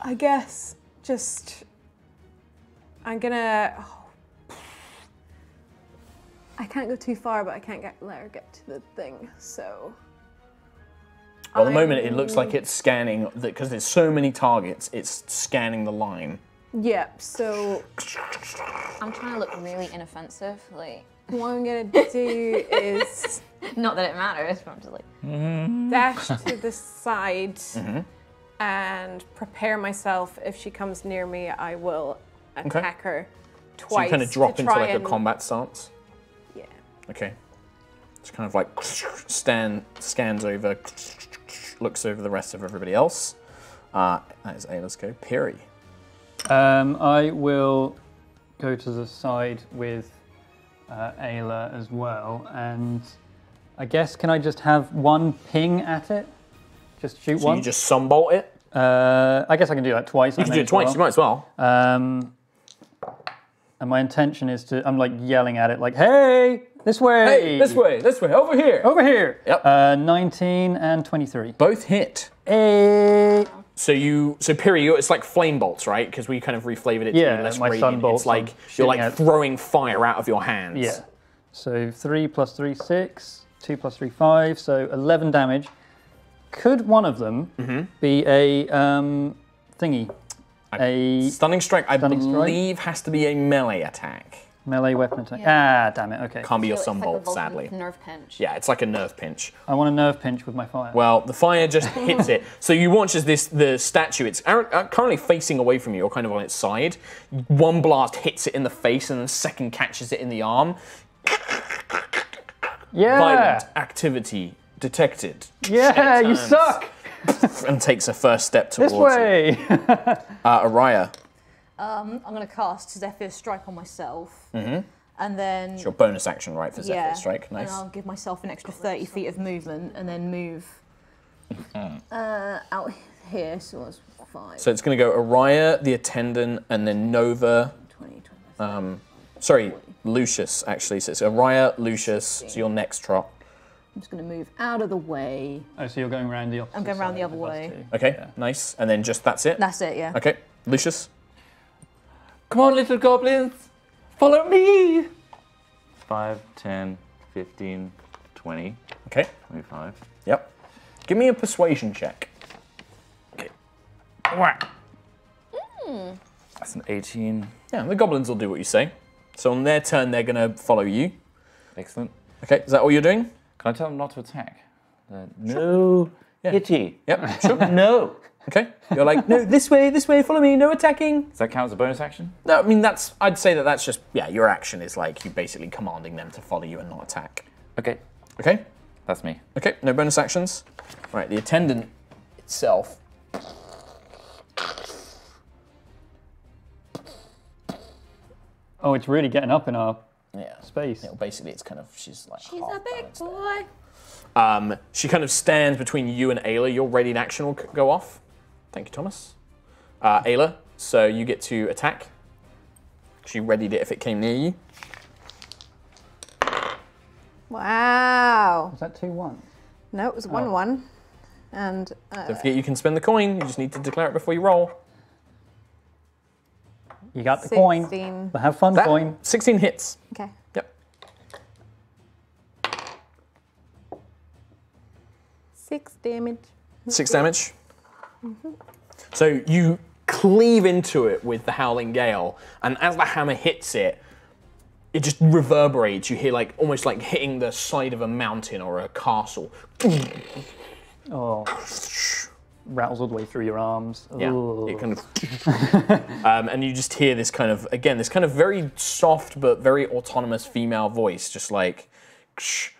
I guess just I'm gonna. I can't go too far, but I can't get let her get to the thing. So Well, at the moment, it looks like it's scanning because there's so many targets. It's scanning the line. yep. So I'm trying to look really inoffensive. Like, what I'm gonna [LAUGHS] do is not that it matters, but I'm just like, mm-hmm. dash to the side mm-hmm. and prepare myself. If she comes near me, I will attack her So twice. you kind of drop into try like a combat stance. Okay. It's kind of like stand scans over, looks over the rest of everybody else. Uh, that is A. Let's go. Piri. Um, I will go to the side with uh, Aila as well, and I guess can I just have one ping at it? Just shoot So one. you just sunbolt it. Uh, I guess I can do that twice. You can do it twice. You might as well. Um, and my intention is to, I'm like yelling at it, like, hey, this way. Hey, this way, this way, over here. Over here. Yep. Uh, 19 and 23. Both hit. Hey. So you, so Piri, it's like flame bolts, right? Because we kind of reflavored it to Yeah, be less my sun radiant. bolts, It's like you're like at- throwing fire out of your hands. Yeah. So 3 plus 3, 6. 2 plus 3, 5. So 11 damage. Could one of them Mm-hmm. be a um, thingy? A Stunning strike, I Stunning strike? believe, has to be a melee attack. Melee weapon attack. Ah, damn it. Okay. Can't be your it's like sunbolt, sadly. nerve pinch. Yeah, it's like a nerve pinch. I want a nerve pinch with my fire. Well, the fire just hits it. So you watch as this the statue. It's uh, currently facing away from you, or kind of on its side. One blast hits it in the face, and the second catches it in the arm. Yeah. Violent activity detected. Yeah, you suck. [LAUGHS] And takes a first step towards This you. way. [LAUGHS] Uh, Araya, Um, I'm going to cast Zephyr Strike on myself. Mm-hmm. And then. your bonus action, right, for Zephyr yeah. Strike. Nice. And I'll give myself an extra 30 feet of movement and then move uh, out here. So it's 5, So it's going to go Araya, the attendant, and then Nova. 20, 25. Um, sorry, Lucius, actually. So it's Araya, Lucius, so your next Trott. I'm just going to move out of the way. Oh, so you're going around the opposite I'm going around side the other way. two. Okay, nice. And then just that's it? That's it, yeah. Okay, Lucius. Come on, little goblins, follow me. 5, 10, 15, 20, Okay, 25. yep. Give me a persuasion check. Okay. Whack. That's an 18. Yeah, the goblins will do what you say. So on their turn, they're going to follow you. Excellent. Okay, is that all you're doing? Can I tell them not to attack? Uh, no. Hitty. Yep, sure. [LAUGHS] No. Okay. You're like, no, this way, this way, follow me, no attacking. Does that count as a bonus action? No, I mean, that's, I'd say that that's just, yeah, your action is like you basically commanding them to follow you and not attack. Okay, Okay? that's me. Okay, no bonus actions. Right, the attendant itself. Oh, it's really getting up in our Yeah. space. Yeah, basically, it's kind of, she's like. She's a big boy. Um, she kind of stands between you and Aila. Your ready in action will go off. Thank you, Thomas. Uh, Aila, so you get to attack. She readied it if it came near you. Wow. Was that two one? No, it was one one, and uh, Don't forget you can spend the coin. You just need to declare it before you roll. You got the coin. sixteen. But have fun, That, coin. 16 hits. Okay. Yep. Six damage. Six damage. So you cleave into it with the howling gale, and as the hammer hits it, it just reverberates. You hear like almost like hitting the side of a mountain or a castle. Oh. Rattles all the way through your arms. Yeah, Ooh. it kind of, [LAUGHS] um, and you just hear this kind of again, this kind of very soft but very autonomous female voice, just like, "Shh,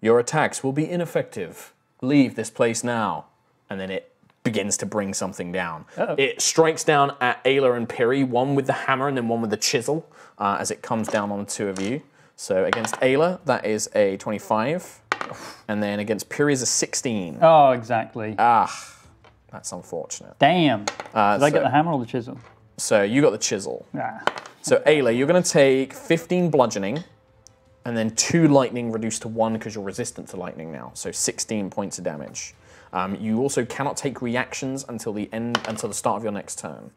"Your attacks will be ineffective. Leave this place now." And then it begins to bring something down. It strikes down at Aila and Piri, one with the hammer and then one with the chisel, uh, as it comes down on the two of you. So against Aila, that is a 25, and then against Piri is a 16. Oh, exactly. Ah, that's unfortunate. Damn. Uh, Did I get the hammer or the chisel? So you got the chisel. Ah. So Aila, you're going to take 15 bludgeoning, and then two lightning reduced to one because you're resistant to lightning now. So 16 points of damage. Um, you also cannot take reactions until the end, until the start of your next turn.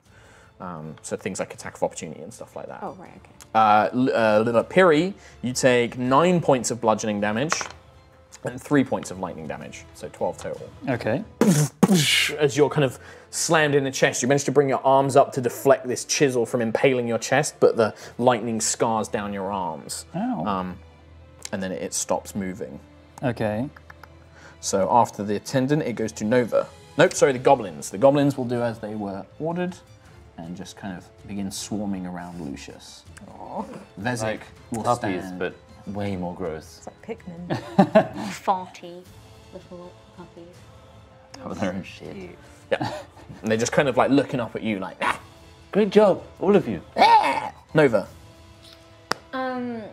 Um, so things like attack of opportunity and stuff like that. Oh right. Okay. Uh, L- uh, Little Piri, you take nine points of bludgeoning damage and three points of lightning damage. So 12 total Okay. [LAUGHS] as you're kind of slammed in the chest, you manage to bring your arms up to deflect this chisel from impaling your chest, but the lightning scars down your arms. Ow. Um, and then it stops moving. okay. So after the attendant, it goes to Nova. Nope, sorry, the goblins. The goblins will do as they were ordered and just kind of begin swarming around Lucius. Vezik Like will puppies, stand. but way more gross. It's like Pikmin. [LAUGHS] Farty little puppies. Have their own shit. yeah. and they're just kind of like looking up at you like, "Ah." Great job, all of you. Ah! Nova. Um,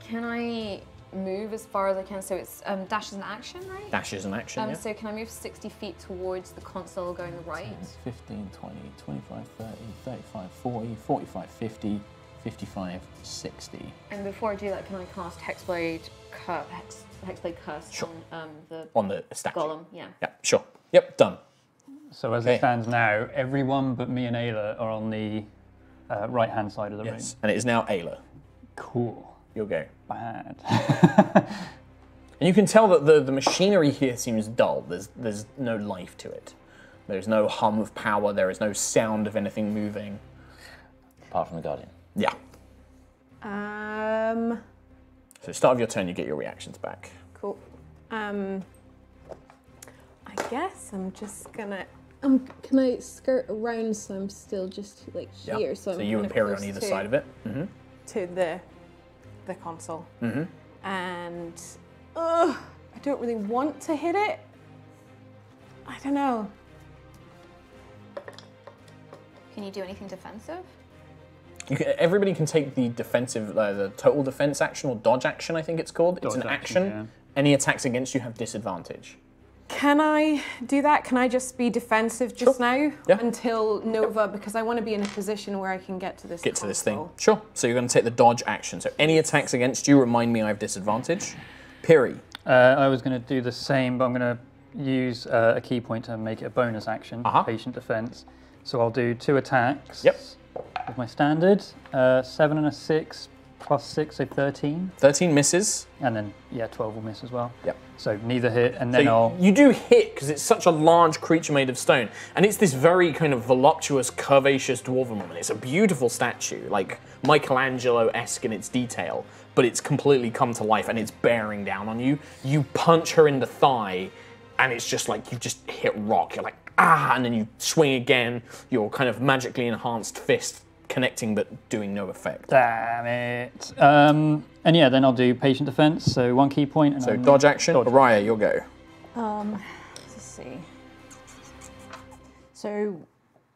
can I move as far as I can? So it's um, dash is an action, right? Dashes in action, Um, yeah? so can I move 60 feet towards the console going right? 15, 20, 25, 30, 35, 40, 45, 50, 55, 60. And before I do that, can I cast Hexblade, Cur- Hex, Hexblade Curse Sure. on um, the On the statue. golem? Yeah. Yeah, sure. Yep, done. So as Okay. it stands now, everyone but me and Aila are on the uh, right-hand side of the Yes. And it is now Aila. Cool. You'll go. Bad. [LAUGHS] And you can tell that the, the machinery here seems dull. There's, there's no life to it. There's no hum of power. There is no sound of anything moving. Apart from the Guardian. Yeah. Um. So start of your turn, you get your reactions back. Cool. Um. I guess I'm just gonna. Um, can I skirt around so I'm still just like Yeah. here? So, so I'm you kinda and Piri on either to, side of it. hmm to the the console. Mhm. And ugh, I don't really want to hit it. I don't know. Can you do anything defensive? Can, everybody can take the defensive, uh, the total defense action or dodge action, I think it's called. it's an action, action. yeah. Any attacks against you have disadvantage. Can I do that? Can I just be defensive just now Yeah. until Nova? Because I want to be in a position where I can get to this. Get to this thing. Sure. So you're going to take the dodge action. So any attacks against you, remind me I have disadvantage. Piri. Uh, I was going to do the same, but I'm going to use uh, a key point to make it a bonus action, Uh-huh. patient defense. So I'll do two attacks. Yep. With my standard, uh, seven and a six, plus six, so 13. 13 misses. And then, yeah, 12 will miss as well. Yep. So neither hit, and then you, I'll. you do hit because it's such a large creature made of stone, and it's this very kind of voluptuous, curvaceous dwarven woman. It's a beautiful statue, like Michelangelo-esque in its detail, but it's completely come to life and it's bearing down on you. You punch her in the thigh, and it's just like you just hit rock. You're like ah, and then you swing again. Your kind of magically enhanced fist connecting but doing no effect. Damn it. Um, and yeah, then I'll do patient defense, so one key point. And So I'm- dodge action. Dodge. Araya, you'll go. Um, let's see. So,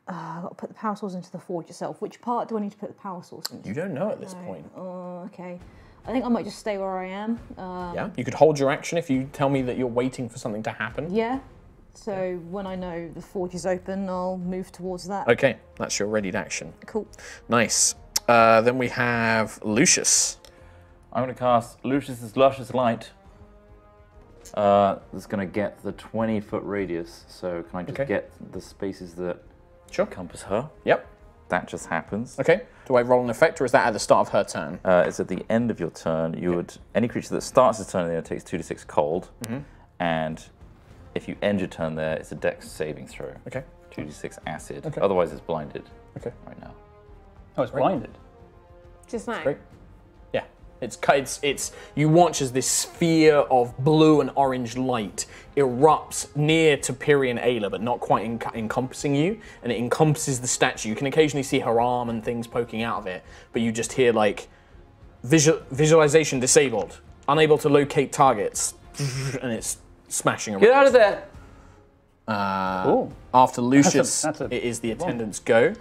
uh, I've got to put the power source into the forge itself. Which part do I need to put the power source into? You don't know at this point. Oh, okay. I think I might just stay where I am. Um, Yeah. You could hold your action if you tell me that you're waiting for something to happen. Yeah. So when I know the forge is open, I'll move towards that. Okay, that's your readied action. Cool. Nice. Uh, then we have Lucius. I'm going to cast Lucius's Luscious Light. Uh, that's going to get the 20 foot radius. So can I just Okay. get the spaces that Sure. encompass her? Yep. That just happens. Okay. Do I roll an effect, or is that at the start of her turn? Uh, it's at the end of your turn. You would any creature that starts its turn there takes two to six cold, Mm-hmm. and if you end your turn there, it's a Dex saving throw. Okay. 2d6 acid. Okay. Otherwise, it's blinded. Okay. Right now. Oh, it's blinded. Just now. Great. Yeah. It's cu- it's it's you watch as this sphere of blue and orange light erupts near to Piri and Aila, but not quite enc- encompassing you, and it encompasses the statue. You can occasionally see her arm and things poking out of it, but you just hear like visual visualization disabled, unable to locate targets, [LAUGHS] and it's smashing around. Get out of there! Uh, Ooh. After Lucius, that's a- it is the attendant's go.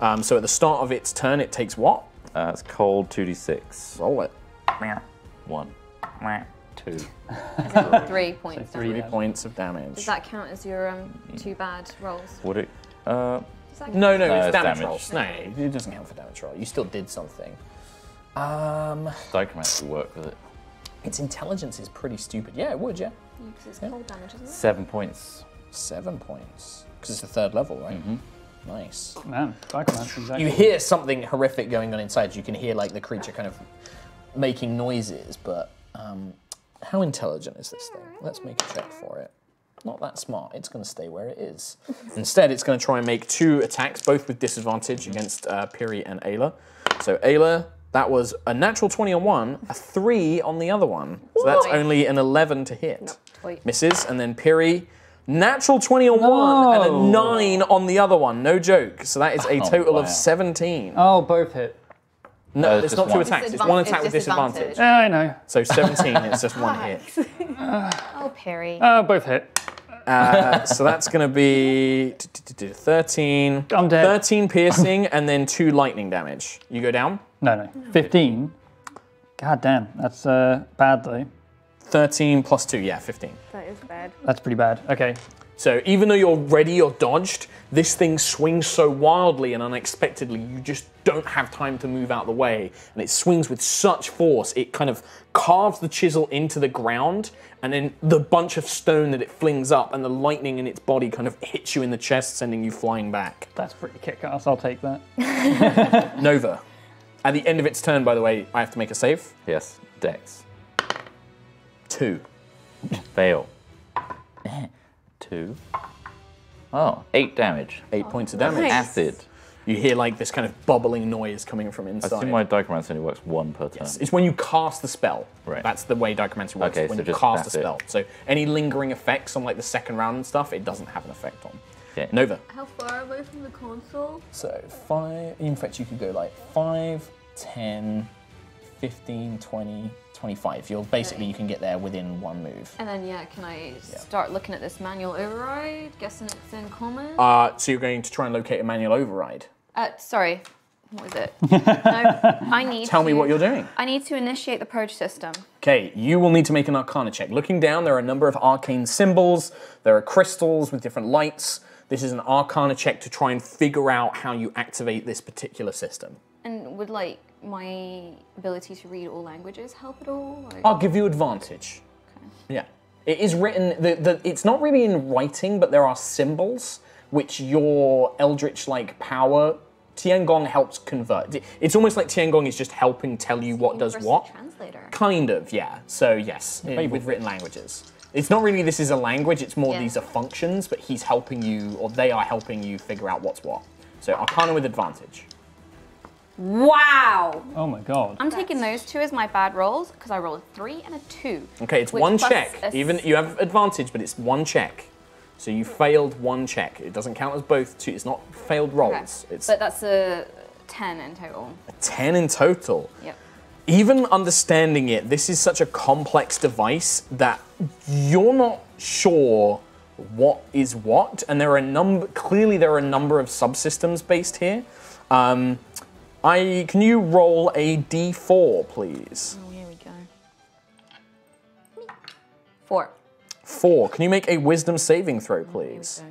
Um, so at the start of its turn, it takes what? Uh, it's cold two d six. Roll it. One. Two. [LAUGHS] Three points. three. damage. Points of damage. Does that count as your um, two bad rolls? Would it? Uh, No, no, No, it's it's damage, damage. rolls. No, it doesn't count for damage roll. You still did something. Um, Dichromancy work with it. its intelligence is pretty stupid. Yeah, it would. Yeah, Because it's cold damage, isn't it? Seven points. seven points because it's the third level, right? Nice. Man, Dichromancy exactly. You hear something horrific going on inside. You can hear like the creature kind of making noises, but um, how intelligent is this thing? Let's make a check for it. Not that smart. It's going to stay where it is. [LAUGHS] Instead, it's going to try and make two attacks, both with disadvantage against uh, Piri and Aila. So Aila, that was a natural 20 on one, a three on the other one. So that's only an 11 to hit. Wait. Misses, and then Piri, natural 20 on one and a nine on the other one. No joke. So that is a Oh, total wow. of 17. Oh, both hit. No, Uh, it's it's not just two attacks. It's Disadvan- one it's attack with disadvantage. disadvantage. Yeah, I know. So 17 is just one [LAUGHS] hit. Oh, Piri. Oh, both hit. Uh, so that's going to be t- t- t- 13. I'm dead. 13 piercing and then 2 lightning damage. You go down. No, no. 15. God damn, that's uh, bad though. 13 plus 2, yeah, 15. That is bad. That's pretty bad. Okay. So even though you're ready or dodged, this thing swings so wildly and unexpectedly, you just don't have time to move out the way. And it swings with such force, it kind of carves the chisel into the ground, and then the bunch of stone that it flings up and the lightning in its body kind of hits you in the chest, sending you flying back. That's pretty kick ass. I'll take that. [LAUGHS] Nova. At the end of its turn, by the way, I have to make a save. Yes. Dex. Two. Fail. Two. Oh, eight damage. Eight oh, points of damage. Nice. Acid. You hear like this kind of bubbling noise coming from inside. I inside. assume my Dichromancy only works one per turn. Yes, It's when you cast the spell. Right. That's the way Dichromancy works. Okay, when so you just cast that's a it. spell. So any lingering effects on like the second round and stuff, it doesn't have an effect on. Okay. Nova. How far away from the console? So five. In fact, you could go like five, 10, 15, 20, 25. You're basically, you can get there within one move. And then yeah, can I start looking at this manual override? Guessing it's in common. Uh, so you're going to try and locate a manual override. Uh, sorry, what was it? [LAUGHS] no, I need. Tell me what you're doing. I need to initiate the purge system. Okay, you will need to make an arcana check. Looking down, there are a number of arcane symbols, there are crystals with different lights. This is an arcana check to try and figure out how you activate this particular system. And would like my ability to read all languages help at all? Like, I'll give you advantage. Yeah. It is written, the, the, it's not really in writing, but there are symbols which your eldritch like power, Tiangong helps convert. It's almost like Tiangong is just helping tell you what does what. Translator. Kind of, yeah. So yes, i- with written languages. It's not really this is a language, it's more Yeah. these are functions, but he's helping you, or they are helping you figure out what's what. So Arcana with advantage. Wow! Oh my god. I'm taking those two as my bad rolls because I rolled a three and a two. Okay, it's one check. Even you have advantage, but it's one check. So you failed one check. It doesn't count as both two. It's not failed Okay. rolls. It's But that's a ten in total. A ten in total. Yep. even understanding it, this is such a complex device that you're not sure what is what, and there are a number. Clearly, there are a number of subsystems based here. Um, I can you roll a d4, please? Oh, here we go. Four. Four. Can you make a Wisdom saving throw, oh, please?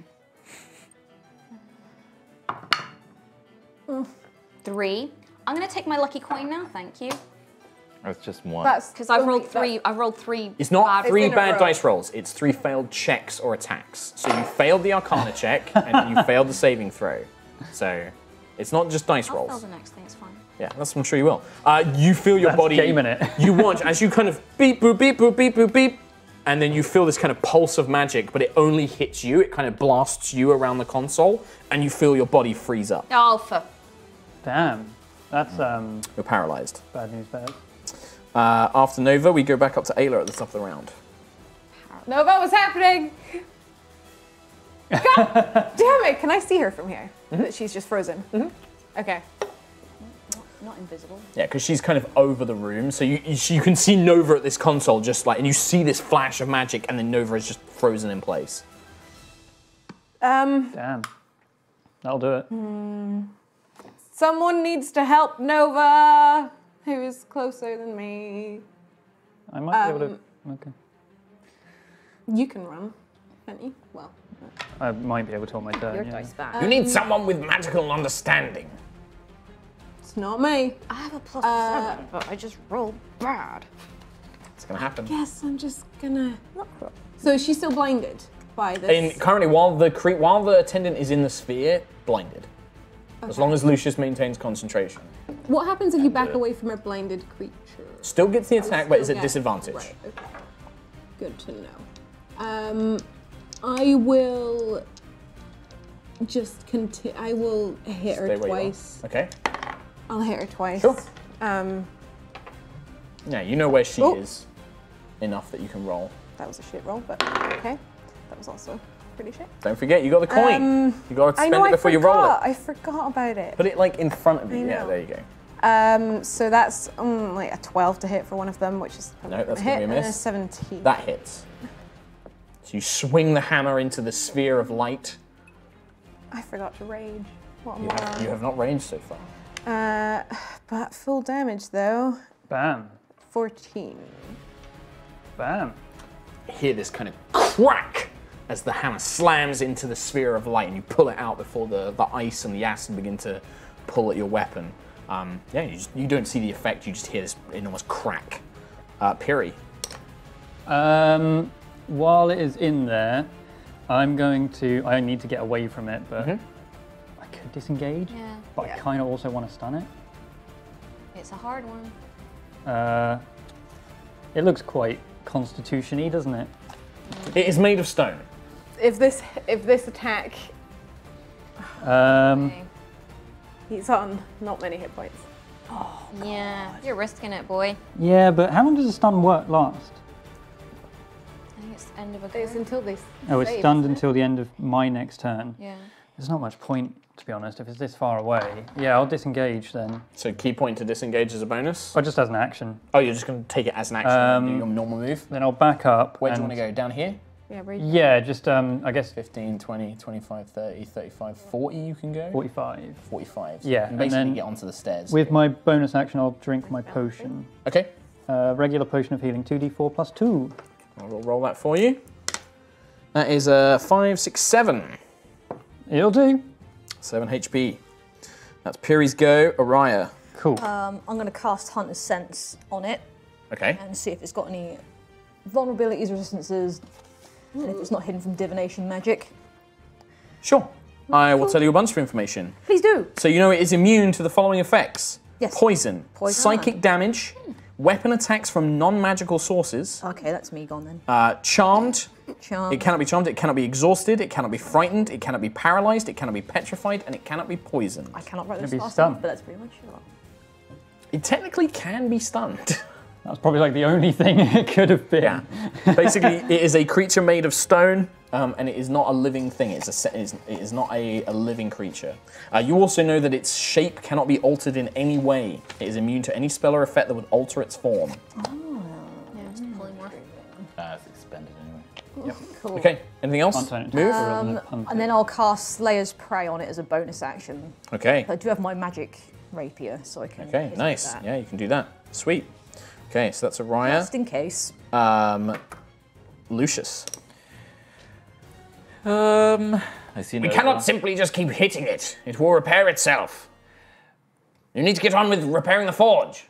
Three. I'm gonna take my lucky coin now. Thank you. That's just one. That's Because I've only- rolled that- three. I've rolled three. It's not bad three bad row. dice rolls. It's three failed checks or attacks. So you failed the Arcana check and you failed the saving throw. So it's not just dice I'll fail rolls. the next thing. It's fine. Yeah, that's I'm sure you will. Uh, you feel your That's body. gaming it. [LAUGHS] you watch as you kind of beep boop beep boop beep boop beep, and then you feel this kind of pulse of magic, but it only hits you. It kind of blasts you around the console, and you feel your body freeze up. Alpha. Damn. That's um, You're paralyzed. bad news bears. Uh, after Nova, we go back up to Aila at the top of the round. Nova, what's happening? [LAUGHS] God damn it! Can I see her from here? That she's just frozen. Okay. Not invisible. Yeah, because she's kind of over the room, so you, you you can see Nova at this console, just like, and you see this flash of magic, and then Nova is just frozen in place. Um, Damn. That'll do it. someone needs to help Nova, who is closer than me. I might be able Um, to. Okay. You can run, can't you? Well, I might be able to on my turn. Your yeah. dice back. You need someone with magical understanding. it's not me. I have a plus Uh, seven, but I just rolled bad. It's gonna happen. Yes, I'm just gonna. So she's still blinded by this? In, currently, while the cre- while the attendant is in the sphere, blinded. As long as Lucius maintains concentration. what happens if you back away from a blinded creature? Still gets the attack, but is at Okay. disadvantage. Right, okay. Good to know. Um, I will just continue. I will hit her Stay are. twice. Okay. I'll hit her twice. Sure. Um, Yeah, you know where she Oh. is. Enough that you can roll. that was a shit roll, but okay. That was also pretty shit. Don't forget, you got the coin. Um, you got to spend it before you roll it. I forgot about it. Put it like in front of you. Yeah, there you go. Um, so that's um, like a 12 to hit for one of them, which is No, that's gonna hit, be a and a 17. That hits. So you swing the hammer into the sphere of light. I forgot to rage. What a You have, moron. you have not ranged so far. Uh, but full damage though, Bam. 14. Bam. hear this kind of crack as the hammer slams into the sphere of light and you pull it out before the, the ice and the acid begin to pull at your weapon. Um, yeah, you, just, you don't see the effect, you just hear this enormous crack. Uh, Piri, Um, while it is in there, I'm going to. I need to get away from it, but Mm-hmm. I could disengage. Yeah. But I kind of also want to stun it. It's a hard one. Uh, it looks quite constitution-y, doesn't it? it is made of stone. If this if this attack Um, Okay. he's on not many hit points. Oh. Yeah, you're risking it, boy. yeah, but how long does a stun work last? I think it's end of a It's until they Oh, it's save, stunned it? until the end of my next turn. Yeah. There's not much point, to be honest, if it's this far away. Yeah, I'll disengage then. So key point to disengage as a bonus. Or just as an action. Oh, you're just going to take it as an action and do Um, your normal move. Then I'll back up. Where do you want to go? Down here? Yeah. Yeah, just, um, I guess 15, 20, 25, 30, 35, 40 you can go? 45. 45. Yeah, And and basically then get onto the stairs. With my bonus action, I'll drink my potion. Okay. Uh, regular potion of healing, 2d4 plus 2. I will roll that for you. That is a 5, 6, 7. It'll do. 7 HP. That's Piri's go. Araya. Cool. Um, I'm going to cast Hunter's Sense on it Okay. and see if it's got any vulnerabilities, resistances, and if it's not hidden from divination magic. Sure. I will tell you a bunch of information. Please do. So you know it is immune to the following effects. Yes. Poison, Poison. psychic damage, weapon attacks from non-magical sources, Okay, that's me gone then. uh, charmed. Charm. It cannot be charmed. It cannot be exhausted. It cannot be frightened. It cannot be paralyzed. It cannot be petrified, and it cannot be poisoned. I cannot write this be fast stunned. but that's pretty much it. It technically can be stunned. [LAUGHS] That's probably like the only thing [LAUGHS] it could have been. Yeah. Basically, it is a creature made of stone, um, and it is not a living thing. It's a se- it is, it is not a, a living creature. Uh, you also know that its shape cannot be altered in any way. It is immune to any spell or effect that would alter its form. Uh, it's expended anyway. Cool. Okay. Anything else? Can't turn it into Move. a squirrel and then. I'll cast Slayer's Prey on it as a bonus action. Okay. I do have my magic rapier, so I can. Okay. Nice. that. Yeah, you can do that. Sweet. Okay, so that's Araya. Just in case. Um, Lucius. Um, I see. We cannot one. simply just keep hitting it. It will repair itself. You need to get on with repairing the forge.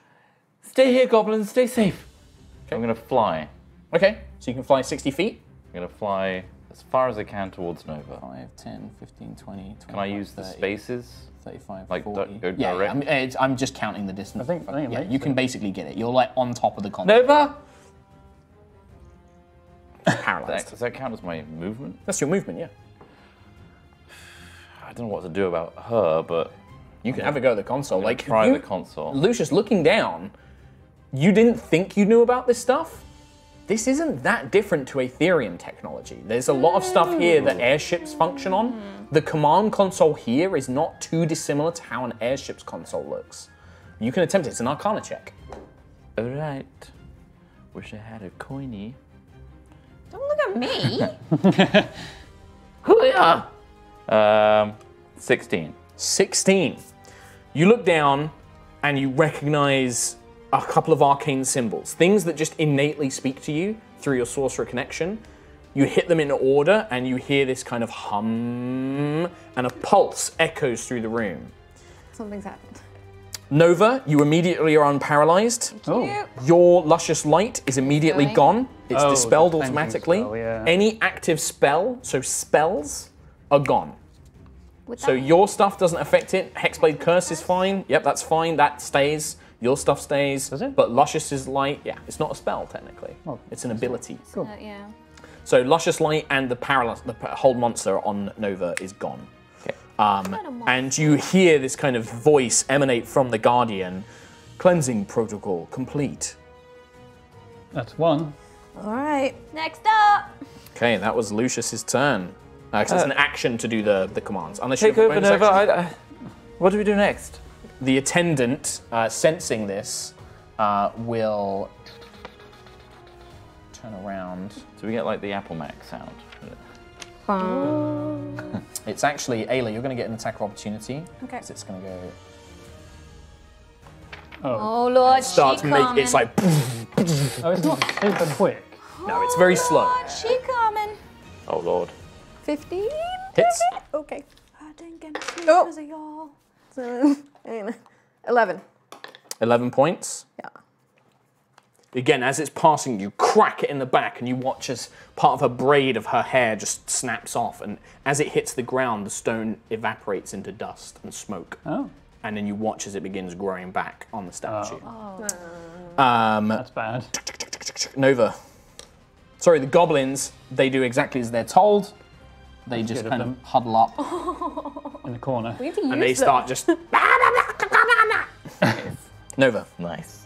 Stay here, goblins. Stay safe. Okay. I'm gonna fly. Okay, so you can fly 60 feet. I'm gonna fly as far as I can towards Nova. 5, 10, 15, 20, Can I use the spaces? 35, Like, 40. go yeah, direct? I'm, it's, I'm just counting the distance. I think- I think yeah, makes you can basically get it. You're like on top of the continent. Nova. [LAUGHS] Paralyzed. Does that count as my movement? That's your movement, yeah. I don't know what to do about her, but You can have a go at the console. Like try you- the console. Lucius, looking down, you didn't think you knew about this stuff. This isn't that different to Ethereum technology. There's a lot of stuff here that airships function on. The command console here is not too dissimilar to how an airship's console looks. You can attempt it. It's an Arcana check. All right. Wish I had a coiny. Don't look at me. [LAUGHS] Um, 16. 16. You look down and you recognize a couple of arcane symbols, things that just innately speak to you through your sorcerer connection. You hit them in order and you hear this kind of hum, and a pulse echoes through the room. Something's happened. Nova, you immediately are unparalyzed. Oh, Your luscious light is immediately Going. gone. It's Oh, dispelled automatically. spell, yeah. Any active spell, so spells, are gone. With So that- your stuff doesn't affect it. Hexblade Curse is fine. Yep, that's fine. That stays. Your stuff stays. Does it? But Luscious light, yeah, it's not a spell technically. Oh, it's an ability. Uh, yeah. So Luscious light and the paralysis, the pa- hold monster on Nova is gone. Um, and you hear this kind of voice emanate from the Guardian. Cleansing protocol complete. that's one. All right. Next up. Okay, that was Lucius's turn. Because it's an action to do the, the commands. Unless you Take have a over, bonus Nova. I, I, what do we do next? The attendant, uh, sensing this, uh, will turn around. So we get like the Apple Mac sound? [LAUGHS] It's actually Aila. You're going to get an attack of opportunity. Okay. 'cause It's going to go. Oh Lord, Start she to make. coming. It's like. [LAUGHS] Oh, it's not super quick. No, it's very slow. Lord, she coming. Oh Lord. 15? Hits. Okay. I didn't get sleep Oh. because of y'all. [LAUGHS] So, 11. Eleven points. Yeah. Again, as it's passing, you crack it in the back, and you watch as part of her braid of her hair just snaps off, and as it hits the ground, the stone evaporates into dust and smoke. Oh, And then you watch as it begins growing back on the statue. Oh. Um, that's bad. Nova. Sorry, the goblins, they do exactly as they're told. They just good of kind of huddle up [LAUGHS] In the corner. We have to use and they them. start just. [LAUGHS] [LAUGHS] Nova. Nice.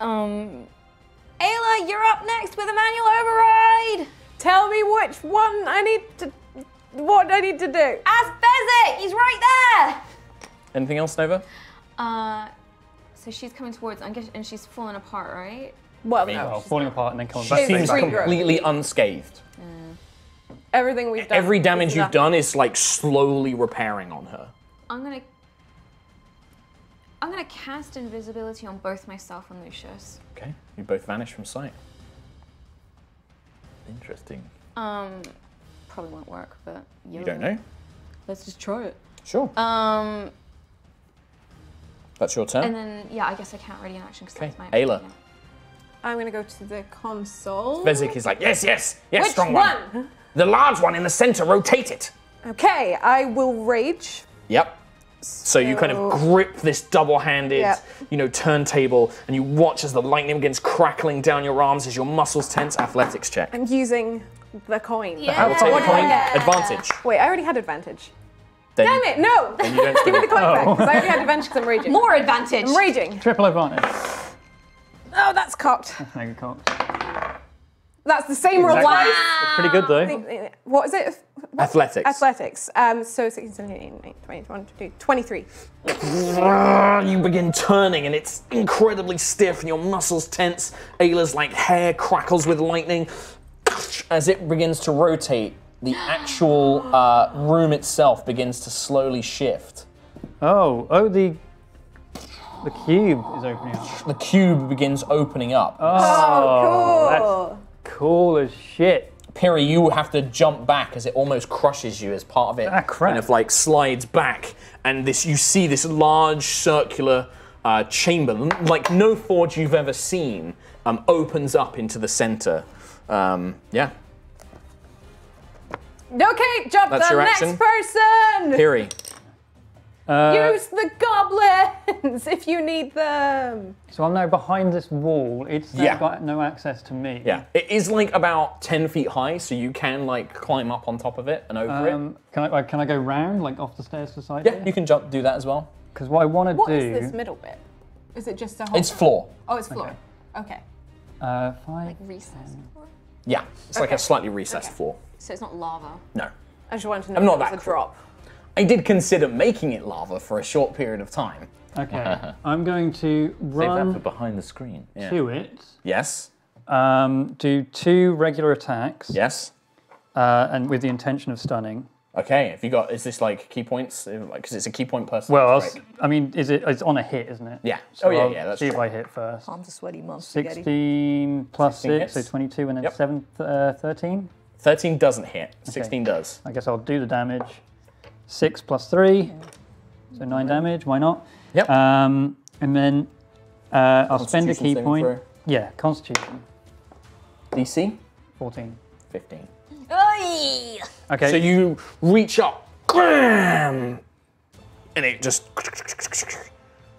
Um, Aila, you're up next with a manual override. Tell me which one I need to What do I need to do? Ask Vezik! He's right there! Anything else, Nova? Uh, so she's coming towards, I guess, and she's falling apart, right? Well, mean, no. Well, she's falling not. apart and then coming She's back. Seems Regrowth. completely unscathed. Everything we've done. Every damage you've done is like slowly repairing on her. I'm gonna. I'm gonna cast invisibility on both myself and Lucius. Okay, you both vanish from sight. Interesting. Um, probably won't work, but You don't know. Let's just try it. Sure. Um, That's your turn. and then yeah, I guess I can't ready an action because Okay, that's my Aila. action, I'm gonna go to the console. Vezik is like, yes, yes, yes, Which strong one? The large one in the center, rotate it. Okay, I will rage. Yep. So you kind of grip this double-handed, Yep. you know, turntable, and you watch as the lightning begins crackling down your arms as your muscles tense. Athletics check. I'm using the coin. Yeah. I will take the coin. get? Advantage. Wait, I already had advantage. Then Damn it, no! Then you don't [LAUGHS] Give me the coin back, Oh. because I already had advantage because I'm raging. More advantage. I'm raging. Triple advantage. Oh, that's cocked. Mega cock. That's the same roll Exactly. twice. That's pretty good though. What is it? What? Athletics. Athletics. Um, so 16, 17, 18, 19, 20, 21, 22, 23. Ah, You begin turning, and it's incredibly stiff, and your muscles tense. Aila's like hair crackles with lightning. As it begins to rotate, the actual uh, room itself begins to slowly shift. Oh, oh, the the cube is opening up. The cube begins opening up. Oh, Cool. That's cool as shit. Piri, you have to jump back as it almost crushes you as part of it Ah, crap. kind of like slides back, and this you see this large circular uh, chamber, like no forge you've ever seen, um, opens up into the center. Um, yeah, Okay, jump That's the your next action? person. Piri. Uh, Use the goblins [LAUGHS] if you need them. so I'm now behind this wall. It's now Yeah. got no access to me. Yeah, it is like about ten feet high, so you can like climb up on top of it and over it. Um, can I like, can I go round like off the stairs to the side? Yeah, you can jump, do that as well. Because what I want to What do. is this middle bit? Is it just a whole? It's floor. Oh, it's floor. Okay. Uh, five. Recess. Yeah, it's like a slightly recessed Okay. floor. So it's not lava. No, I just wanted to know. I'm not if it that was a drop. I did consider making it lava for a short period of time. Okay. [LAUGHS] I'm going to Save that for run behind the screen. Yeah. to it. Yes. Um, do two regular attacks. Yes. Uh, and with the intention of stunning. Okay. Have you got? Is this like key points? Because it's a key point person. Well, I'll s- strike. I mean, is it? It's on a hit, isn't it? Yeah. So oh yeah, I'll yeah. That's see if true. I hit first. Arms are sweaty, mum. Spaghetti. 16 plus 16 6, so 22, and then Yep. 7, uh, 13. Thirteen doesn't hit. Sixteen does. I guess I'll do the damage. 6 plus 3, so 9 damage, why not? Yep. Um, and then uh, I'll spend a key point. throw. Yeah, Constitution, DC 14. fifteen. Okay. So you reach up, graham, and it just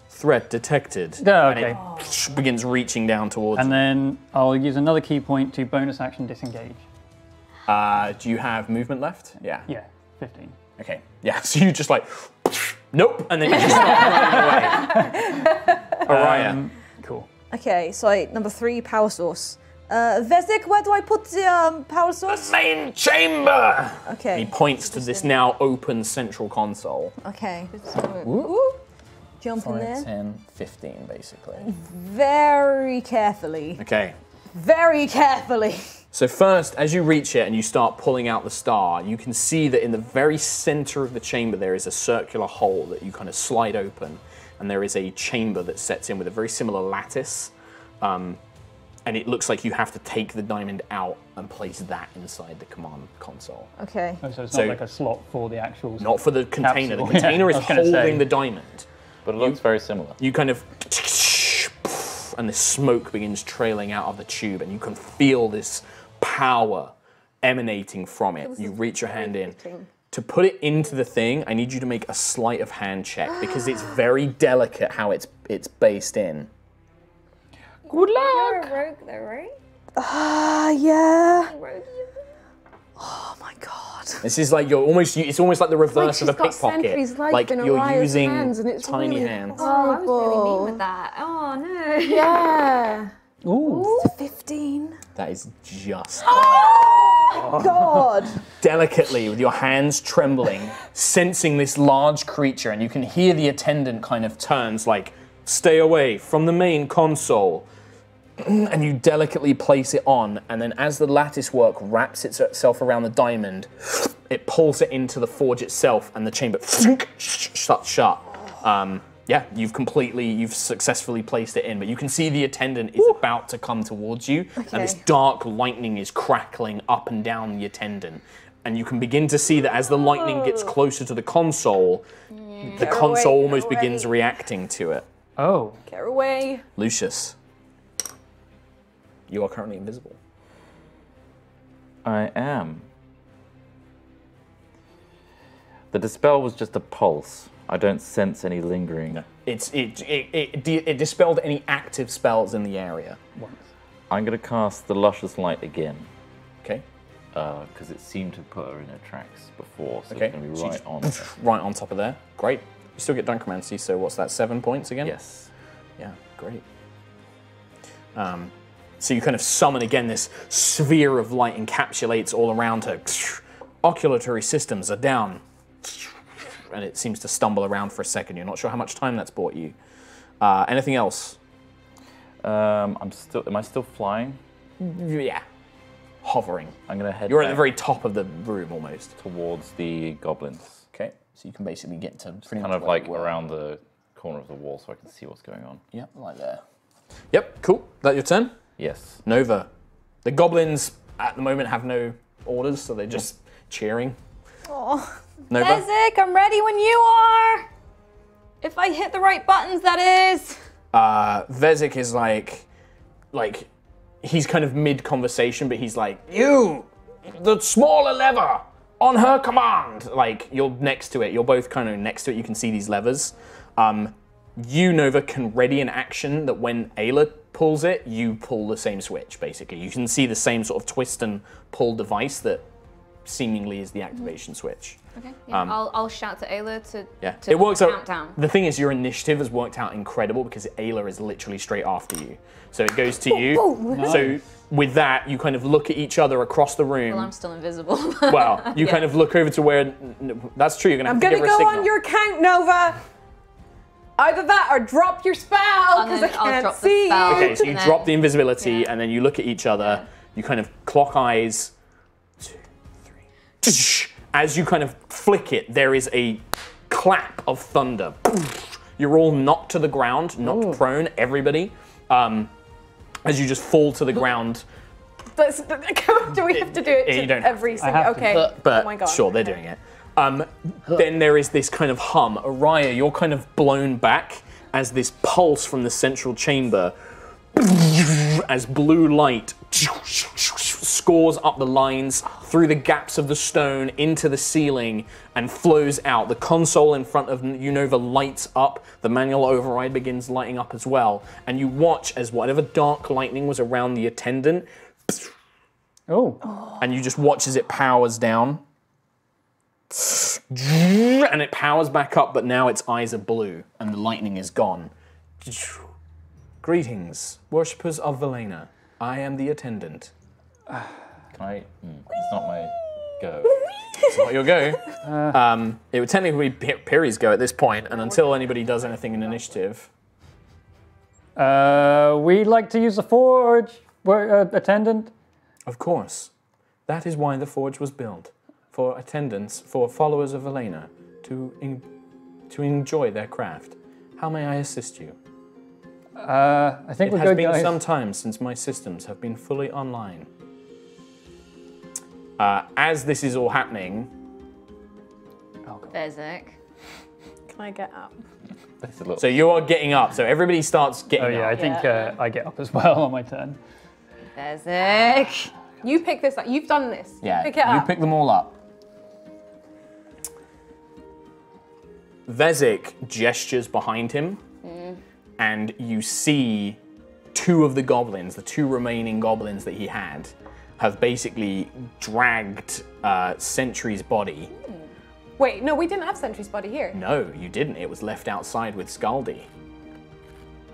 threat detected. Yeah, And okay. it begins reaching down towards. and you. then I'll use another key point to bonus action disengage. Uh, do you have movement left? Yeah. Yeah, 15. Okay. Yeah. [LAUGHS] So you just like, [LAUGHS] nope, and then you just [LAUGHS] start running away. Araya. Um, cool. Okay, so I, number three, power source. Uh, Vezik, where do I put the um, power source? The main chamber. Okay. He points to this now open central console. okay. Ooh. Jump in there 10, 15, basically. very carefully. Okay. Very carefully. So first, as you reach it and you start pulling out the star, you can see that in the very center of the chamber there is a circular hole that you kind of slide open, and there is a chamber that sets in with a very similar lattice. Um, and it looks like you have to take the diamond out and place that inside the command console. Okay. Oh, so it's So- not like a slot for the actual. Not for the container. Capsule, The [LAUGHS] container I is was gonna say. holding the diamond. But it looks very similar. You kind of [TSK] and the smoke begins trailing out of the tube, and you can feel this power emanating from it. You reach your hand in. To put it into the thing, I need you to make a sleight of hand check [GASPS] because it's very delicate how it's it's based in. Good You're a rogue though, right? Ah, yeah. Rogue. Oh my god. This is like you're almost. It's almost like the reverse she's of a got pickpocket. Sentry's life like in you're Araya's using hands and it's tiny really hands. Oh, I was really mean with that. Oh no. Yeah. [LAUGHS] Ooh. 15. That is just [GASPS] Oh, God. delicately with your hands trembling, [LAUGHS] sensing this large creature, and you can hear the attendant kind of turns like, "Stay away from the main console." [CLEARS THROAT] And you delicately place it on, and then as the lattice work wraps itself around the diamond, it pulls it into the forge itself, and the chamber [LAUGHS] shuts shut. Um, yeah, you've completely, you've successfully placed it in, but you can see the attendant is about to come towards you, and this dark lightning is crackling up and down the attendant. And you can begin to see that as the lightning gets closer to the console, mm, the console away, almost get begins reacting to it. Oh, Get away. Lucius, you are currently invisible. I am. The dispel was just a pulse. I don't sense any lingering. It's it it, it, it, dispelled any active spells in the area. Once. I'm going to cast the luscious light again Okay, because it seemed to put her in her tracks before, so okay. it's going to be right on. her. right on top of there. Great. You still get Dunkermancy, so what's that? Seven points again? Yes. Yeah, great. Um, so you kind of summon again this sphere of light encapsulates all around her. Oculatory systems are down. And it seems to stumble around for a second. You're not sure how much time that's bought you. Uh, anything else? Um, I'm still. Am I still flying? Yeah. Hovering. I'm going to head. You're at the very top of the room almost. towards the goblins, Okay. So you can basically get to pretty kind much of where like around the corner of the wall, so I can see what's going on. Yep, like there. Yep, cool. That your turn? Yes. Nova. The goblins at the moment have no orders, so they're just cheering. Oh. Nova. Vezik, I'm ready when you are. If I hit the right buttons, that is. uh, Vezik is like, like, he's kind of mid conversation, but he's like, you, the smaller lever, on her command. Like, you're next to it. You're both kind of next to it. You can see these levers. Um, you, Nova, can ready an action that when Aila pulls it, you pull the same switch, basically. You can see the same sort of twist and pull device that seemingly is the activation switch. Okay. Yeah, I'll, I'll shout to Aila to, Um, Yeah, to it works out. down. The thing is, your initiative has worked out incredible because Aila is literally straight after you. So it goes to you. So with that, you kind of look at each other across the room. Well, I'm still invisible. [LAUGHS] Well, you [LAUGHS] kind of look over to where. n- n- That's true. You're gonna have I'm gonna give go on your count, Nova. Either that or drop your spell because I can't see. Okay, so you drop the invisibility, yeah. and then you look at each other. You kind of clock eyes. Two, three. As you kind of flick it, there is a clap of thunder. You're all knocked to the ground, knocked prone, everybody. Um, as you just fall to the ground. That's- [LAUGHS] do we have to do it Yeah, you to don't every to. single? have to. Okay. But oh my god. sure, they're doing it. Um, then there is this kind of hum. Araya, you're kind of blown back as this pulse from the central chamber, as blue light scores up the lines through the gaps of the stone into the ceiling and flows out. The console in front of Unova lights up. The manual override begins lighting up as well. And you watch as whatever dark lightning was around the attendant, oh, and you just watch as it powers down. And it powers back up, but now its eyes are blue and the lightning is gone. Greetings, worshippers of Velena. I am the attendant. Can I? Mm, it's not my go. It's not your go. [LAUGHS] um, it would technically be P- Piri's go at this point, and until anybody does anything in initiative. uh, we'd like to use the forge. We're, uh, attendant. Of course. That is why the forge was built. For attendants, for followers of Elena, to, en- to enjoy their craft. How may I assist you? Uh, I think It we're has good, been guys. some time since my systems have been fully online. Uh, as this is all happening, Vezik. Can I get up? A so you are getting up. So everybody starts getting up. Oh yeah, I think Yeah. uh, I get up as well [LAUGHS] on my turn. Vezik. You pick this up. You've done this. yeah, Pick it you up. pick them all up. Vezik gestures behind him, and you see two of the goblins, the two remaining goblins that he had, have basically dragged uh, Sentry's body. Wait, no, we didn't have Sentry's body here. No, you didn't. It was left outside with Scaldi.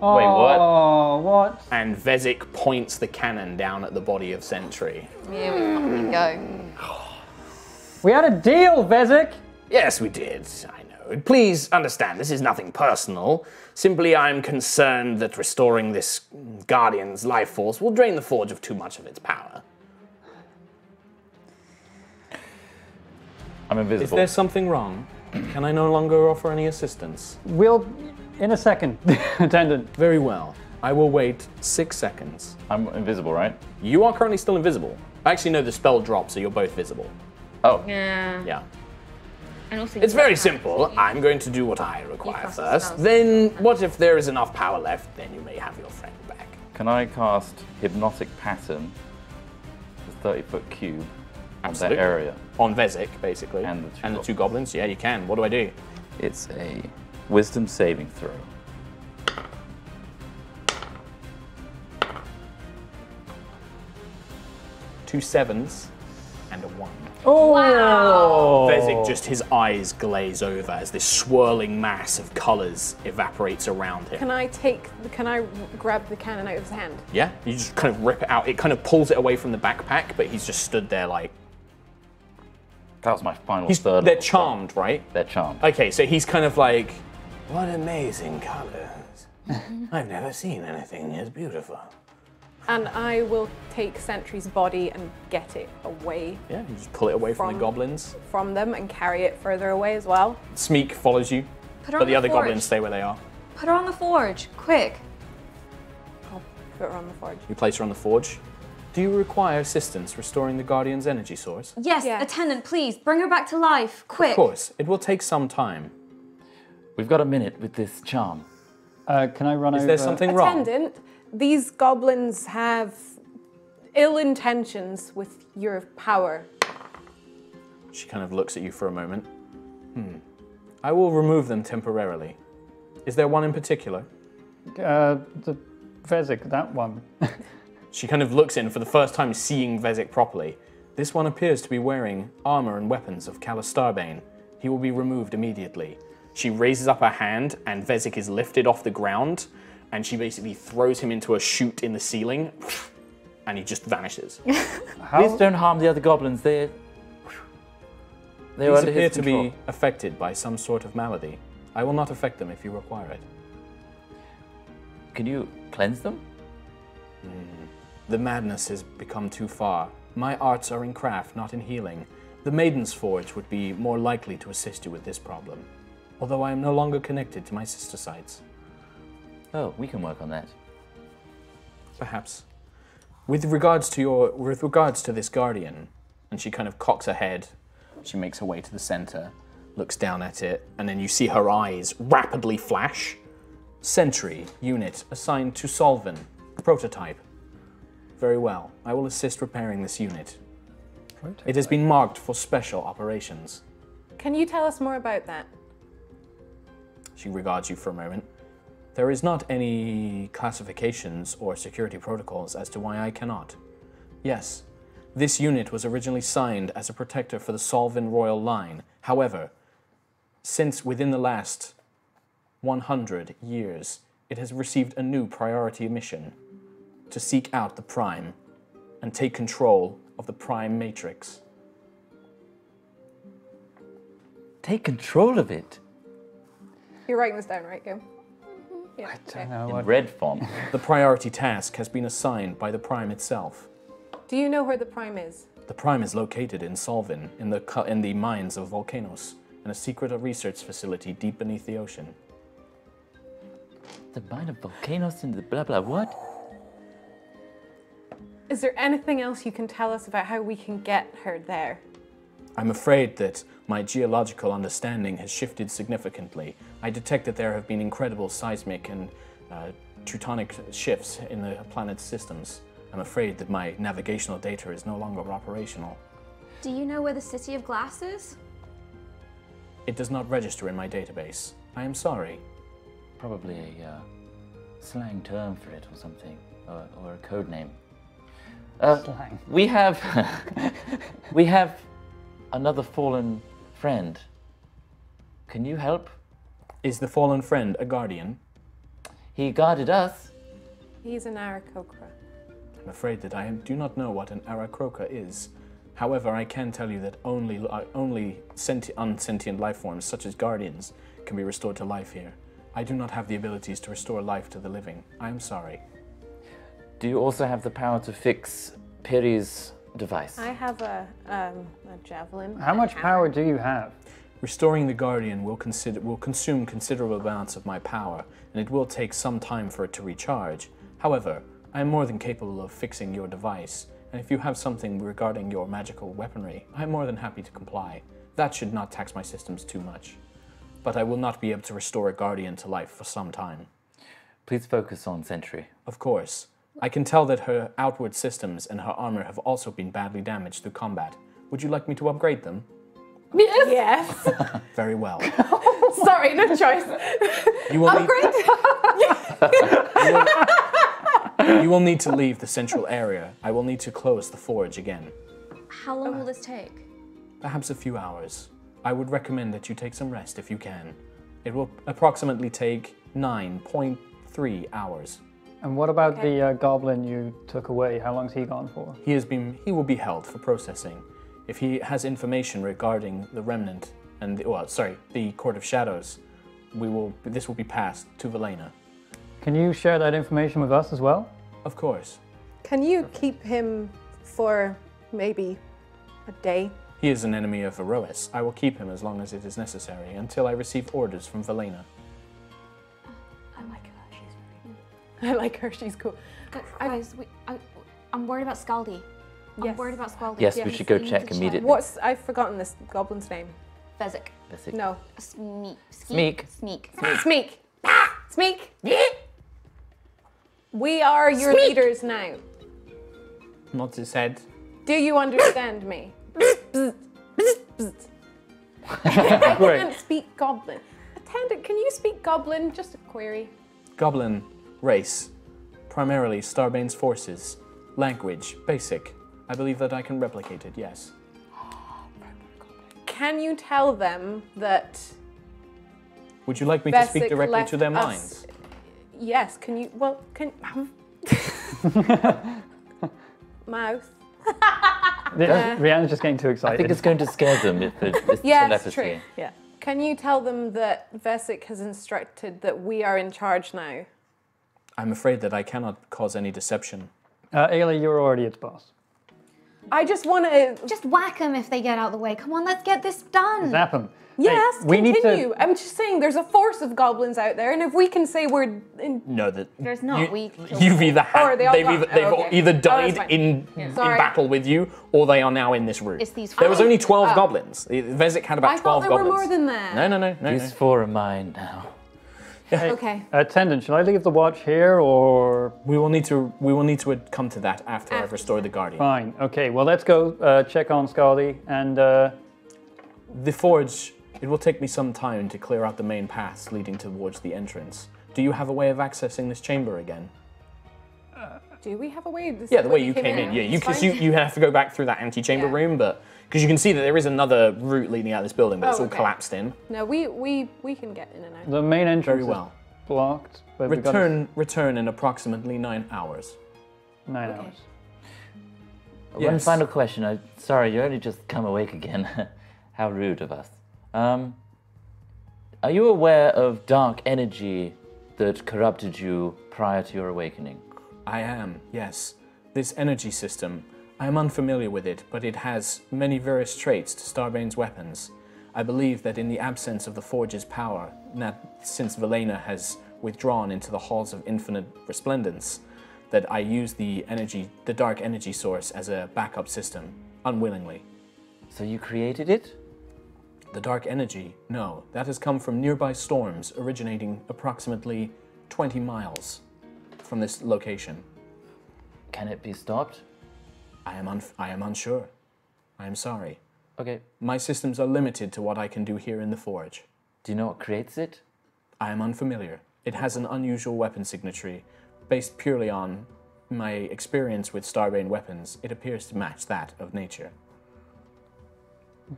Wait, what? Oh, what? And Vezik points the cannon down at the body of Sentry. Here we fucking go. We had a deal, Vezik. Yes, we did. I know. Please understand, this is nothing personal. Simply, I'm concerned that restoring this Guardian's life force will drain the Forge of too much of its power. I'm Is there something wrong? Can I no longer offer any assistance? We'll, in a second, [LAUGHS] attendant. Very well. I will wait six seconds. I'm invisible, right? You are currently still invisible. I actually, no, the spell drops, so you're both visible. Oh, Yeah. Yeah. And also, It's very simple. to- I'm going to do what I require first. Then, what if there is enough power left? Then you may have your friend back. can I cast hypnotic pattern, the 30 foot cube, on Absolutely. that area? On Vezik, basically. And the two and the goblins. two goblins? Yeah, you can. What do I do? It's a wisdom saving throw. Two sevens and a one. Oh, Vezik oh. just his eyes glaze over as this swirling mass of colors evaporates around him. Can I take? Can I grab the cannon out of his hand? Yeah, you just kind of rip it out. It kind of pulls it away from the backpack, but he's just stood there like That was my final he's, third. they're level spell. charmed, right? They're charmed. Okay, so he's kind of like, what amazing colors! [LAUGHS] I've never seen anything as beautiful. And I will take Sentry's body and get it away Yeah, you just pull it away from, the goblins. from them and carry it further away as well. Smeek follows you, Put her but on the other forge. goblins stay where they are. Put her on the forge, quick. I'll put her on the forge. You place her on the forge. Do you require assistance restoring the Guardian's energy source? Yes, Yeah. attendant, please bring her back to life, quick. Of course, it will take some time. We've got a minute with this charm. uh, can I run Is over? there something wrong? Attendant, these goblins have ill intentions with your power. She kind of looks at you for a moment. Hmm. I will remove them temporarily. Is there one in particular? Uh, the Vezik, that one. [LAUGHS] She kind of looks in for the first time, seeing Vezik properly. This one appears to be wearing armor and weapons of Calistarbane. He will be removed immediately. She raises up her hand, and Vezik is lifted off the ground, and she basically throws him into a chute in the ceiling, [SNIFFS] and he just vanishes. [LAUGHS] Please don't harm the other goblins. They're. They're These under appear his to be affected by some sort of malady. I will not affect them if you require it. Can you cleanse them? Hmm. The madness has become too far. My arts are in craft, not in healing. The Maiden's Forge would be more likely to assist you with this problem, although I am no longer connected to my sister sites. Oh, we can work on that. Perhaps. With regards to your with regards to this guardian, and she kind of cocks her head, she makes her way to the center, looks down at it, and then you see her eyes rapidly flash. Sentry unit assigned to Solvin. Prototype. Very well. I will assist repairing this unit. It has been marked for special operations. Can you tell us more about that? She regards you for a moment. There is not any classifications or security protocols as to why I cannot. Yes, this unit was originally signed as a protector for the Solvin royal line. However, since within the last 100 years, it has received a new priority mission to seek out the Prime and take control of the Prime Matrix. Take control of it You're writing this down, right, Go? Yeah. I don't know. in what- red font. [LAUGHS] The priority task has been assigned by the Prime itself. Do you know where the prime is? The Prime is located in Solvin, in the, cu- in the mines of Volcanoes, in a secret research facility deep beneath the ocean. the mine of volcanoes in the blah blah what? Is there anything else you can tell us about how we can get her there? I'm afraid that my geological understanding has shifted significantly. I detect that there have been incredible seismic and uh, teutonic shifts in the planet's systems. I'm afraid that my navigational data is no longer operational. Do you know where the City of Glass is? It does not register in my database. I am sorry. Probably a uh, slang term for it or something, or, or a code name. Uh, Slang. we have [LAUGHS] we have another fallen friend. Can you help? Is the fallen friend a guardian? He guarded us. He's an Aarakocra. I'm afraid that I do not know what an Arakroka is. However, I can tell you that only uh, only senti- unsentient life forms, such as guardians, can be restored to life here. I do not have the abilities to restore life to the living. I am sorry. Do you also have the power to fix Piri's device? I have a um, a javelin. How much power do you have? Restoring the guardian will consider will consume considerable amounts of my power, and it will take some time for it to recharge. However, I am more than capable of fixing your device, and if you have something regarding your magical weaponry, I am more than happy to comply. That should not tax my systems too much. But I will not be able to restore a guardian to life for some time. Please focus on Sentry. Of course. I can tell that her outward systems and her armor have also been badly damaged through combat. Would you like me to upgrade them? Yes. Yes. [LAUGHS] Very well. [LAUGHS] Sorry, no choice. You will need, Upgrade. you will need to leave the central area. I will need to close the forge again. How long will this take? Perhaps a few hours. I would recommend that you take some rest if you can. It will approximately take 9.3 hours. And what about the uh, goblin you took away? How long's he gone for? He has been he will be held for processing. If he has information regarding the remnant and the, well, sorry, the Court of Shadows, we will this will be passed to Velena. Can you share that information with us as well? Of course. Can you keep him for maybe a day? He is an enemy of Aerois. I will keep him as long as it is necessary until I receive orders from Velena. [LAUGHS] I like her. She's cool. Guys, we, I, I'm worried about Scaldy. I'm Yes. worried about Scaldy. Yes, we should go check to immediately. What's I've forgotten this goblin's name. Vezik. Let's see. No. Smeek. Smeek. Smeek. Smeek. Smeek. We are your leaders now. Nods his head. Do you understand me? [LAUGHS] Great. Can't speak goblin. Attendant, can you speak goblin? Just a query. Goblin race, primarily Starbane's forces. Language basic. I believe that I can replicate it. Yes. Can you tell them that Would you like me to speak Vezik directly left to their us- minds? Yes, can you? Well, can. Um. [LAUGHS] Mouth. Uh. Yeah. Rihanna's just getting too excited. I think it's going to scare them if it- it's Yeah, telepathy. it's true. Yeah. Can you tell them that Vezik has instructed that we are in charge now? I'm afraid that I cannot cause any deception. uh, Aila, you're already its boss. I just want to. Just whack them if they get out of the way. Come on, let's get this done. Zap him. Yes, we need to- continue. I'm just saying there's a force of goblins out there, and if we can say we're in. No, that There's not. You, we. you've either had, are they all they've, either, they've Oh, okay. either Oh, died fine. in, in battle with you, or they are now in this room. It's these There was only 12 Oh. goblins. Vezik had about I 12 thought there were goblins. more than that. No, no, no, no. These no. four are mine now. Okay. Attendant, should I leave the watch here or We will need to. We will need to come to that after I've After. restored the guardian. fine? Okay, well let's go uh, check on Scaldy and uh, The forge. It will take me some time to clear out the main paths leading towards the entrance. Do you have a way of accessing this chamber again? Do we have a way? This Yeah, the where way you came in. Yeah, you because fine. you, you have to go back through that antechamber Yeah. room, but because you can see that there is another route leading out of this building, but it's Oh, all okay. collapsed in. No, we we we can get in and out. the main entrance Very is well. blocked. But got Return return in approximately nine hours. nine hours. One final question. I, sorry, you only just come awake again. [LAUGHS] How rude of us. Um, are you aware of dark energy that corrupted you prior to your awakening? I am, yes. This energy system, I am unfamiliar with it, but it has many various traits to Starbane's weapons. I believe that in the absence of the Forge's power, that since Velena has withdrawn into the halls of infinite resplendence, that I use the energy, the dark energy source as a backup system, unwillingly. So you created it? The dark energy, no, that has come from nearby storms originating approximately 20 miles from this location. Can it be stopped? I am, unf- I am unsure. I am sorry. Okay. My systems are limited to what I can do here in the forge. Do you know what creates it? I am unfamiliar. It has an unusual weapon signature based purely on my experience with Starbane weapons. It appears to match that of nature.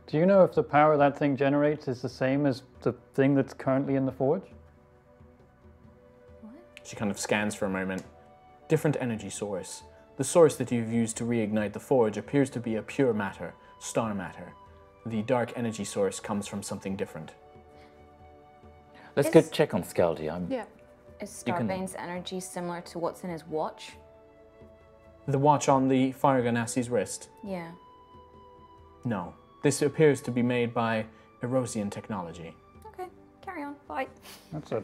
Do you know if the power that thing generates is the same as the thing that's currently in the forge? What? She kind of scans for a moment. Different energy source. The source that you've used to reignite the forge appears to be a pure matter, star matter. The dark energy source comes from something different. Let's go check on Scaldy. I'm Yeah. Is You can- Starbane's energy similar to what's in his watch? The watch on the Fire Genasi's wrist. Yeah. No. This appears to be made by Erosian technology. Okay, carry on. Bye. That's a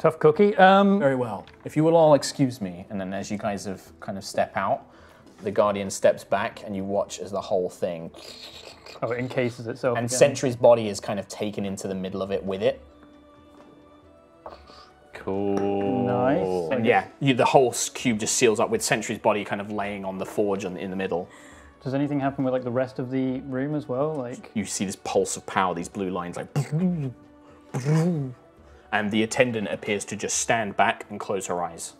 tough cookie. Um, Very well. If you will all excuse me, and then as you guys have kind of step out, the Guardian steps back and you watch as the whole thing. oh, it encases itself. And again. Sentry's body is kind of taken into the middle of it with it. cool. Nice. And yeah, you, the whole cube just seals up with Sentry's body kind of laying on the forge on, in the middle. Does anything happen with like the rest of the room as well? Like, You see this pulse of power, these blue lines like. [LAUGHS] And the attendant appears to just stand back and close her eyes.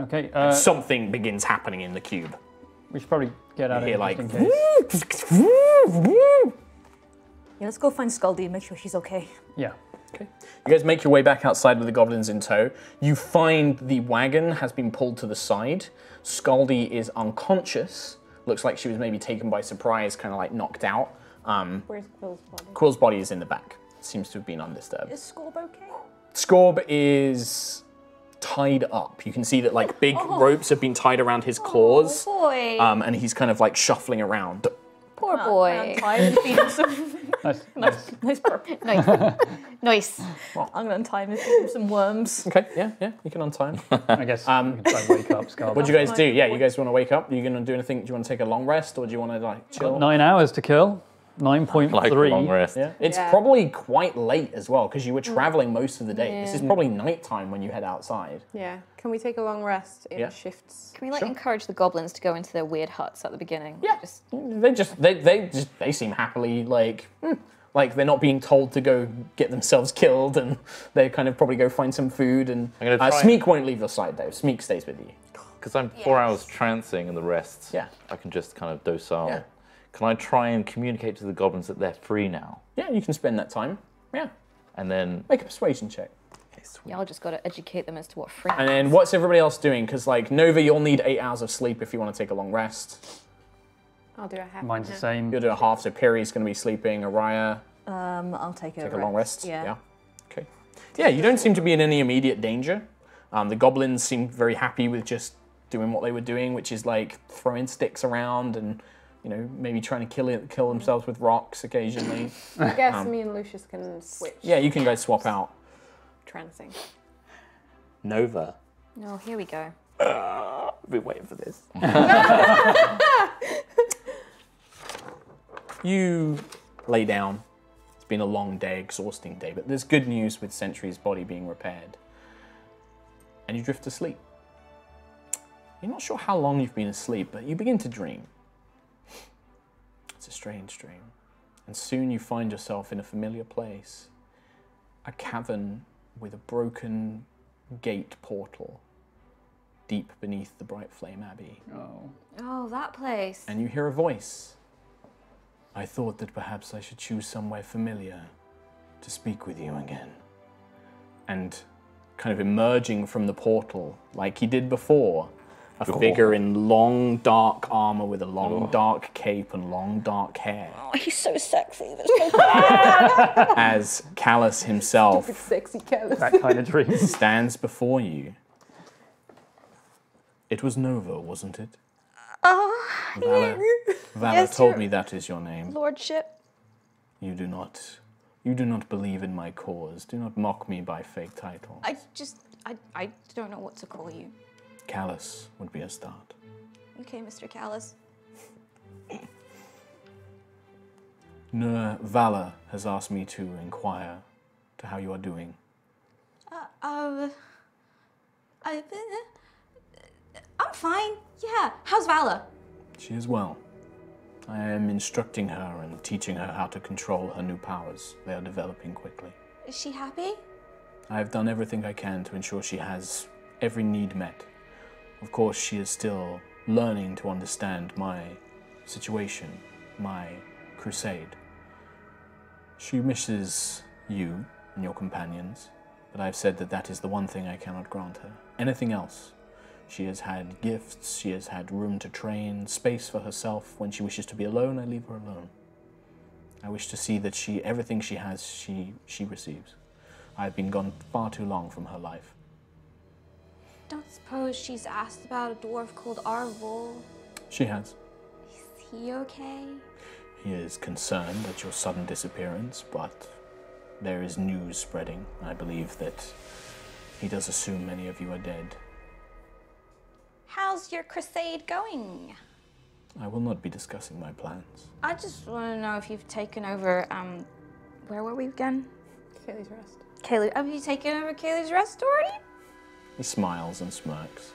okay, uh, Something begins happening in the cube. we should probably get out of Hear here like. just in [LAUGHS] case. Yeah, let's go find Scaldy and make sure she's okay. Yeah. Okay. You guys make your way back outside with the goblins in tow. You find the wagon has been pulled to the side. Scaldy is unconscious. Looks like she was maybe taken by surprise, kind of like knocked out. Um, Where's Quill's body? Quill's body is in the back. Seems to have been undisturbed. Is Scorb okay? Scorb is tied up. You can see that like big ropes have been tied around his claws. Oh boy. Um, and he's kind of like shuffling around. Poor boy. I'm tired and feed him some Nice. nice. nice burp. nice. nice. [LAUGHS] I'm gonna untie him and some worms. Okay, yeah, yeah, you can untie him. [LAUGHS] I guess Um, we can try and wake up Scarlet. What do you guys do? Yeah, you guys want to wake up? Are you going to do anything? Do you want to take a long rest or do you want to like chill? Nine hours to kill. Nine point Like long rest. Yeah, it's Yeah. probably quite late as well because you were traveling most of the day. This is probably nighttime when you head outside. Yeah. Can we take a long rest in Yeah. shifts? Can we like Sure. encourage the goblins to go into their weird huts at the beginning? Yeah. Just, They just they they just they seem happily like hmm, like they're not being told to go get themselves [LAUGHS] killed and they kind of probably go find some food and I'm uh, try- Smeek won't leave your side though. Smeek stays with you. Because I'm four hours trancing and the rest, Yeah. I can just kind of docile. Yeah. Can I try and communicate to the goblins that they're free now? Yeah, you can spend that time. Yeah, And then, make a persuasion check. y'all just gotta educate them as to what free. And then what's everybody else doing? Because like Nova, you'll need eight hours of sleep if you want to take a long rest. I'll do a half. Mine's the same. You'll do a half, so Piri's going to be sleeping. Araya, Um, I'll take a, take a long rest. Yeah. Okay. Yeah, you don't seem to be in any immediate danger. Um, the goblins seem very happy with just doing what they were doing, which is like throwing sticks around and you know maybe trying to kill it, kill mm. themselves with rocks occasionally. I guess um, me and Lucius can switch. yeah, you can guys swap out. Trancing. Nova. Oh, here we go. I've been waiting for this. [LAUGHS] you lay down. It's been a long day, exhausting day, but there's good news with Sentry's body being repaired. And you drift to sleep. You're not sure how long you've been asleep, but you begin to dream. It's a strange dream. And soon you find yourself in a familiar place a cavern with a broken gate portal deep beneath the Bright Flame Abbey. Oh. Oh, that place. And you hear a voice. I thought that perhaps I should choose somewhere familiar to speak with you again. And kind of emerging from the portal, like he did before, a figure in long dark armor with a long dark cape and long dark hair, Oh, he's so sexy. [LAUGHS] as Callus himself Sexy Callus. That kind of dream. [LAUGHS] stands before you. It was Nova, wasn't it? oh, Valor, Valor Yes, told me that is your name. lordship. You do not, you do not believe in my cause. Do not mock me by fake titles. I just, I, I don't know what to call you. Callus would be a start. Okay, Mr. Callus. Nur Valor has asked me to inquire to how you are doing. Uh, I, I'm fine. Yeah. How's Vala? She is well. I am instructing her and teaching her how to control her new powers. They are developing quickly. Is she happy? I have done everything I can to ensure she has every need met. Of course, she is still learning to understand my situation, my crusade. She misses you and your companions, But I've said that that is the one thing I cannot grant her. Anything else. She has had gifts, she has had room to train, space for herself. When she wishes to be alone, I leave her alone. I wish to see that she everything she has she she receives. I have been gone far too long from her life. I don't suppose she's asked about a dwarf called Arvol. She has. Is he okay? He is concerned at your sudden disappearance, but there is news spreading. I believe that he does assume many of you are dead. How's your crusade going? I will not be discussing my plans. I just want to know if you've taken over. Um, where were we again? Kaylee's rest. Kaylee. Have you taken over Kaylee's rest already? He smiles and smirks.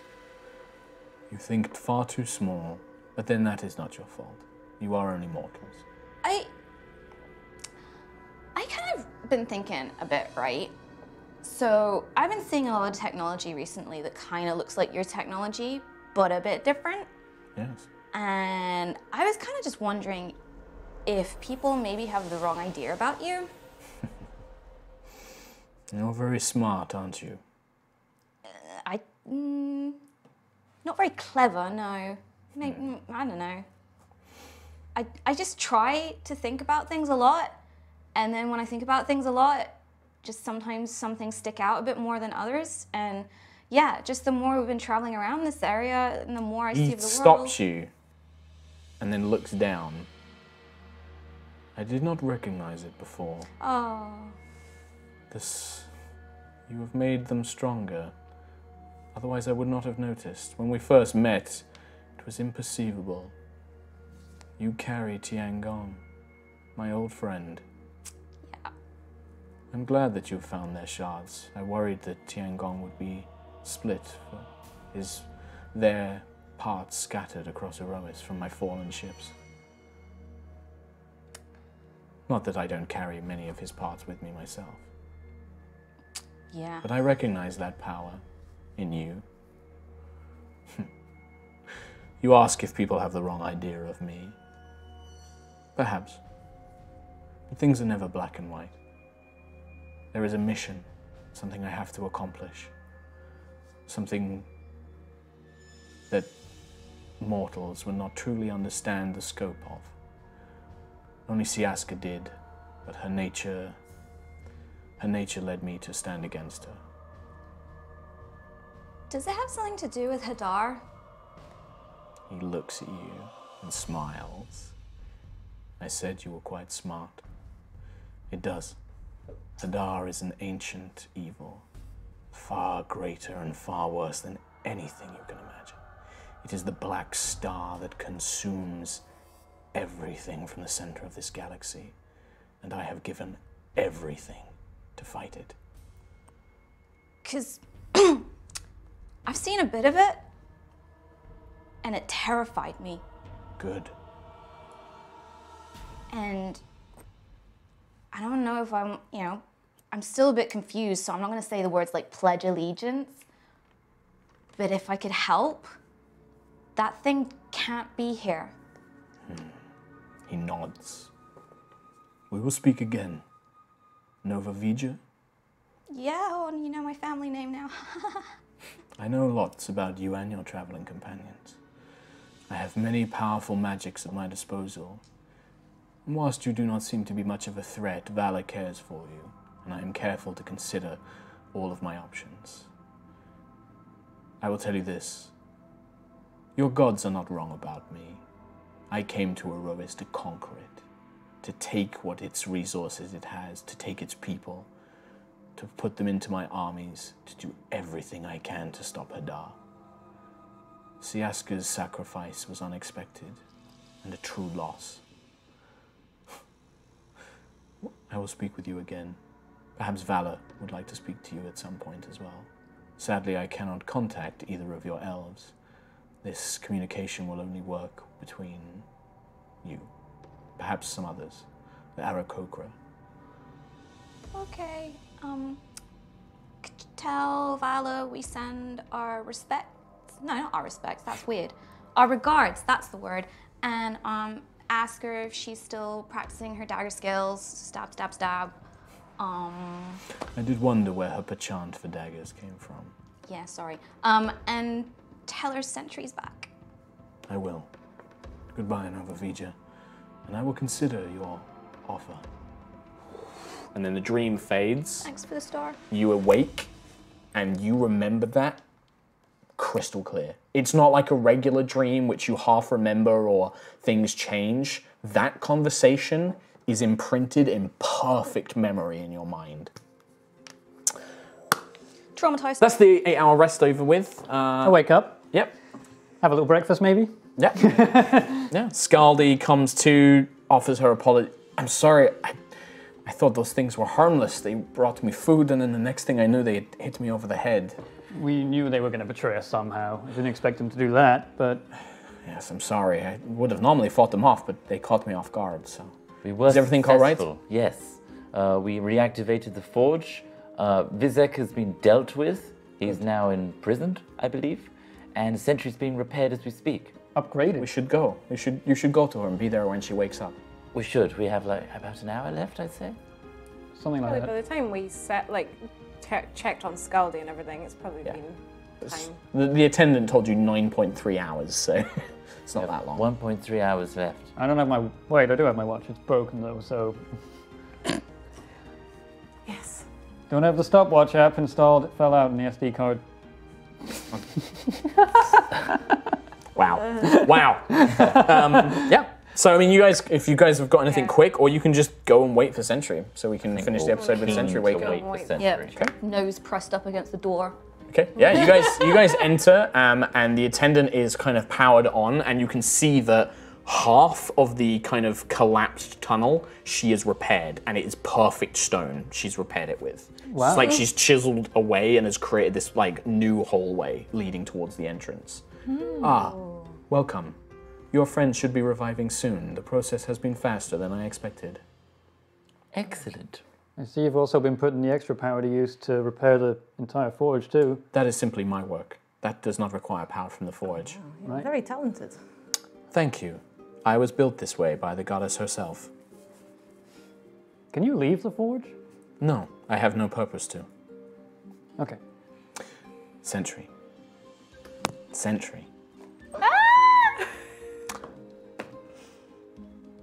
You think far too small, but then that is not your fault. You are only mortals. I. I kind of been thinking a bit, right? So I've been seeing a lot of technology recently that kind of looks like your technology, but a bit different. Yes. And I was kind of just wondering if people maybe have the wrong idea about you. [LAUGHS] You're very smart, aren't you? Mm, not very clever, no. Maybe, mm, I don't know. I, I just try to think about things a lot. And then when I think about things a lot, just sometimes some things stick out a bit more than others. And yeah, just the more we've been traveling around this area and the more I see He of the world. He stops you and then looks down. I did not recognize it before. Oh. This. You have made them stronger. Otherwise, I would not have noticed. When we first met, it was imperceivable. You carry Tiangong, my old friend. Yeah. I'm glad that you found their shards. I worried that Tiangong would be split, for his their parts scattered across Aerois from my fallen ships. Not that I don't carry many of his parts with me myself. Yeah. But I recognize that power in you. [LAUGHS] you ask if people have the wrong idea of me. Perhaps. But things are never black and white. There is a mission, something I have to accomplish, something that mortals would not truly understand the scope of. Only Siaska did, but her nature her nature led me to stand against her. Does it have something to do with Hadar? He looks at you and smiles. I said you were quite smart. It does. Hadar is an ancient evil, far greater and far worse than anything you can imagine. It is the black star that consumes everything from the center of this galaxy, and I have given everything to fight it. Because [CLEARS THROAT] I've seen a bit of it, and it terrified me. Good. And I don't know if I'm, you know, I'm still a bit confused, so I'm not going to say the words like pledge allegiance. But if I could help, that thing can't be here. Hmm. He nods. We will speak again. Nova Vija? Yeah, oh, and you know my family name now. [LAUGHS] I know lots about you and your traveling companions. I have many powerful magics at my disposal. And whilst you do not seem to be much of a threat, Valor cares for you, and I am careful to consider all of my options. I will tell you this your gods are not wrong about me. I came to Aerois to conquer it, to take what its resources it has, to take its people, to put them into my armies, to do everything I can to stop Hadar. Siaska's sacrifice was unexpected and a true loss. [SIGHS] I will speak with you again. Perhaps Valor would like to speak to you at some point as well. Sadly, I cannot contact either of your elves. This communication will only work between you, perhaps some others, the Aarakocra. okay, um, could you tell Vala we send our respects? No, not our respects, that's weird. Our regards, that's the word. And um, ask her if she's still practicing her dagger skills, stab, stab, stab. Um, I did wonder where her penchant for daggers came from. yeah, sorry. Um, and tell her Sentry's back. I will. Goodbye, Nova Vija, and I will consider your offer. And then the dream fades. Thanks for the star. You awake, and you remember that crystal clear. It's not like a regular dream which you half remember or things change. That conversation is imprinted in perfect memory in your mind. Traumatized. That's the eight hour rest over with. Uh, I wake up, yep. have a little breakfast maybe. Yeah. [LAUGHS] yeah. Scaldi comes to, offers her apology. I'm sorry. I, I thought those things were harmless. They brought me food, and then the next thing I knew, they hit me over the head. We knew they were going to betray us somehow. I didn't expect them to do that, but Yes, I'm sorry. I would have normally fought them off, but they caught me off guard, so. We were Is everything all right? Yes. Uh, we reactivated the forge. Uh, Vezik has been dealt with. He's now imprisoned, I believe. And Sentry's being repaired as we speak. upgraded. We should go. We should, you should go to her and be there when she wakes up. We should. We have like about an hour left, I'd say. Something like Probably that. by the time we set, like, che- checked on Scaldi and everything, it's probably been time. The, the attendant told you 9.3 hours, so [LAUGHS] it's not that long. 1.3 hours left. I don't have my wait. I do have my watch. It's broken though, so Yes. don't have the stopwatch app installed. It fell out in the SD card. [LAUGHS] Wow. wow. [LAUGHS] um, yeah. So, I mean, you guys, if you guys have got anything Yeah. quick, or you can just go and wait for Sentry, so we can finish the we'll episode with Sentry to waking up. wait for Wait. Sentry. Yep. Nose pressed up against the door. Okay. Yeah, you guys, you guys enter, um, and the attendant is kind of powered on, and you can see that half of the kind of collapsed tunnel she has repaired, and it is perfect stone. She's repaired it with. Wow. It's like she's chiseled away and has created this like new hallway leading towards the entrance. Ah, welcome. Your friend should be reviving soon. The process has been faster than I expected. Excellent. I see you've also been putting the extra power to use to repair the entire forge too. That is simply my work. That does not require power from the forge. Oh, right. You're very talented. Thank you. I was built this way by the goddess herself. Can you leave the forge? No, I have no purpose to. Okay. Sentry. Sentry.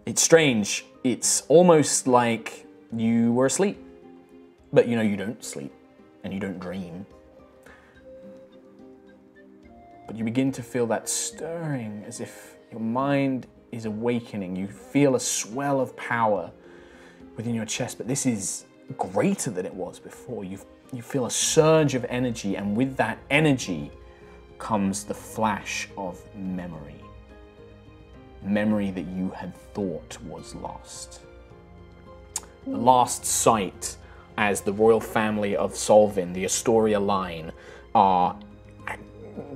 It's strange. It's almost like you were asleep. But you know, you don't sleep and you don't dream. But you begin to feel that stirring as if your mind is awakening. You feel a swell of power within your chest, but this is greater than it was before. You you feel a surge of energy, and with that energy comes the flash of memory. Memory that you had thought was lost. The last sight as the royal family of Solvin, the Astoria line, are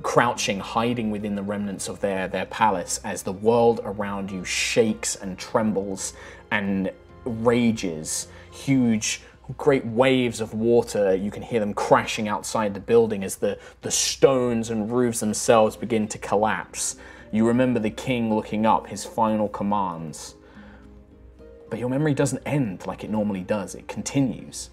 crouching, hiding within the remnants of their, their palace as the world around you shakes and trembles and rages. Huge, great waves of water, you can hear them crashing outside the building as the, the stones and roofs themselves begin to collapse. You remember the king looking up, his final commands. But your memory doesn't end like it normally does, it continues.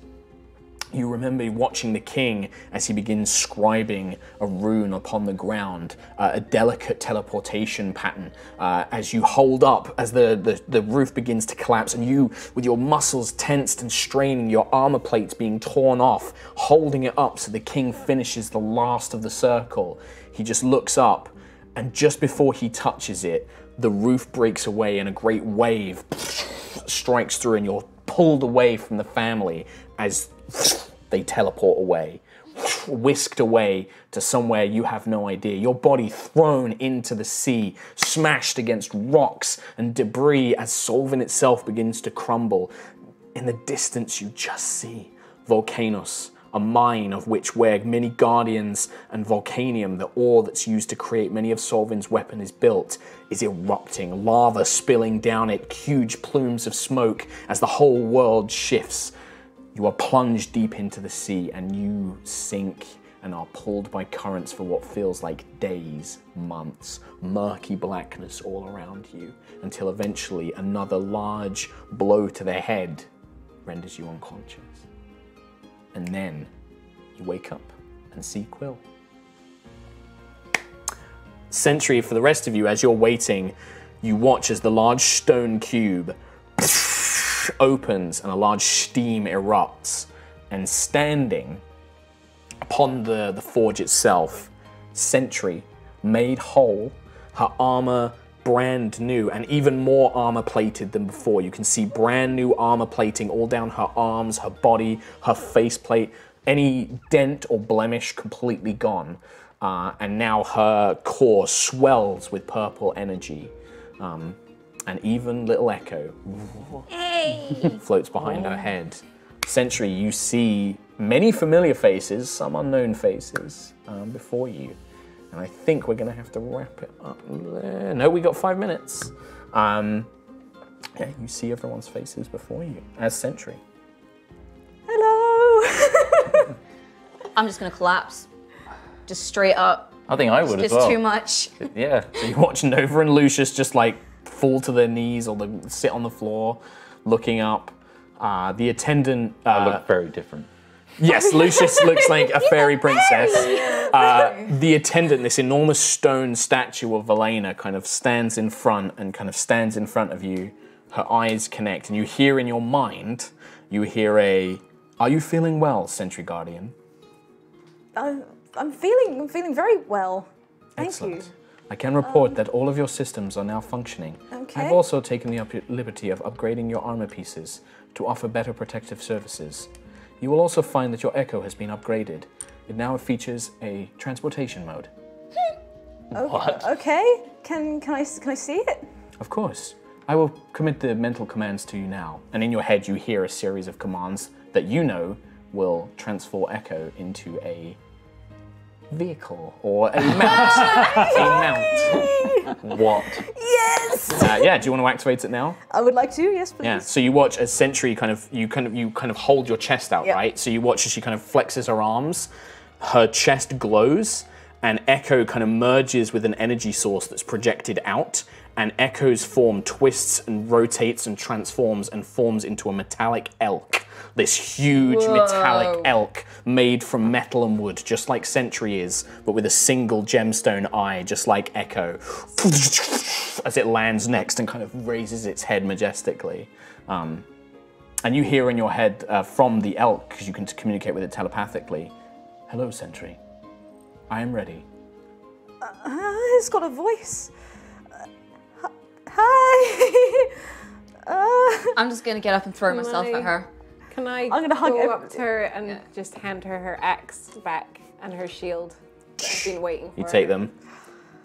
You remember watching the king as he begins scribing a rune upon the ground, uh, a delicate teleportation pattern. Uh, as you hold up, as the, the, the roof begins to collapse, and you, with your muscles tensed and straining, your armor plates being torn off, holding it up so the king finishes the last of the circle. He just looks up, and just before he touches it, the roof breaks away and a great wave strikes through, and you're pulled away from the family as they teleport away, whisked away to somewhere you have no idea. Your body thrown into the sea, smashed against rocks and debris as Solvin itself begins to crumble. In the distance, you just see Volcanos, a mine of which where many guardians and volcanium, the ore that's used to create many of Solvin's weapon is built, is erupting, lava spilling down it, huge plumes of smoke as the whole world shifts. You are plunged deep into the sea and you sink and are pulled by currents for what feels like days, months, murky blackness all around you, until eventually another large blow to the head renders you unconscious. And then you wake up and see Quill. Sentry, for the rest of you, as you're waiting, you watch as the large stone cube [LAUGHS] opens and a large steam erupts. And standing upon the, the forge itself, Sentry, made whole, her armor brand new and even more armor plated than before. You can see brand new armor plating all down her arms, her body, her faceplate. Any dent or blemish completely gone. Uh, and now her core swells with purple energy. Um, and even little Echo floats behind her head. Sentry, you see many familiar faces, some unknown faces um, before you. And I think we're going to have to wrap it up there. No, we got five minutes. Um, yeah, you see everyone's faces before you as Sentry. Hello. [LAUGHS] I'm just gonna collapse, just straight up. I think I would as Just well. too much. [LAUGHS] Yeah. So you watch Nova and Lucius just like fall to their knees or they sit on the floor, looking up. Uh, the attendant. Uh, I look very different. Yes, [LAUGHS] Lucius looks like a fairy princess. [LAUGHS] Uh, the attendant, this enormous stone statue of Valena, kind of stands in front and kind of stands in front of you. Her eyes connect, and you hear in your mind, you hear a, "Are you feeling well, Sentry Guardian?" I'm, I'm feeling, I'm feeling very well. Thank Excellent. you. I can report that all of your systems are now functioning. Okay. I've also taken the up- liberty of upgrading your armor pieces to offer better protective services. You will also find that your Echo has been upgraded. It now features a transportation mode. [LAUGHS] what? Okay. Can can I s- can I see it? Of course. I will commit the mental commands to you now. And in your head, you hear a series of commands that you know will transform Echo into a vehicle or a mount. [LAUGHS] a mount. What? Yes. Uh, yeah, do you want to activate it now? I would like to. Yes, please. Yeah. So you watch as Sentry kind of you kind of you kind of hold your chest out, Yep. right? So you watch as she kind of flexes her arms, her chest glows, and Echo kind of merges with an energy source that's projected out, and Echo's form twists and rotates and transforms and forms into a metallic elk. This huge metallic elk made from metal and wood, just like Sentry is, but with a single gemstone eye, just like Echo, as it lands next and kind of raises its head majestically. Um, and you hear in your head uh, from the elk, because you can communicate with it telepathically Hello, Sentry. I am ready. Uh, it's got a voice. Hi. [LAUGHS] uh, I'm just gonna get up and throw myself I- at her. Can I I'm gonna hug go up to her and just hand her her axe back and her shield that I've been waiting for? You take them,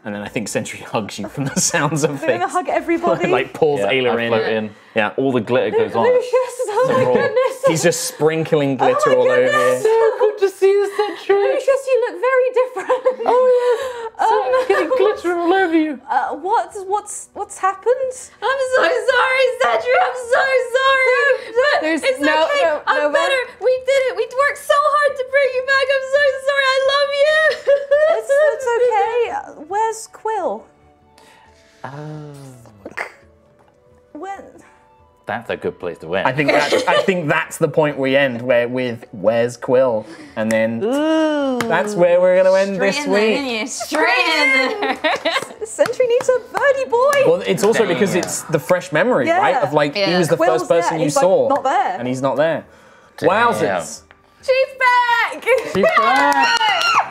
and then I think Sentry hugs you from the [LAUGHS] sounds of I'm gonna things. hug everybody. [LAUGHS] like pulls Yeah, Aila in. in. Yeah, All the glitter goes on. Lucius, oh my Roll. goodness. He's just sprinkling glitter my all over goodness. you. good to see you, Sentry. Lucius, you look very different. Oh yes. Um, Getting glitter all over you. uh, what? What's what's happened? I'm so sorry, Cedric. I'm so sorry. But There's- it's no, okay. no, I'm no, but- better. We did it. We worked so hard to bring you back. I'm so sorry. I love you. It's, it's okay. Uh, Where's Quill? When? That's a good place to end. I think that, I think that's the point we end where with where's Quill, and then that's where we're going to end this in there, week. didn't you? Straight in there. Sentry [LAUGHS] needs a birdie boy. Well, it's also because it's the fresh memory, Yeah. right? Of like he was the Quill's first person there, you he's, like, saw, not there. and he's not there. Wowzers! She's back. She's back. [LAUGHS]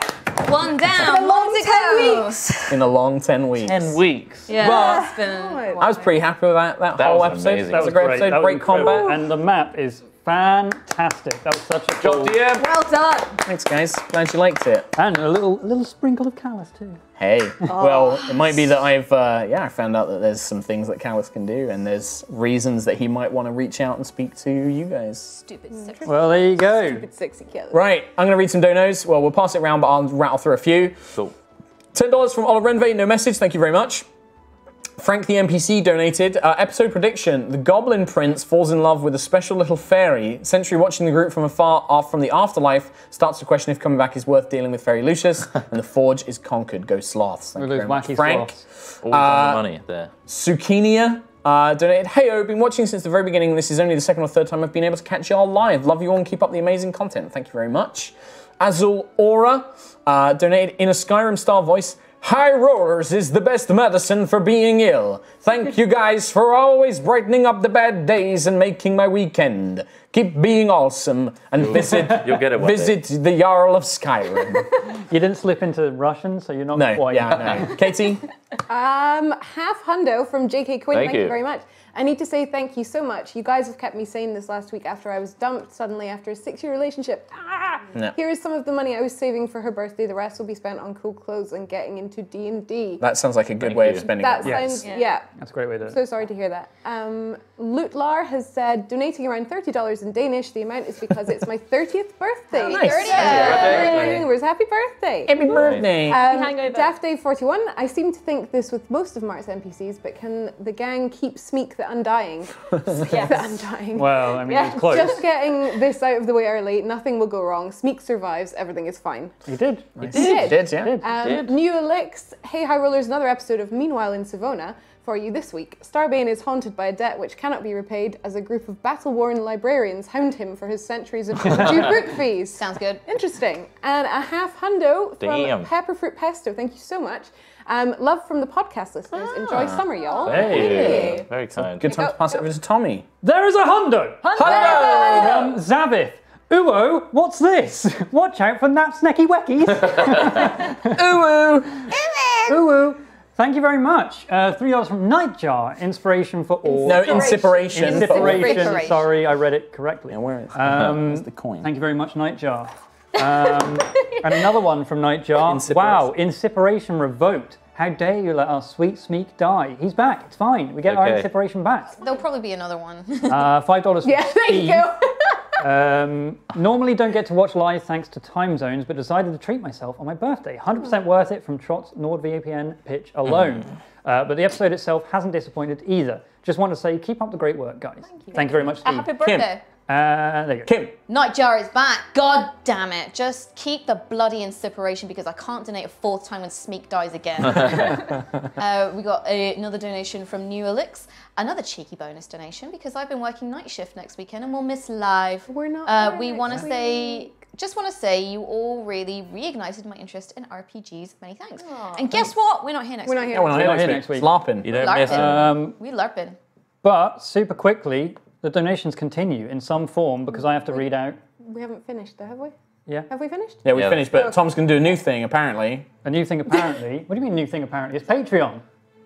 One down. long one to ten go. weeks. In a long ten weeks. Ten weeks. Yeah. But- it's been. I was pretty happy with that. That, That whole was episode. amazing. That was a great episode. That was great incredible. combat. And the map is fantastic. That was such a cool. DM. Well done. Thanks, guys. Glad you liked it. And a little little sprinkle of callus too. Hey, well, it might be that I've, uh, yeah, I found out that there's some things that Callus can do, and there's reasons that he might want to reach out and speak to you guys. Stupid sick. Well, there you go. It's sexy killer. Right, I'm going to read some donos. Well, we'll pass it around, but I'll rattle through a few. Cool. $10 from Oliver Renve, no message, thank you very much. Frank the NPC donated. Uh, episode prediction The Goblin Prince falls in love with a special little fairy. Sentry watching the group from afar off from the afterlife starts to question if coming back is worth dealing with Fairy Lucius, [LAUGHS] and the forge is conquered. Go sloths. Thank With you very much, wacky Frank. sloths. Always on the money there. Zucchinia Uh, donated, hey, I've been watching since the very beginning. This is only the second or third time I've been able to catch y'all live. Love you all and keep up the amazing content. Thank you very much. Azul Aura uh, donated in a Skyrim style voice. High rollers is the best medicine for being ill. Thank you guys for always brightening up the bad days and making my weekend. Keep being awesome and visit You'll get it one day. visit the Jarl of Skyrim. [LAUGHS] You didn't slip into Russian, so you're not No, quite. yeah, no. [LAUGHS] Katie, Um, half hundo from JK Quinn. Thank Thank, you you. very much. I need to say thank you so much. You guys have kept me sane this last week after I was dumped suddenly after a six-year relationship. Ah! No. Here is some of the money I was saving for her birthday. The rest will be spent on cool clothes and getting into D and D. that sounds like a good Thank way you. of spending That it. sounds Yeah. yeah. That's a great way to. So sorry to hear that. Um, Lutlar has said donating around thirty dollars in Danish. The amount is because it's my thirtieth birthday. [LAUGHS] Oh, nice. 30th. birthday. Happy birthday. Happy birthday. Um, hangover. Daft Dave 41. I seem to think this with most of Mark's NPCs, but can the gang keep Smeek the Undying? [LAUGHS] Smeek the Undying. Well, I mean, yeah, it's close. just getting this out of the way early. Nothing will go wrong. Smeek survives. Everything is fine. You did. You He did. Did, yeah. Um, Did. New Elix, Hey High Rollers, another episode of Meanwhile in Savona for you this week. Starbane is haunted by a debt which cannot be repaid as a group of battle-worn librarians hound him for his centuries of [LAUGHS] overdue book fees. Sounds good. Interesting. And a half hundo Damn. from Pepperfruit Pesto. Thank you so much. Um, love from the podcast listeners. Enjoy summer, y'all. Hey, very kind. Good time to pass it over to Tommy. There is a hundo. From Zavith. Uwo, what's this? [LAUGHS] Watch out for naps, necky weckies. Ooh, [LAUGHS] Uwu. Thank you very much. Uh, three dollars from Nightjar. Inspiration for all. No, inspiration. Inspiration. Inspiration. Sorry, I read it correctly. Yeah, where is Um, [LAUGHS] where's the coin? Thank you very much, Nightjar. Um, [LAUGHS] and another one from Nightjar. Inspiration. Wow, inspiration revoked. How dare you let our sweet Smeek die? He's back. It's fine. We get our Okay. inspiration back. There'll probably be another one. Uh, Five dollars. [LAUGHS] Yeah, there you go. [LAUGHS] Um, normally don't get to watch live thanks to time zones, but decided to treat myself on my birthday. 100% worth it from Trott's NordVPN pitch alone. Uh, but the episode itself hasn't disappointed either. Just want to say, keep up the great work, guys. Thank you, very much, A Steve. happy birthday. Uh, there you go. Kim. Nightjar is back. God damn it. Just keep the bloody inspiration because I can't donate a fourth time when Smeek dies again. [LAUGHS] uh, we got a, another donation from New Elix. Another cheeky bonus donation because I've been working night shift next weekend and we'll miss live. We're not Uh, we want to say, just want to say, you all really reignited my interest in RPGs. Many thanks. and guess what? We're not here next We're not week. here. Yeah, we're not here next week. next week. LARPing. You don't Larping. miss it. Um, We LARPing. but super quickly, the donations continue in some form because I have to read out. We haven't finished, though, have we? Yeah. Have we finished? Yeah, we Yeah. finished, but Tom's going to do a new thing, apparently. A new thing apparently. what do you mean new thing apparently? It's Patreon.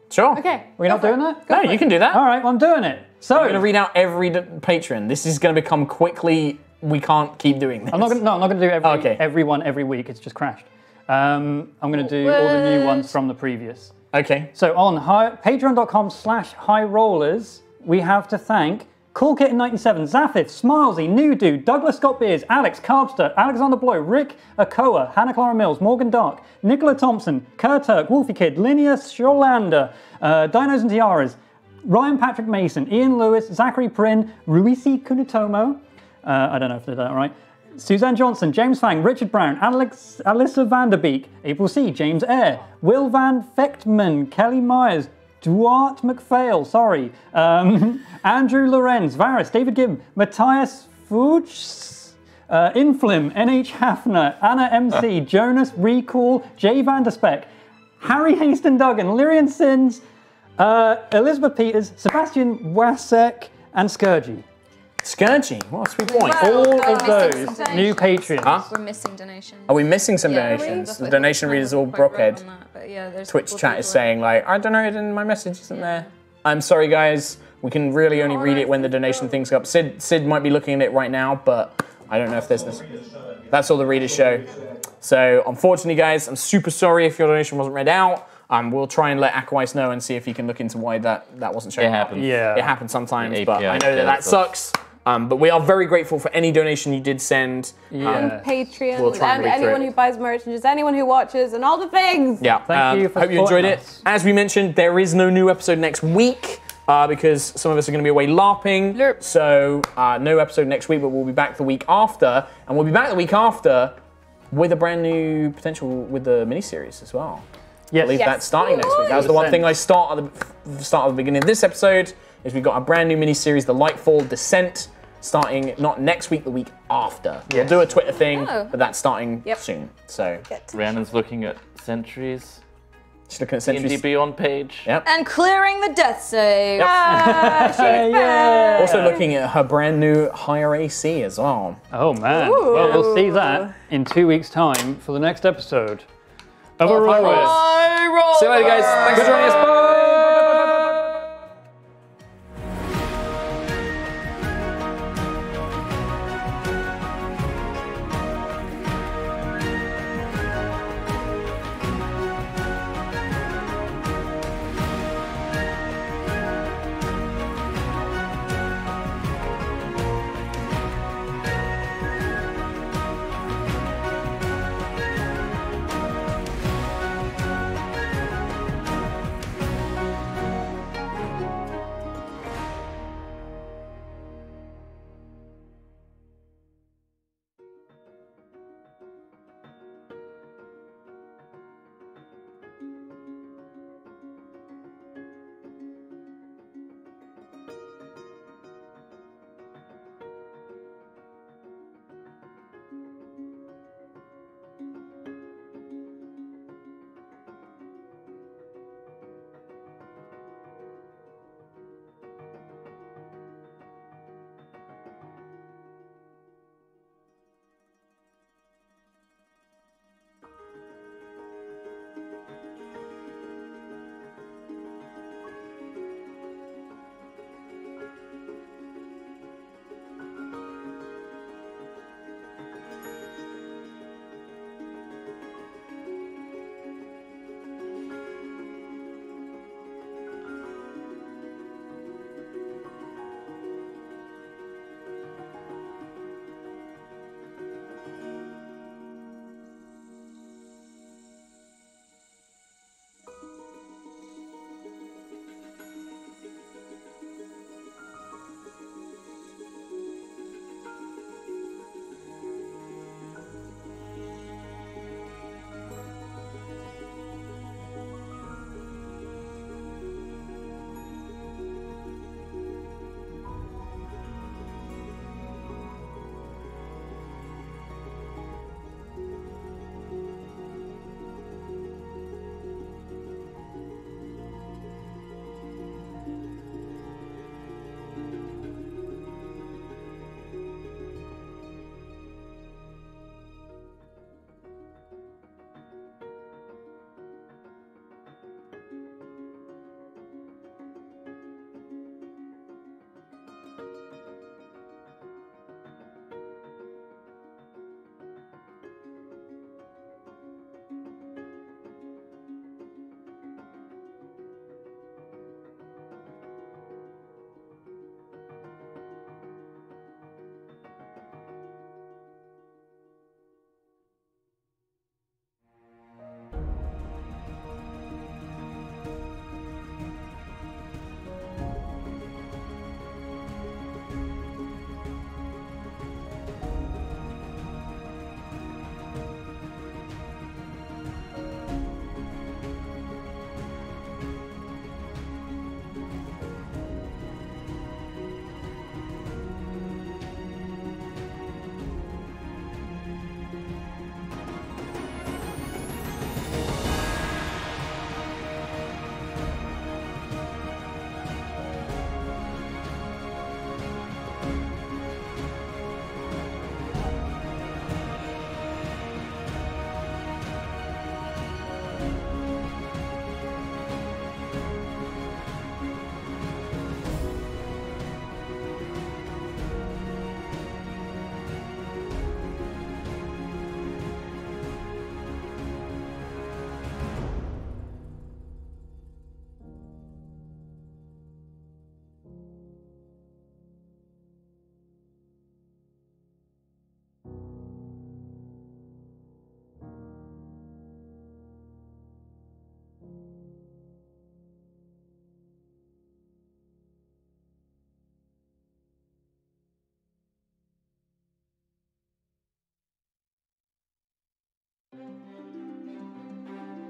Sure. Okay. We're not doing that? No, you can do that. All right, well, I'm doing it. So I'm going to read out every d- patron. This is going to become quickly. We can't keep doing this. I'm not gonna, no, I'm not going to do every, Okay. everyone every week. It's just crashed. Um, I'm going to do all the new ones from the previous. Okay. So on hi, patreon.com slash high rollers, we have to thank Cool Kitten 97, Zaphith, Smilesy, New Dude, Douglas Scott Beers, Alex Carbster, Alexander Blow, Rick Akoa, Hannah Clara Mills, Morgan Dark, Nicola Thompson, Kurturk, Wolfie Kid, Linnea Scholander, uh, Dinos and Tiaras, Ryan Patrick Mason, Ian Lewis, Zachary Prin, Ruisi Kunitomo, uh, I don't know if they did that right. Suzanne Johnson, James Fang, Richard Brown, Alex, Alyssa Vanderbeek, April C, James Eyre, Will Van Fechtman, Kelly Myers, Duart McPhail, sorry, um, [LAUGHS] Andrew Lorenz, Varys, David Gibb, Matthias Fuchs, uh, Inflim, NH Hafner, Anna MC, Jonas Recall, Jay Vanderspeck, Harry Haston Duggan, Lyrian Sins, uh, Elizabeth Peters, Sebastian Wasek, and Scourgy. Scourgy. What a sweet boy. All of those new donations. Patrons. Huh? We're missing donations. Are we missing some Yeah, donations? The donation I read is all quite Brockhead. that, yeah, Twitch chat is people- saying like, I donated and my message isn't there. I'm sorry, guys. We can really only read it when the donation things go up. Sid, Sid might be looking at it right now, but I don't know if there's this. That's all the readers show. So unfortunately, guys, I'm super sorry if your donation wasn't read out. Um, we'll try and let Aquice know and see if he can look into why that, that wasn't shown. It happens. Yeah. It happens sometimes, The but API I know that that fails sucks. Um, but we are very grateful for any donation you did send. Yeah. Patreon We'll and and anyone it. who buys merch and just anyone who watches and all the things. Yeah. Thank um, you for Hope you enjoyed supporting it. As we mentioned, there is no new episode next week uh, because some of us are going to be away LARPing. Lerp. So uh, no episode next week, but we'll be back the week after, and we'll be back the week after with a brand new potential with the miniseries as well. I believe Yes. that's starting next week. That was the one thing I start at the start at the beginning of this episode. is we've got a brand new mini series, The Lightfall Descent, starting not next week, the week after. We'll do a Twitter thing, Oh. but that's starting Yep. soon. So Rhiannon's looking at centuries. She's looking at D&D Centuries. Beyond page. Yep. And clearing the death save. Ah, [LAUGHS] she's back. Also looking at her brand new higher AC as well. Oh man. Well, we'll see that in two weeks' time for the next episode of High Aurora. Rollers. See you later, guys. Thanks for joining us. Bye. Thank you.